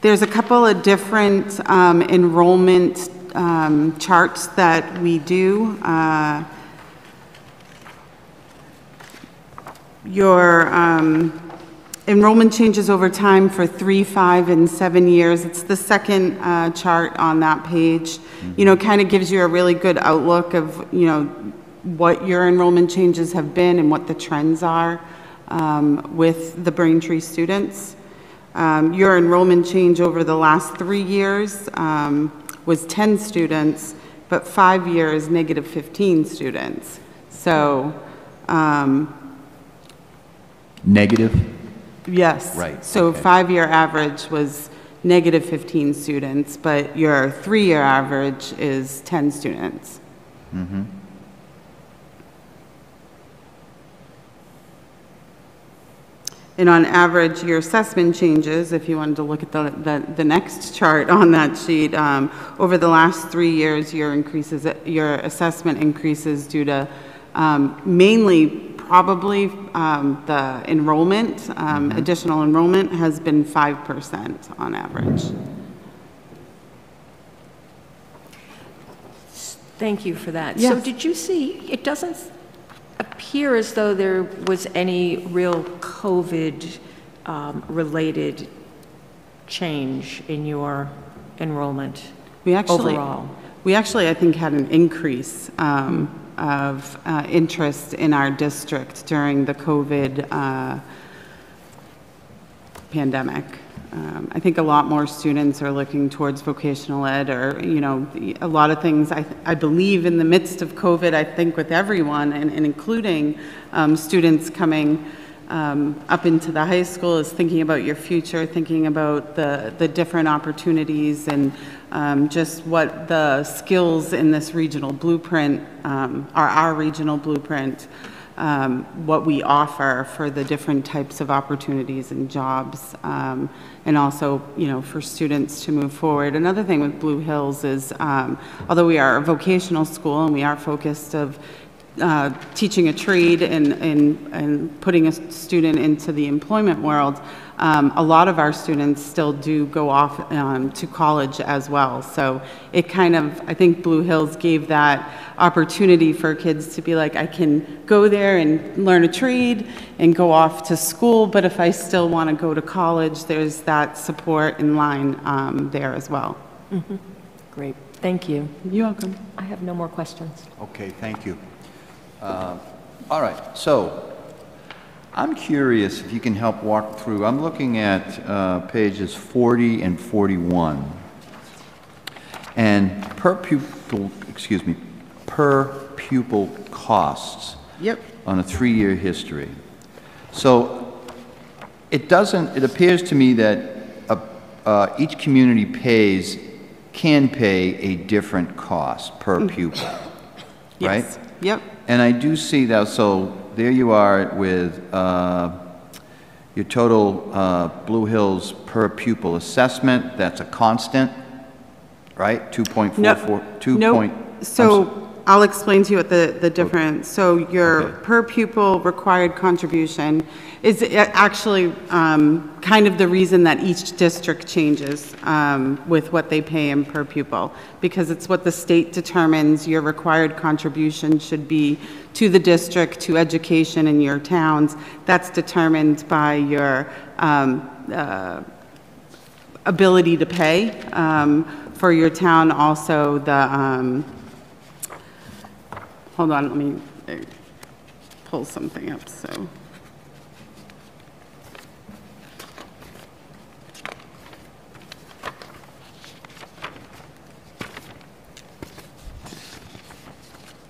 there's a couple of different um, enrollment um, charts that we do. Uh, Your um, enrollment changes over time for three, five, and seven years. It's the second uh, chart on that page. You know, kind of gives you a really good outlook of, you know, what your enrollment changes have been and what the trends are um, with the Braintree students. Um, Your enrollment change over the last three years um, was 10 students, but five years, negative 15 students. So, um, Negative? Yes. Right, So okay. five-year average was negative 15 students, but your three-year average is 10 students. And on average, your assessment changes, if you wanted to look at the, the, the next chart on that sheet, um, over the last three years, your increases, your assessment increases due to um, mainly probably um, the enrollment, um, additional enrollment has been 5% on average. Thank you for that. So did you see, it doesn't appear as though there was any real COVID-related change in your enrollment We actually, overall? we actually, I think, had an increase um, of uh, interest in our district during the COVID uh, pandemic. Um, I think a lot more students are looking towards vocational ed or, you know, a lot of things, I, I believe in the midst of COVID, I think with everyone, and, and including um, students coming um, up into the high school, is thinking about your future, thinking about the, the different opportunities and um, just what the skills in this regional blueprint, um, are our regional blueprint, um, what we offer for the different types of opportunities and jobs, um, and also, you know, for students to move forward. Another thing with Blue Hills is, um, although we are a vocational school and we are focused of uh, teaching a trade and, and, and putting a student into the employment world, um, a lot of our students still do go off um, to college as well. So it kind of, I think Blue Hills gave that opportunity for kids to be like, I can go there and learn a trade and go off to school, but if I still want to go to college, there's that support in line um, there as well. Mhm. Great, thank you. You're welcome. I have no more questions. Okay, thank you. Uh, All right, so I'm curious if you can help walk through, I'm looking at uh, pages 40 and 41. And per pupil, excuse me, per pupil costs. Yep. On a three-year history. So it doesn't, it appears to me that uh, uh, each community pays, can pay a different cost per pupil, right? Yes. Yep. And I do see that, so there you are with uh, your total uh, Blue Hills per pupil assessment, that's a constant, right? 2.44, 2 No, point... I'm so I'll explain to you what the, the difference, so your per pupil required contribution is a- actually um, kind of the reason that each district changes um, with what they pay in per pupil, because it's what the state determines your required contribution should be to the district, to education in your towns. That's determined by your um, uh, ability to pay um, for your town, also the, um, hold on, let me pull something up, so.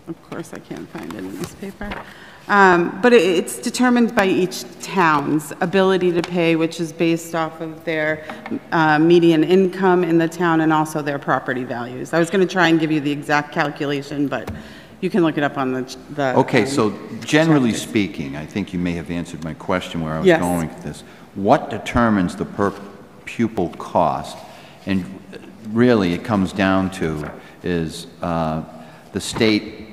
Of course, I can't find it in this paper. Um, But it- it's determined by each town's ability to pay, which is based off of their uh, median income in the town and also their property values. I was going to try and give you the exact calculation, but you can look it up on the. the, Okay, um, so generally speaking, I think you may have answered my question where I was Yes. going with this. What determines the per pupil cost? And really, it comes down to is uh, the state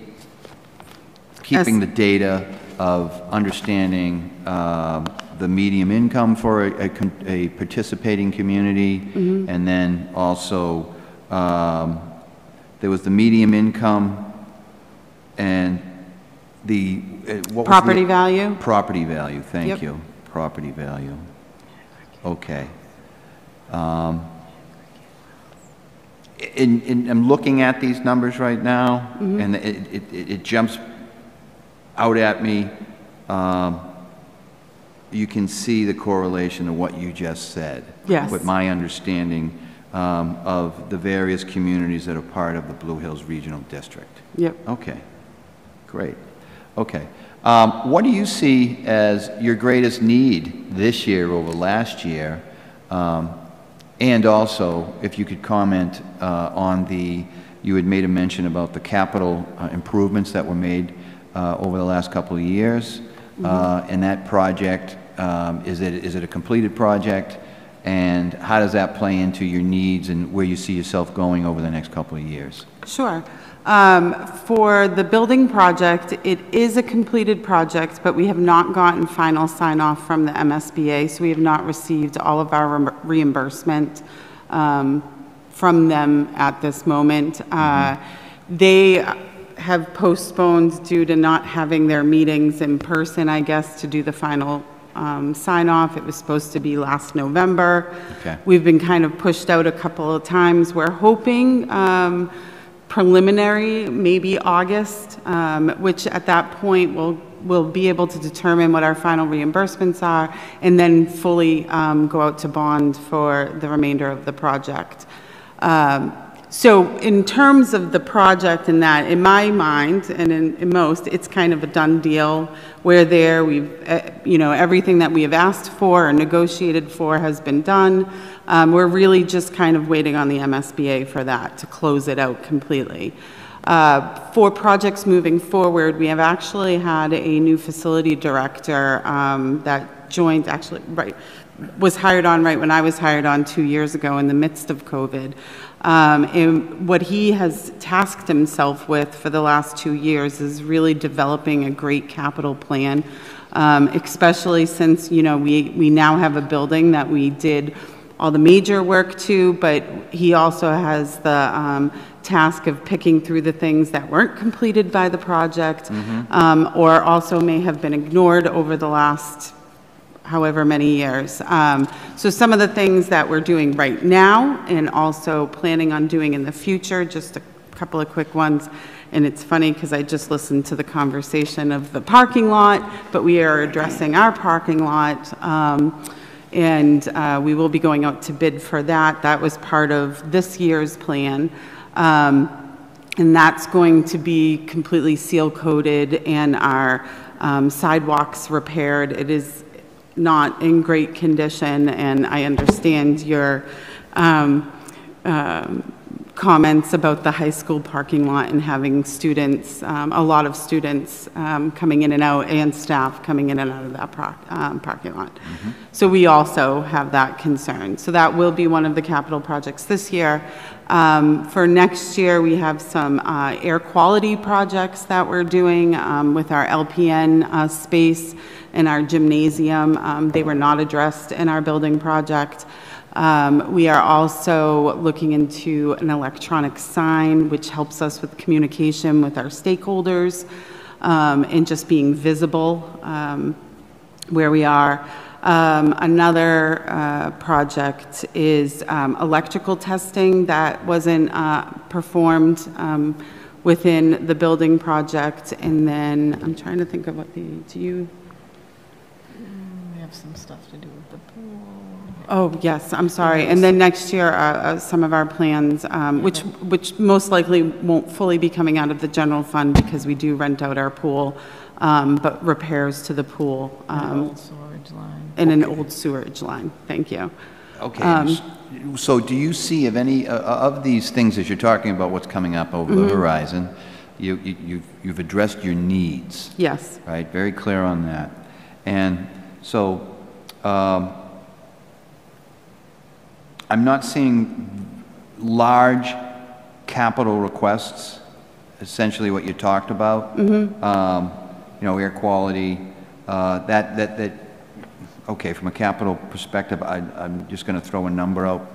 keeping the data of understanding um, the medium income for a- a con- a participating community, Mhm. and then also, um, there was the medium income and the, uh, what was the... Property value? Property value, thank Yep. you. Property value. Okay. Um, In, in, I'm looking at these numbers right now, Mhm. and it, it, it it jumps out at me. Um, You can see the correlation of what you just said. Yes. With my understanding um, of the various communities that are part of the Blue Hills Regional District. Yep. Okay, great. Okay. Um, What do you see as your greatest need this year over last year? Um, And also, if you could comment uh, on the, you had made a mention about the capital uh, improvements that were made uh, over the last couple of years. Uh, And that project, um, is it, is it a completed project? And how does that play into your needs and where you see yourself going over the next couple of years? Sure. Um, For the building project, it is a completed project, but we have not gotten final sign-off from the MSBA, so we have not received all of our rem- reimbursement um, from them at this moment. Uh, They have postponed due to not having their meetings in person, I guess, to do the final um, sign-off. It was supposed to be last November. Okay. We've been kind of pushed out a couple of times. We're hoping um, preliminary, maybe August, um, which at that point will we'll be able to determine what our final reimbursements are, and then fully um, go out to bond for the remainder of the project. Um, So in terms of the project and that, in my mind, and in in most, it's kind of a done deal. We're there, we've, eh, you know, everything that we have asked for or negotiated for has been done. Um, We're really just kind of waiting on the MSBA for that, to close it out completely. Uh, For projects moving forward, we have actually had a new facility director um, that joined, actually, right, was hired on right when I was hired on two years ago in the midst of COVID. Um, And what he has tasked himself with for the last two years is really developing a great capital plan, um, especially since, you know, we, we now have a building that we did all the major work to, but he also has the um, task of picking through the things that weren't completed by the project, um, or also may have been ignored over the last however many years. Um, So some of the things that we're doing right now and also planning on doing in the future, just a couple of quick ones. And it's funny because I just listened to the conversation of the parking lot, but we are addressing our parking lot. um, And uh, we will be going out to bid for that. That was part of this year's plan. Um, and that's going to be completely seal-coated and our um, sidewalks repaired. It is not in great condition, and I understand your um, um, comments about the high school parking lot and having students, um, a lot of students um, coming in and out, and staff coming in and out of that um, parking lot. So we also have that concern. So that will be one of the capital projects this year. Um, For next year, we have some uh, air quality projects that we're doing um, with our LPN uh, space and our gymnasium. Um, They were not addressed in our building project. Um, We are also looking into an electronic sign, which helps us with communication with our stakeholders um, and just being visible um, where we are. Um, Another uh, project is um, electrical testing that wasn't uh, performed um, within the building project. And then, I'm trying to think of what the, do you? We have some stuff to do with the pool. Oh, yes, I'm sorry. And then next year, uh, uh, some of our plans, um, which, which most likely won't fully be coming out of the general fund because we do rent out our pool, um, but repairs to the pool. um, old storage line. And an old sewerage line, thank you. Okay, Um, s- so do you see of any, uh, of these things, as you're talking about what's coming up over the Mhm. horizon, you, you- you've, you've addressed your needs? Yes. Right, very clear on that. And so, um, I'm not seeing large capital requests, essentially what you talked about. Mhm. Um, You know, air quality, uh, that, that, that, okay, from a capital perspective, I, I'm just going to throw a number out.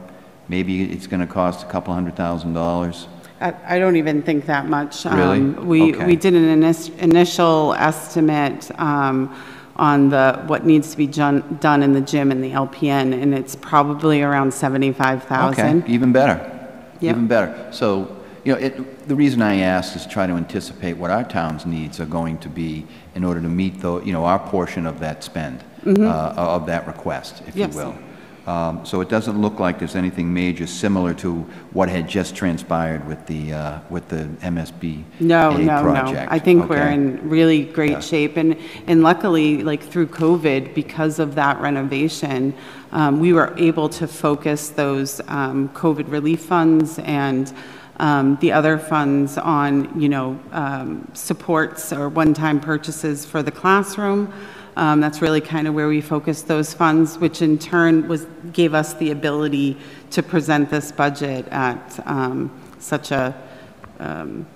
Maybe it's going to cost a couple hundred thousand dollars. I I don't even think that much. Really? Um, We, Okay. we did an initial estimate um, on the, what needs to be done done in the gym and the LPN, and it's probably around 75,000. Okay, even better. Yep. Even better. So, you know, it, the reason I ask is to try to anticipate what our town's needs are going to be in order to meet the, you know, our portion of that spend, Mhm. uh, of that request, if you Yes. will. Um, So it doesn't look like there's anything major similar to what had just transpired with the, uh, with the MSB No, no, no. project. I think we're in really Yeah. great shape. And, and luckily, like through COVID, because of that renovation, um, we were able to focus those um, COVID relief funds and um, the other funds on, you know, um, supports or one-time purchases for the classroom. Um, That's really kind of where we focused those funds, which in turn was, gave us the ability to present this budget at um, such a um,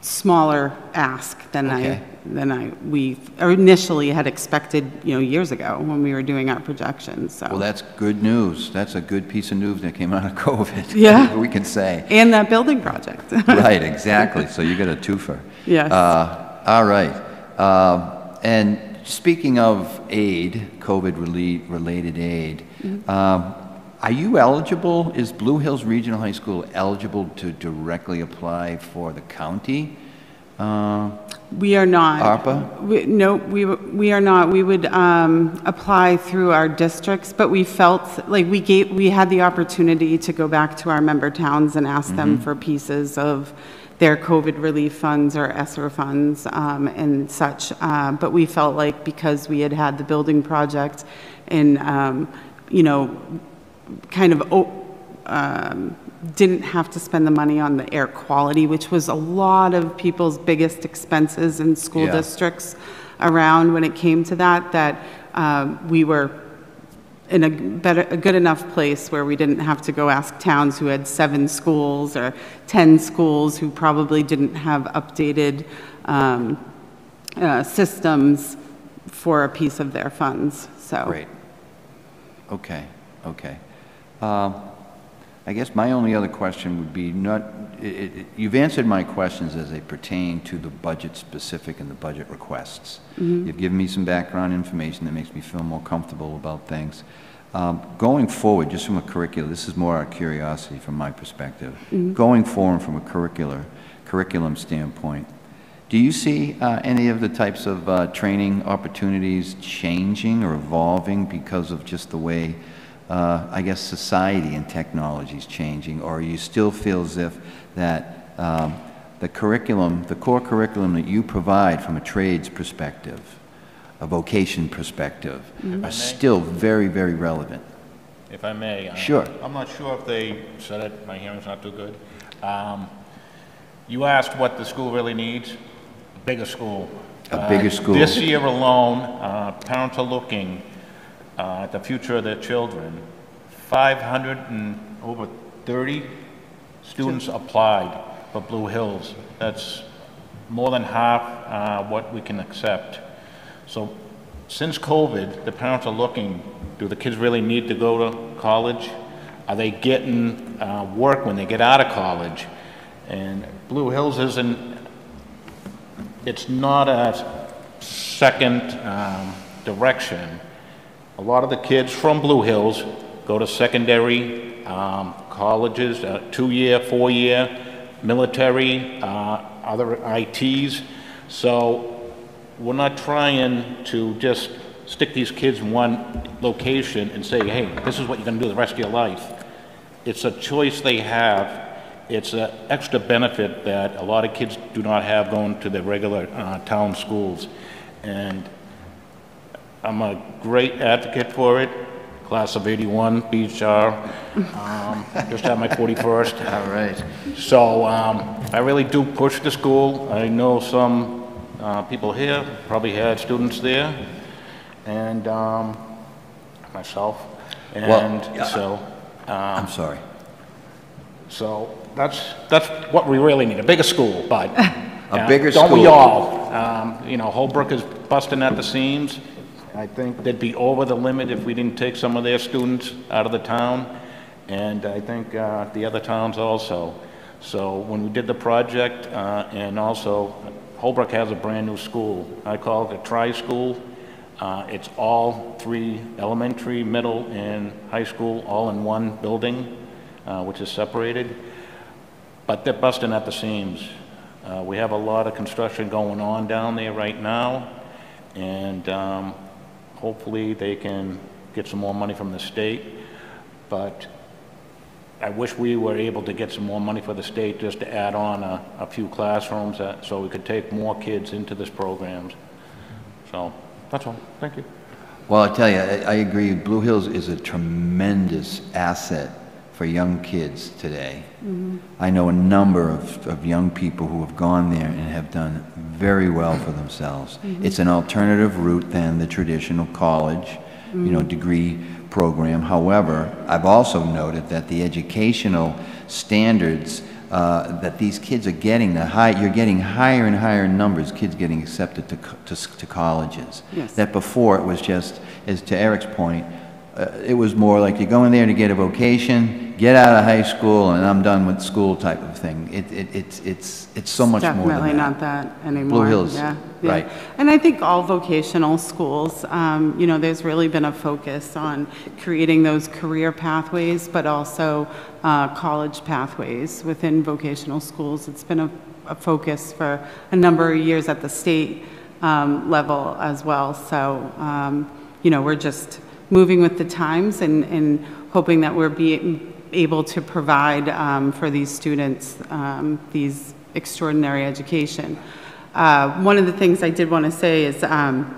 smaller ask than I, than I, we initially had expected, you know, years ago when we were doing our projections, so. Well, that's good news. That's a good piece of news that came out of COVID. Yeah. We can say. And that building project. Right, exactly. So you got a twofer. Yes. Uh, All right. Um, And speaking of aid, COVID-related aid, Mhm. um, are you eligible, is Blue Hills Regional High School eligible to directly apply for the county? uh, We are not. ARPA? We- No, we, we are not. We would um, apply through our districts, but we felt, like, we gave, we had the opportunity to go back to our member towns and ask them Mhm. for pieces of their COVID relief funds or ESSER funds um, and such. Uh, But we felt like because we had had the building project and, um, you know, kind of um, didn't have to spend the money on the air quality, which was a lot of people's biggest expenses in school Yeah. districts around when it came to that, that um, we were in a better, a good enough place where we didn't have to go ask towns who had seven schools or 10 schools who probably didn't have updated um, uh, systems for a piece of their funds, so. Great. Okay, okay. Um, I guess my only other question would be not, i- i- you've answered my questions as they pertain to the budget specific and the budget requests. Mhm. You've given me some background information that makes me feel more comfortable about things. Um, Going forward, just from a curricular, this is more our curiosity from my perspective. Mhm. Going forward from a curricular, curriculum standpoint, do you see uh, any of the types of uh, training opportunities changing or evolving because of just the way, uh, I guess, society and technology is changing? Or you still feel as if that um, the curriculum, the core curriculum that you provide from a trades perspective, a vocation perspective, Mhm. are still very, very relevant? if I may. Uh, Sure. I'm not sure if they said it, my hearing's not too good. Um, You asked what the school really needs? Bigger school. A Uh, bigger school. This year alone, uh, parents are looking uh, the future of their children. 500 and over 30 students applied for Blue Hills. That's more than half uh, what we can accept. So since COVID, the parents are looking, do the kids really need to go to college? Are they getting uh, work when they get out of college? And Blue Hills isn't, it's not a second um, direction. A lot of the kids from Blue Hills go to secondary um, colleges, uh, two-year, four-year, military, uh, other ITs. So we're not trying to just stick these kids in one location and say, hey, this is what you're going to do the rest of your life. It's a choice they have. It's an extra benefit that a lot of kids do not have going to their regular uh, town schools. And I'm a great advocate for it. Class of 81, BHR. Um, just had my 41st. All right. So um, I really do push the school. I know some uh, people here probably had students there, and um, myself. Well, And yeah, so. I'm sorry. So that's, that's what we really need, a bigger school, but. A bigger Don't we school. all? Um, You know, Holbrook is busting at the seams. I think they'd be over the limit if we didn't take some of their students out of the town, and I think uh, the other towns also. So when we did the project, uh, and also Holbrook has a brand-new school. I call it a tri-school. Uh, It's all three elementary, middle, and high school, all in one building, uh, which is separated. But they're busting at the seams. Uh, We have a lot of construction going on down there right now, and um, hopefully they can get some more money from the state. But I wish we were able to get some more money for the state just to add on a, a few classrooms that, so we could take more kids into this programs. So, that's all. Thank you. Well, I tell you, I I agree, Blue Hills is a tremendous asset for young kids today. I know a number of, of young people who have gone there and have done very well for themselves. Mhm. It's an alternative route than the traditional college, you know, Mhm. degree program. However, I've also noted that the educational standards uh, that these kids are getting, the high, you're getting higher and higher numbers, kids getting accepted to, co- to, to colleges. Yes. That before it was just, as to Eric's point, uh, it was more like you go in there to get a vocation, get out of high school, and I'm done with school type of thing. It, it, it's, it's, it's so much more than Definitely that. not that anymore. Blue Hills, yeah, yeah. right. And I think all vocational schools, um, you know, there's really been a focus on creating those career pathways, but also uh, college pathways within vocational schools. It's been a, a focus for a number of years at the state um, level as well. So, um, you know, we're just moving with the times and, and hoping that we're being able to provide um, for these students um, these extraordinary education. Uh, one of the things I did want to say is um,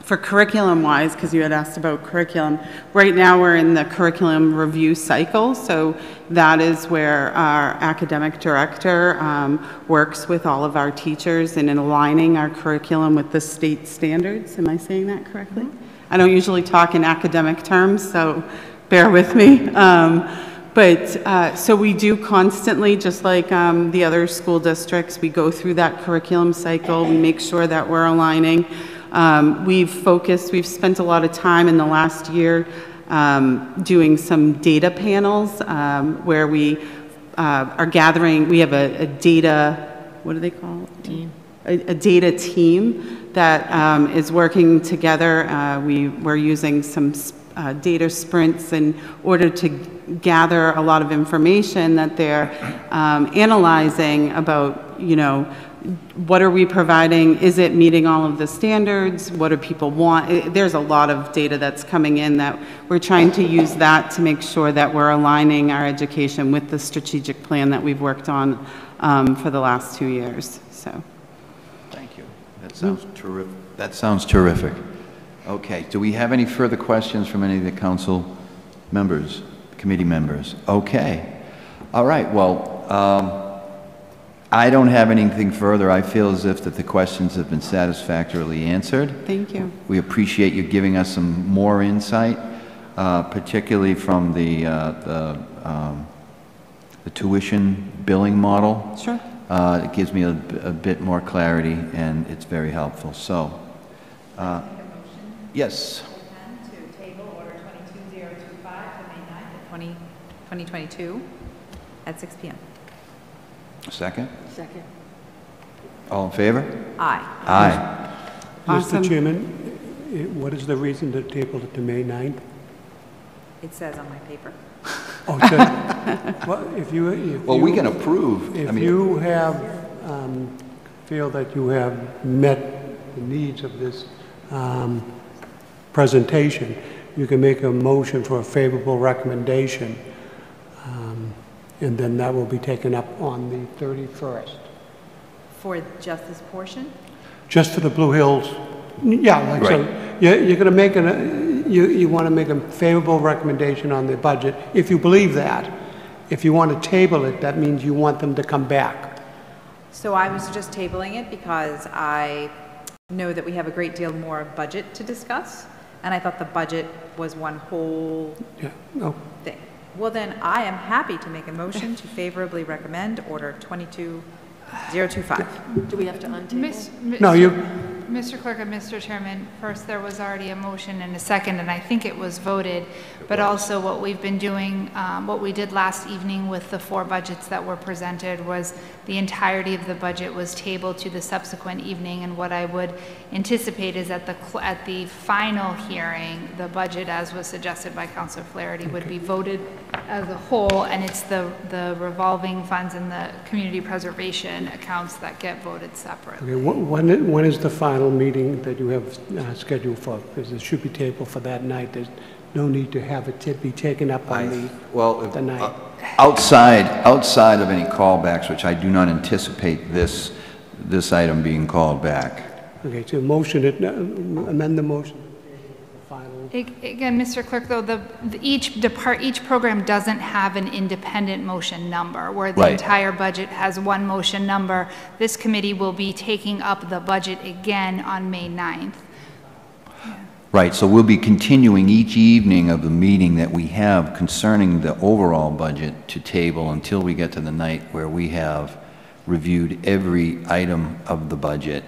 for curriculum-wise, because you had asked about curriculum, right now we're in the curriculum review cycle, so that is where our academic director um, works with all of our teachers and in aligning our curriculum with the state standards. Am I saying that correctly? I don't usually talk in academic terms, so bear with me. Um, But, uh, so we do constantly, just like um, the other school districts, we go through that curriculum cycle, we make sure that we're aligning. Um, We've focused, we've spent a lot of time in the last year um, doing some data panels um, where we uh, are gathering, we have a a data, what do they call it? A, a data team that um, is working together. Uh, we, we're using some uh, data sprints in order to gather a lot of information that they're um, analyzing about, you know, what are we providing? Is it meeting all of the standards? What do people want? I- There's a lot of data that's coming in that we're trying to use that to make sure that we're aligning our education with the strategic plan that we've worked on um, for the last two years, so. That sounds terrific. That sounds terrific. Okay, do we have any further questions from any of the council Members, committee members? Okay. All right, well, um, I don't have anything further. I feel as if that the questions have been satisfactorily answered. Thank you. We appreciate you giving us some more insight, uh, particularly from the, uh, the um, the tuition billing model. Sure. Uh, It gives me a a bit more clarity, and it's very helpful. So, uh, yes, To table order 22025 to May 9th 2022 at 6 PM. second? Second. All in favor? Aye. Aye. Awesome. Mr. Chairman, what is the reason to table it to May 9th? It says on my paper. Oh, it well, if you, if Well, we you- can approve. I If mean- you have, um, feel that you have met the needs of this um, presentation, you can make a motion for a favorable recommendation, um, and then that will be taken up on the 31st. For just this portion? Just for the Blue Hills, yeah, like so, you're, you're gonna make an, you, you wanna make a favorable recommendation on the budget, if you believe that. If you want to table it, that means you want them to come back. So I was just tabling it because I know that we have a great deal more budget to discuss, and I thought the budget was one whole Yeah, no, thing. Well, then, I am happy to make a motion to favorably recommend Order 22025. Do we have to untable? Miss- No, you- Mr. Clerk and Mr. Chairman, first, there was already a motion and a second, and I think it was voted, but also what we've been doing, um, what we did last evening with the four budgets that were presented was the entirety of the budget was tabled to the subsequent evening, and what I would anticipate is at the, at the final hearing, the budget, as was suggested by Councilor Flaherty, would be voted as a whole, and it's the, the revolving funds and the community preservation accounts that get voted separately. okay, when, when is the final meeting that you have uh, scheduled for? Because it should be tabled for that night, there's no need to have it ta- be taken up on the, Well, the night. outside, outside of any callbacks, which I do not anticipate this, this item being called back. Okay, so motion it, uh, amend the motion. Final. A- Again, Mr. Clerk, though, the, the- each depart, each program doesn't have an independent motion number, where the Right. entire budget has one motion number. This committee will be taking up the budget again on May 9th. Right, so we'll be continuing each evening of the meeting that we have concerning the overall budget to table until we get to the night where we have reviewed every item of the budget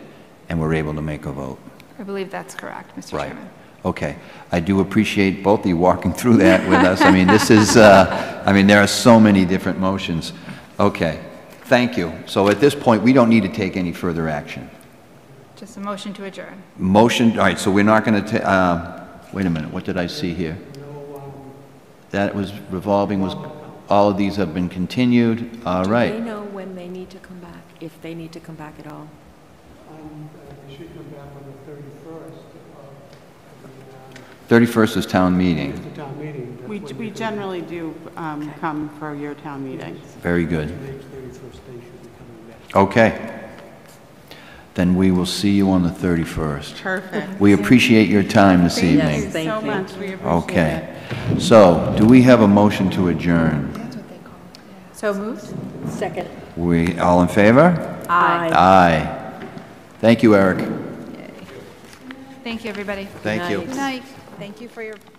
and we're able to make a vote. I believe that's correct, Mr. Right. Chairman. Okay. I do appreciate both of you walking through that with us. I mean, this is, uh, I mean, there are so many different motions. Okay, thank you. So at this point, we don't need to take any further action. Just a motion to adjourn. Motion, all right, so we're not going to, wait a minute, what did I see here? That was revolving, was, all of these have been continued, all Do they right. know when they need to come back, if they need to come back at all? Um, uh, They should come back on the 31st, 31st is town meeting. of the town meeting. That's We, when we generally do um, come for your town meetings. Very good. Next 31st, they should be coming back. Okay. Then we will see you on the 31st. Perfect. We appreciate your time this evening. Thank you so much. We appreciate it. Okay. So, do we have a motion to adjourn? That's what they call it. So moved? Second. We, all in favor? Aye. Aye. Thank you, Eric. Thank you, everybody. Thank you. Good night. Thank you for your time.